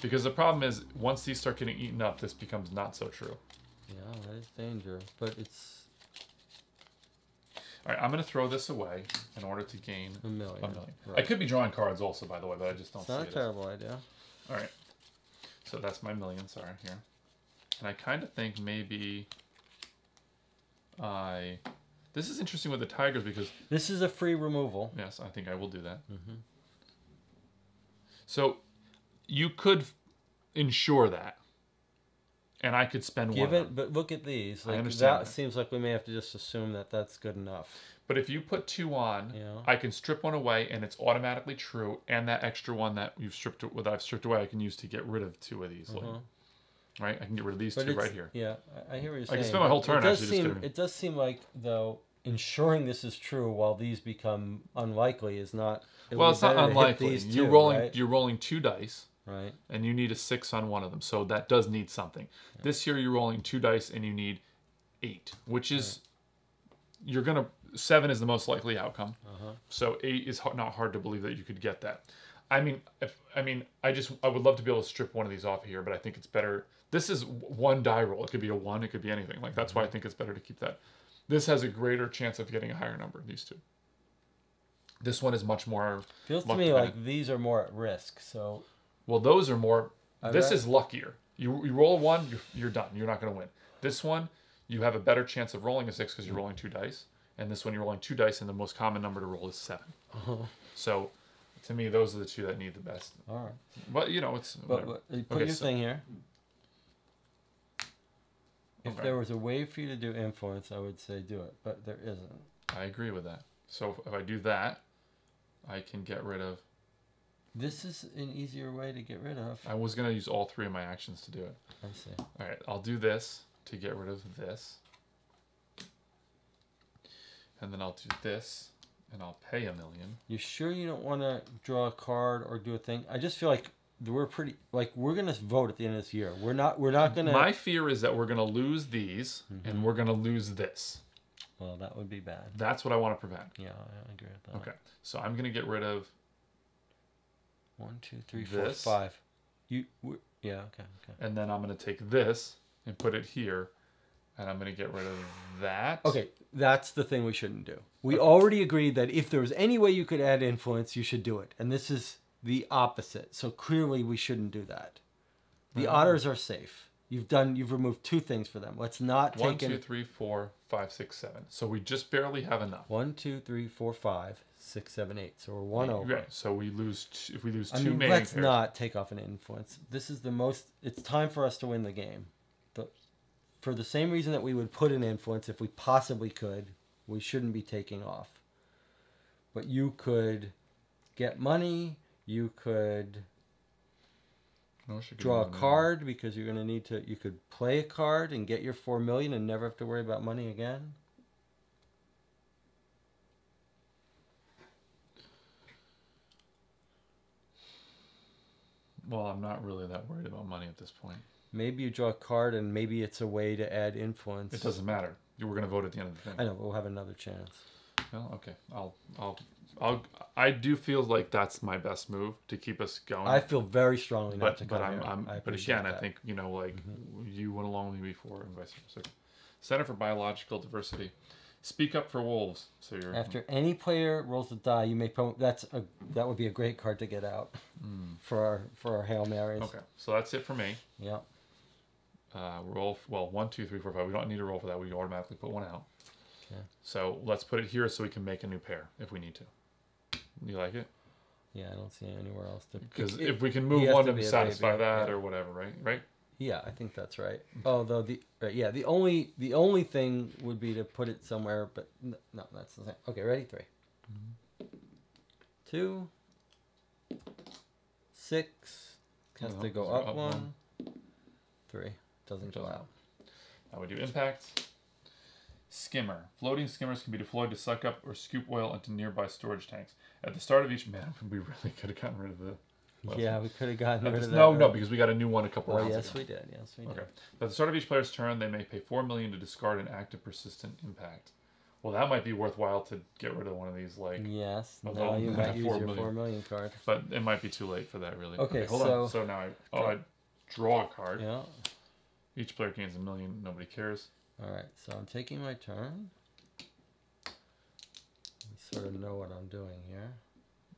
Because the problem is, once these start getting eaten up, this becomes not so true. Yeah, that is danger. But it's All right, I'm going to throw this away in order to gain a million. a million. I could be drawing cards also, by the way, but I just don't It's not a terrible idea. All right. So that's my million, sorry, here. And I kind of think maybe I... This is interesting with the Tigers because, This is a free removal. yes, I think I will do that. Mm-hmm. So you could ensure that. And I could spend one. of them. But look at these. I understand that that. seems like we may have to just assume that that's good enough. But if you put two on, Yeah. I can strip one away and it's automatically true. And that extra one that you've stripped that I've stripped away, I can use to get rid of two of these. like, Uh-huh. Right? I can get rid of these But two right here. Yeah, I, I hear what you're I saying. can spend my whole turn It does actually just seem. getting- It does seem like though ensuring this is true while these become unlikely is not. it Well, it's not better to hit unlikely. These You're rolling. right? You're rolling two dice. Right. and you need a six on one of them. So that does need something. This year you're rolling two dice and you need eight, which is you're gonna seven is the most likely outcome. Uh-huh. So eight is not hard to believe that you could get that. I mean, if I mean, I just I would love to be able to strip one of these off here, but I think it's better. This is one die roll. It could be a one. It could be anything. Like that's why I think it's better to keep that. This has a greater chance of getting a higher number. These two. This one is much more. Feels to me dependent. like these are more at risk. So Well, those are more. This is luckier. You, you roll a one, you're, you're done. You're not going to win. This one, you have a better chance of rolling a six because you're rolling two dice. And this one, you're rolling two dice, and the most common number to roll is 7 uh-huh. So, to me, those are the two that need the best. all right. But you know, it's. But, but you put Okay, your so- thing here. If Okay. there was a way for you to do influence, I would say do it, but there isn't. I agree with that. So if I do that, I can get rid of. This is an easier way to get rid of. I was going to use all three of my actions to do it. I see. All right, I'll do this to get rid of this. And then I'll do this, and I'll pay a million. You sure you don't want to draw a card or do a thing? I just feel like we're pretty like we're gonna vote at the end of this year. We're not. We're not gonna. My fear is that we're going to lose these, Mm-hmm. and we're going to lose this. well, that would be bad. That's what I want to prevent. Yeah, I agree with that. Okay, so I'm going to get rid of One, two, three, four, This. five. You. yeah. Okay. Okay. and then I'm going to take this and put it here, and I'm going to get rid of that. Okay, that's the thing we shouldn't do. We already agreed that if there was any way you could add influence, you should do it. And this is the opposite. So clearly we shouldn't do that. The mm-hmm. otters are safe. You've done you've removed two things for them. Let's not One, take two, in three, four, five, six, seven. So we just barely have enough. one, two, three, four, five, six, seven, eight. So we're one over. Right. So we lose. T- if we lose I two mean, mating let's pairs- not take off an influence. This is the most. It's time for us to win the game. The, for the same reason that we would put an influence if we possibly could, we shouldn't be taking off. But you could get money. You could No, draw a card because you're going to need to. You could play a card and get your four million and never have to worry about money again. Well, I'm not really that worried about money at this point. Maybe you draw a card and maybe it's a way to add influence. It doesn't matter. You were going to vote at the end of the thing. I know, but we'll have another chance. Well, okay. I'll, I'll, I'll. I do feel like that's my best move to keep us going. I feel very strongly not to but come I'm, here. I'm I but again, I that. Mm-hmm. think you know, like you went along with me before, and vice versa. Center for Biological Diversity. Speak up for wolves. So you're After any player rolls a die, you may promote. That's a that would be a great card to get out for our for our hail marys. okay. So that's it for me. Yeah. Uh, roll well one, two, three, four, five. We don't need to roll for that. We automatically put one out. Okay. So let's put it here so we can make a new pair if we need to. You like it? Yeah, I don't see anywhere else to. Because if we can move one to to satisfy that yeah. or whatever, right? Right. Yeah, I think that's right. Although the right, yeah, the only the only thing would be to put it somewhere, but no, no that's the same. Okay, ready? 3 Two. Six. has No, to go up, up one. Three. Doesn't go out. Now we do impact. Skimmer. Floating skimmers can be deployed to suck up or scoop oil into nearby storage tanks. At the start of each man, we really could have gotten rid of the. Yeah, we could have gotten rid of that. no, no, because we got a new one a couple Oh, rounds yes, ago. we did. Yes, we did. Okay. At the start of each player's turn, they may pay four million to discard an active persistent impact. Well, that might be worthwhile to get rid of one of these, like, Yes. Now you might use four your million. four million card. but it might be too late for that, really. Okay, hold so- on. So now I, oh, I draw a card. Yeah. Each player gains a million. Nobody cares. All right. So I'm taking my turn. I sort of know what I'm doing here.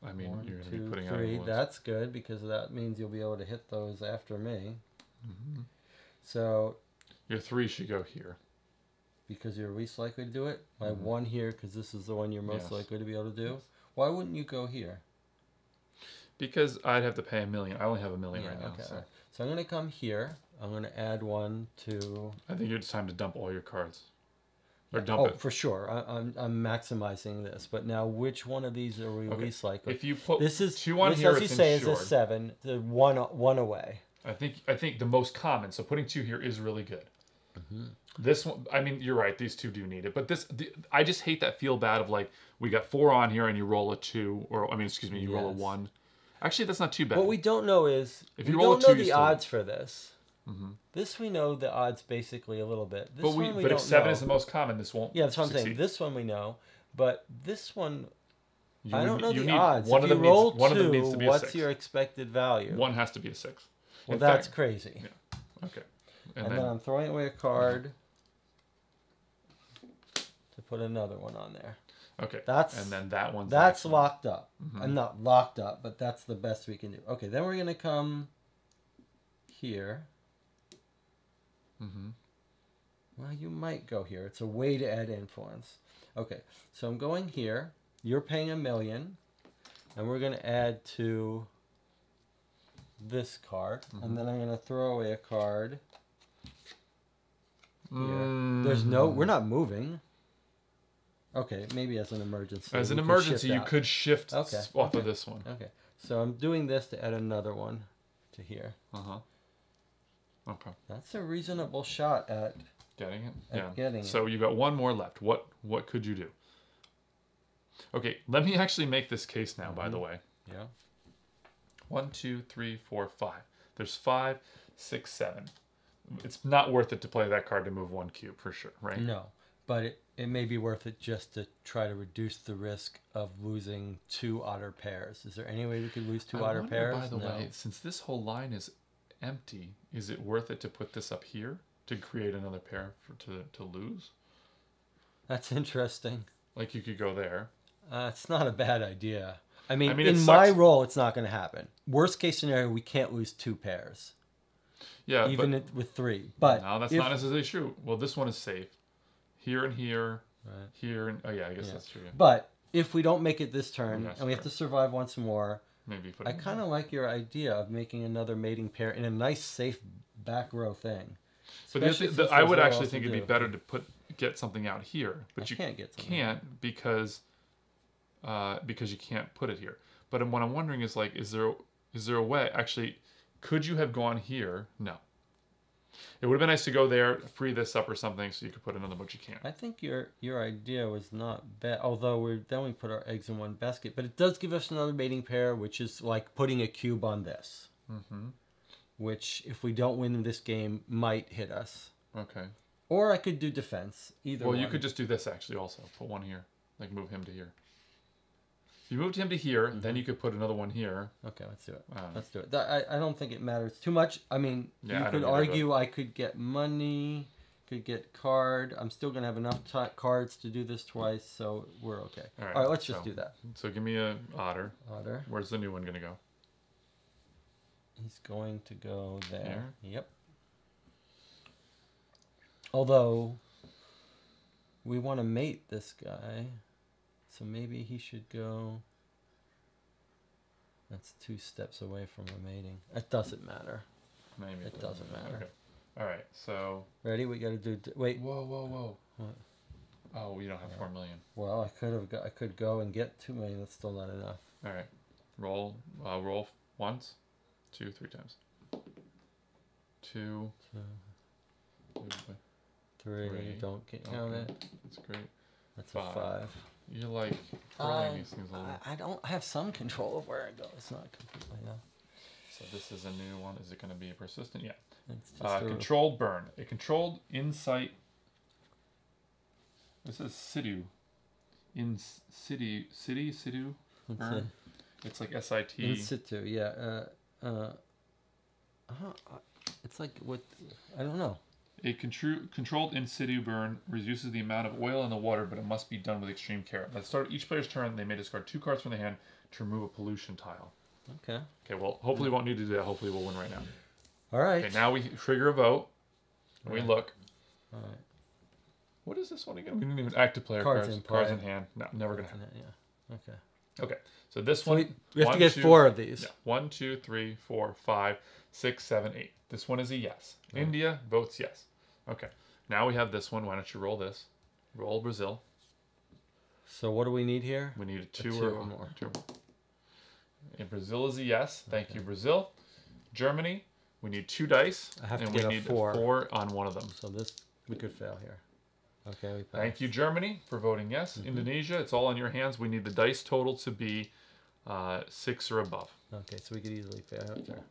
I mean, One, you're going to be putting out. three. That's good because that means you'll be able to hit those after me. Mm-hmm. So Your three should go here. because you're least likely to do it, My Mhm. one here because this is the one you're most Yes. likely to be able to do. Why wouldn't you go here? Because I'd have to pay a million. I only have a million Yeah, right now. okay, So. So I'm gonna come here. I'm gonna add one to. I think it's time to dump all your cards. Or dump oh, it. for sure. I, I'm I'm maximizing this, but now which one of these are we Okay, least likely? If you put This is two on this, here, as you it's say, is a seven. The one one away. I think I think the most common. So putting two here is really good. Mm-hmm. This one, I mean, you're right. These two do need it, but this, the, I just hate that feel bad of like we got four on here and you roll a two, or I mean, excuse me, you roll a one. Actually, that's not too bad. What we don't know is If we you roll a don't know two, you the odds for this. Mhm. This we know the odds basically a little bit. This but we, one we but if seven know. is the most common, this won't. yeah, that's what I'm saying. This one we know, but this one You I don't know you the need- odds. One if of you them roll needs, one two, of them needs to be a what's six. your expected value? One has to be a six. well, In that's fact- crazy. Yeah. Okay. And, And, then, then, I'm throwing away a card to put another one on there. okay. That's and then that one's that's one. locked up. Mhm. I'm not locked up, but that's the best we can do. Okay, then we're gonna come here. Mhm. Well, you might go here. It's a way to add influence. Okay, so I'm going here. You're paying a million, and we're gonna add to this card, Mhm. and then I'm gonna throw away a card. Here. Mm. There's no. We're not moving. Okay, maybe as an emergency. As an emergency, you out. could shift Okay, off of this one. Okay, so I'm doing this to add another one to here. Uh huh. Okay. That's a reasonable shot at. Getting it? Yeah. getting it. so you got one more left. What what could you do? Okay, let me actually make this case now, by the Mm-hmm. way. Yeah. One, two, three, four, five. There's five, six, seven. It's not worth it to play that card to move one cube for sure, right? No, but it, it may be worth it just to try to reduce the risk of losing two otter pairs. Is there any way we could lose two I otter wonder, pairs? By the no. way, since this whole line is empty, is it worth it to put this up here to create another pair for to to lose? That's interesting. Like you could go there. Uh, it's not a bad idea. I mean, I mean, in my role, it's not going to happen. Worst case scenario, we can't lose two pairs, Yeah, even but it- with three. But no, that's if- not necessarily true. Well, this one is safe. Here and here, Right. here and oh yeah, I guess Yeah. that's true. But if we don't make it this turn, and we have to survive once more, Maybe put. I kind of like your idea of making another mating pair in a nice, safe back row thing. But the, the, I would actually think it'd be better to put get something out here, but I you can't get something. can't because uh, because you can't put it here. But what I'm wondering is like, is there is there a way? Actually, could you have gone here? No. It would have been nice to go there, free this up or something, so you could put another, but you can't. I think your your idea was not bad. Although we then we put our eggs in one basket, but it does give us another mating pair, which is like putting a cube on this, Mm-hmm. which if we don't win this game might hit us. Okay. Or I could do defense. Either. Well, you could just do this actually also. Put one here, like move him to here. You moved him to here, Mm-hmm. then you could put another one here. Okay, let's do it. Um, Let's do it. I, I don't think it matters too much. I mean, Yeah, you don't could either, argue I could get money, could get card. I'm still gonna have enough ti cards to do this twice, so we're okay. All right, All right, let's just so- do that. so give me a otter. Otter. Where's the new one gonna go? He's going to go there. There? Yep. Although we want to mate this guy, so maybe he should go. That's two steps away from a mating. It doesn't matter. Maybe It doesn't matter. Okay. All right. So. Ready? We got to do. Wait. Whoa, whoa, whoa. What? Oh, we don't have four million. Well, I could have. Got, I could go and get two million. That's still not enough. All right. Roll. Uh, roll once, two, three times. two. by- Three. Three. Don't get count Okay. it. That's great. That's Five. a five. You like throwing Uh, these things little. I, I don't have some control of where it goes. It's not completely. No. So this is a new one. Is it going to be persistent? Yeah. Uh, a- controlled burn. A controlled insight. This is situ. In city, city, situ. it's burn. It's like S I T. in situ. Yeah. Uh, uh, uh, it's like what? I don't know. A contru- controlled in situ burn reduces the amount of oil in the water, but it must be done with extreme care. At the start of each player's turn, they may discard two cards from their hand to remove a pollution tile. Okay. Okay, well, hopefully we won't need to do that. Hopefully we'll win right now. All right. Okay, now we trigger a vote. We Right. look. All right. What is this one again? We didn't even active player Cards cards. in Cards in hand. No, never gonna happen. Yeah. Okay. Okay, so this So one. we, we have one, to get two- four of these. Yeah, one, two, three, four, five, six, seven, eight. This one is a yes. India votes yes. Okay, now we have this one. Why don't you roll this? Roll Brazil. So what do we need here? We need a two, two or, or more. Two. And Brazil is a yes. Thank you, Brazil. Germany, we need two dice. I have to and get we a need four. four on one of them. So this we could fail here. Okay. We Thank you, Germany, for voting yes. Mm-hmm. Indonesia, it's all in your hands. We need the dice total to be uh, six or above. Okay, so we could easily fail out there.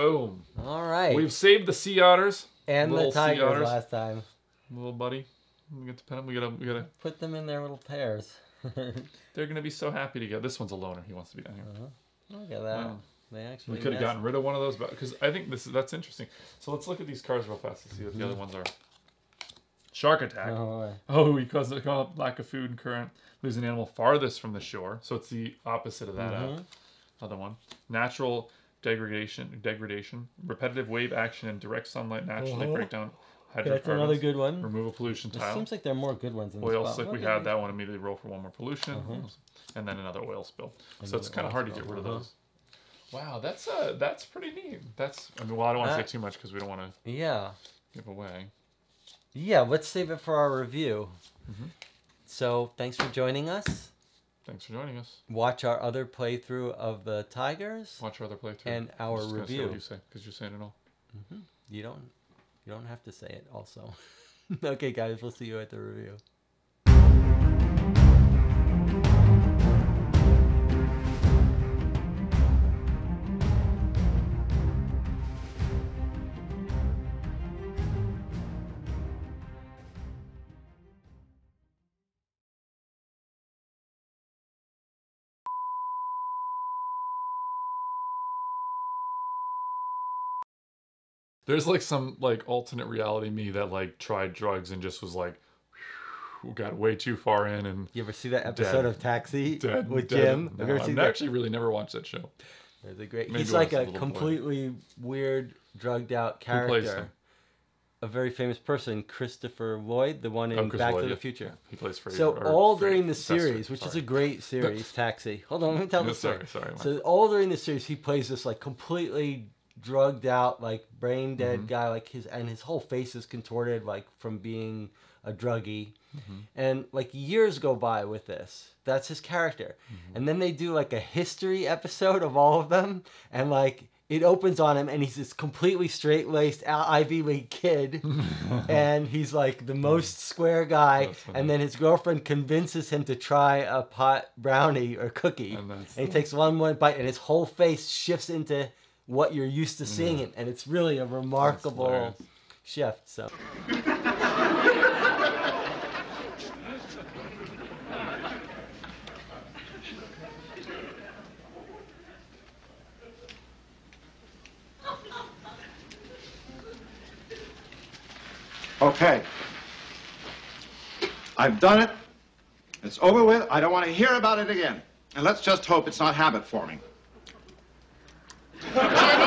Boom. All right. We've saved the sea otters. and the tigers otters. last time. Little buddy. We get to pet him. We gotta, we gotta. Put them in their little pairs. [LAUGHS] They're gonna be so happy together. This one's a loner. He wants to be down here. Look at that. Wow. They actually. We could have gotten rid of one of those, but because I think this that's interesting. So let's look at these cards real fast to see what the other ones are. Shark attack. Oh, boy. Oh, he causes a lack of food and current. Lose an animal farthest from the shore. So it's the opposite of that. Mm-hmm. uh, other one. Natural degradation. Degradation. Repetitive wave action and direct sunlight naturally Uh-huh. break down Okay, that's another good one. Remove a pollution It tile. seems like there are more good ones in Oil slick. spot. We had that one. Immediately roll for one more pollution, and then another oil spill. so it's kind of hard to get rid of uh-huh. those. Wow, that's uh, that's pretty neat. That's I mean, well, I don't want to Uh, say too much because we don't want to Yeah. give away. Yeah, let's save it for our review. Mm-hmm. So, thanks for joining us. Thanks for joining us. Watch our other playthrough of the Tigers. Watch our other playthrough And our just gonna say review. what you say because you're saying it all. Mm-hmm. You don't you don't have to say it also. [LAUGHS] okay guys, we'll see you at the review. There's like some like alternate reality me that like tried drugs and just was like got way too far in and You ever see that episode Dead. of Taxi dead with dead. Jim? No, Have you ever I've actually really never watched that show. A great. Maybe He's like a a boy. completely weird, drugged out character. A very famous person, Christopher Lloyd, the one oh, in Oh, Back Lloyd, to the yeah. Future. He plays Freddy. So all Freddy during the series, which is a great [LAUGHS] series, Taxi. Hold on, let me tell Yeah, the story. sorry, sorry. So all during the series, he plays this like completely drugged out, like brain dead Mm-hmm. guy, like his and his whole face is contorted, like from being a druggie. Mm-hmm. And like years go by with this. That's his character. Mm-hmm. And then they do like a history episode of all of them, and like it opens on him, and he's this completely straight laced Ivy League kid, [LAUGHS] and he's like the most square guy. And then his girlfriend convinces him to try a pot brownie or cookie, And and he [LAUGHS] takes one one bite, and his whole face shifts into what you're used to seeing it, and it's really a remarkable shift. So. Okay. I've done it. It's over with. I don't want to hear about it again. And let's just hope it's not habit forming and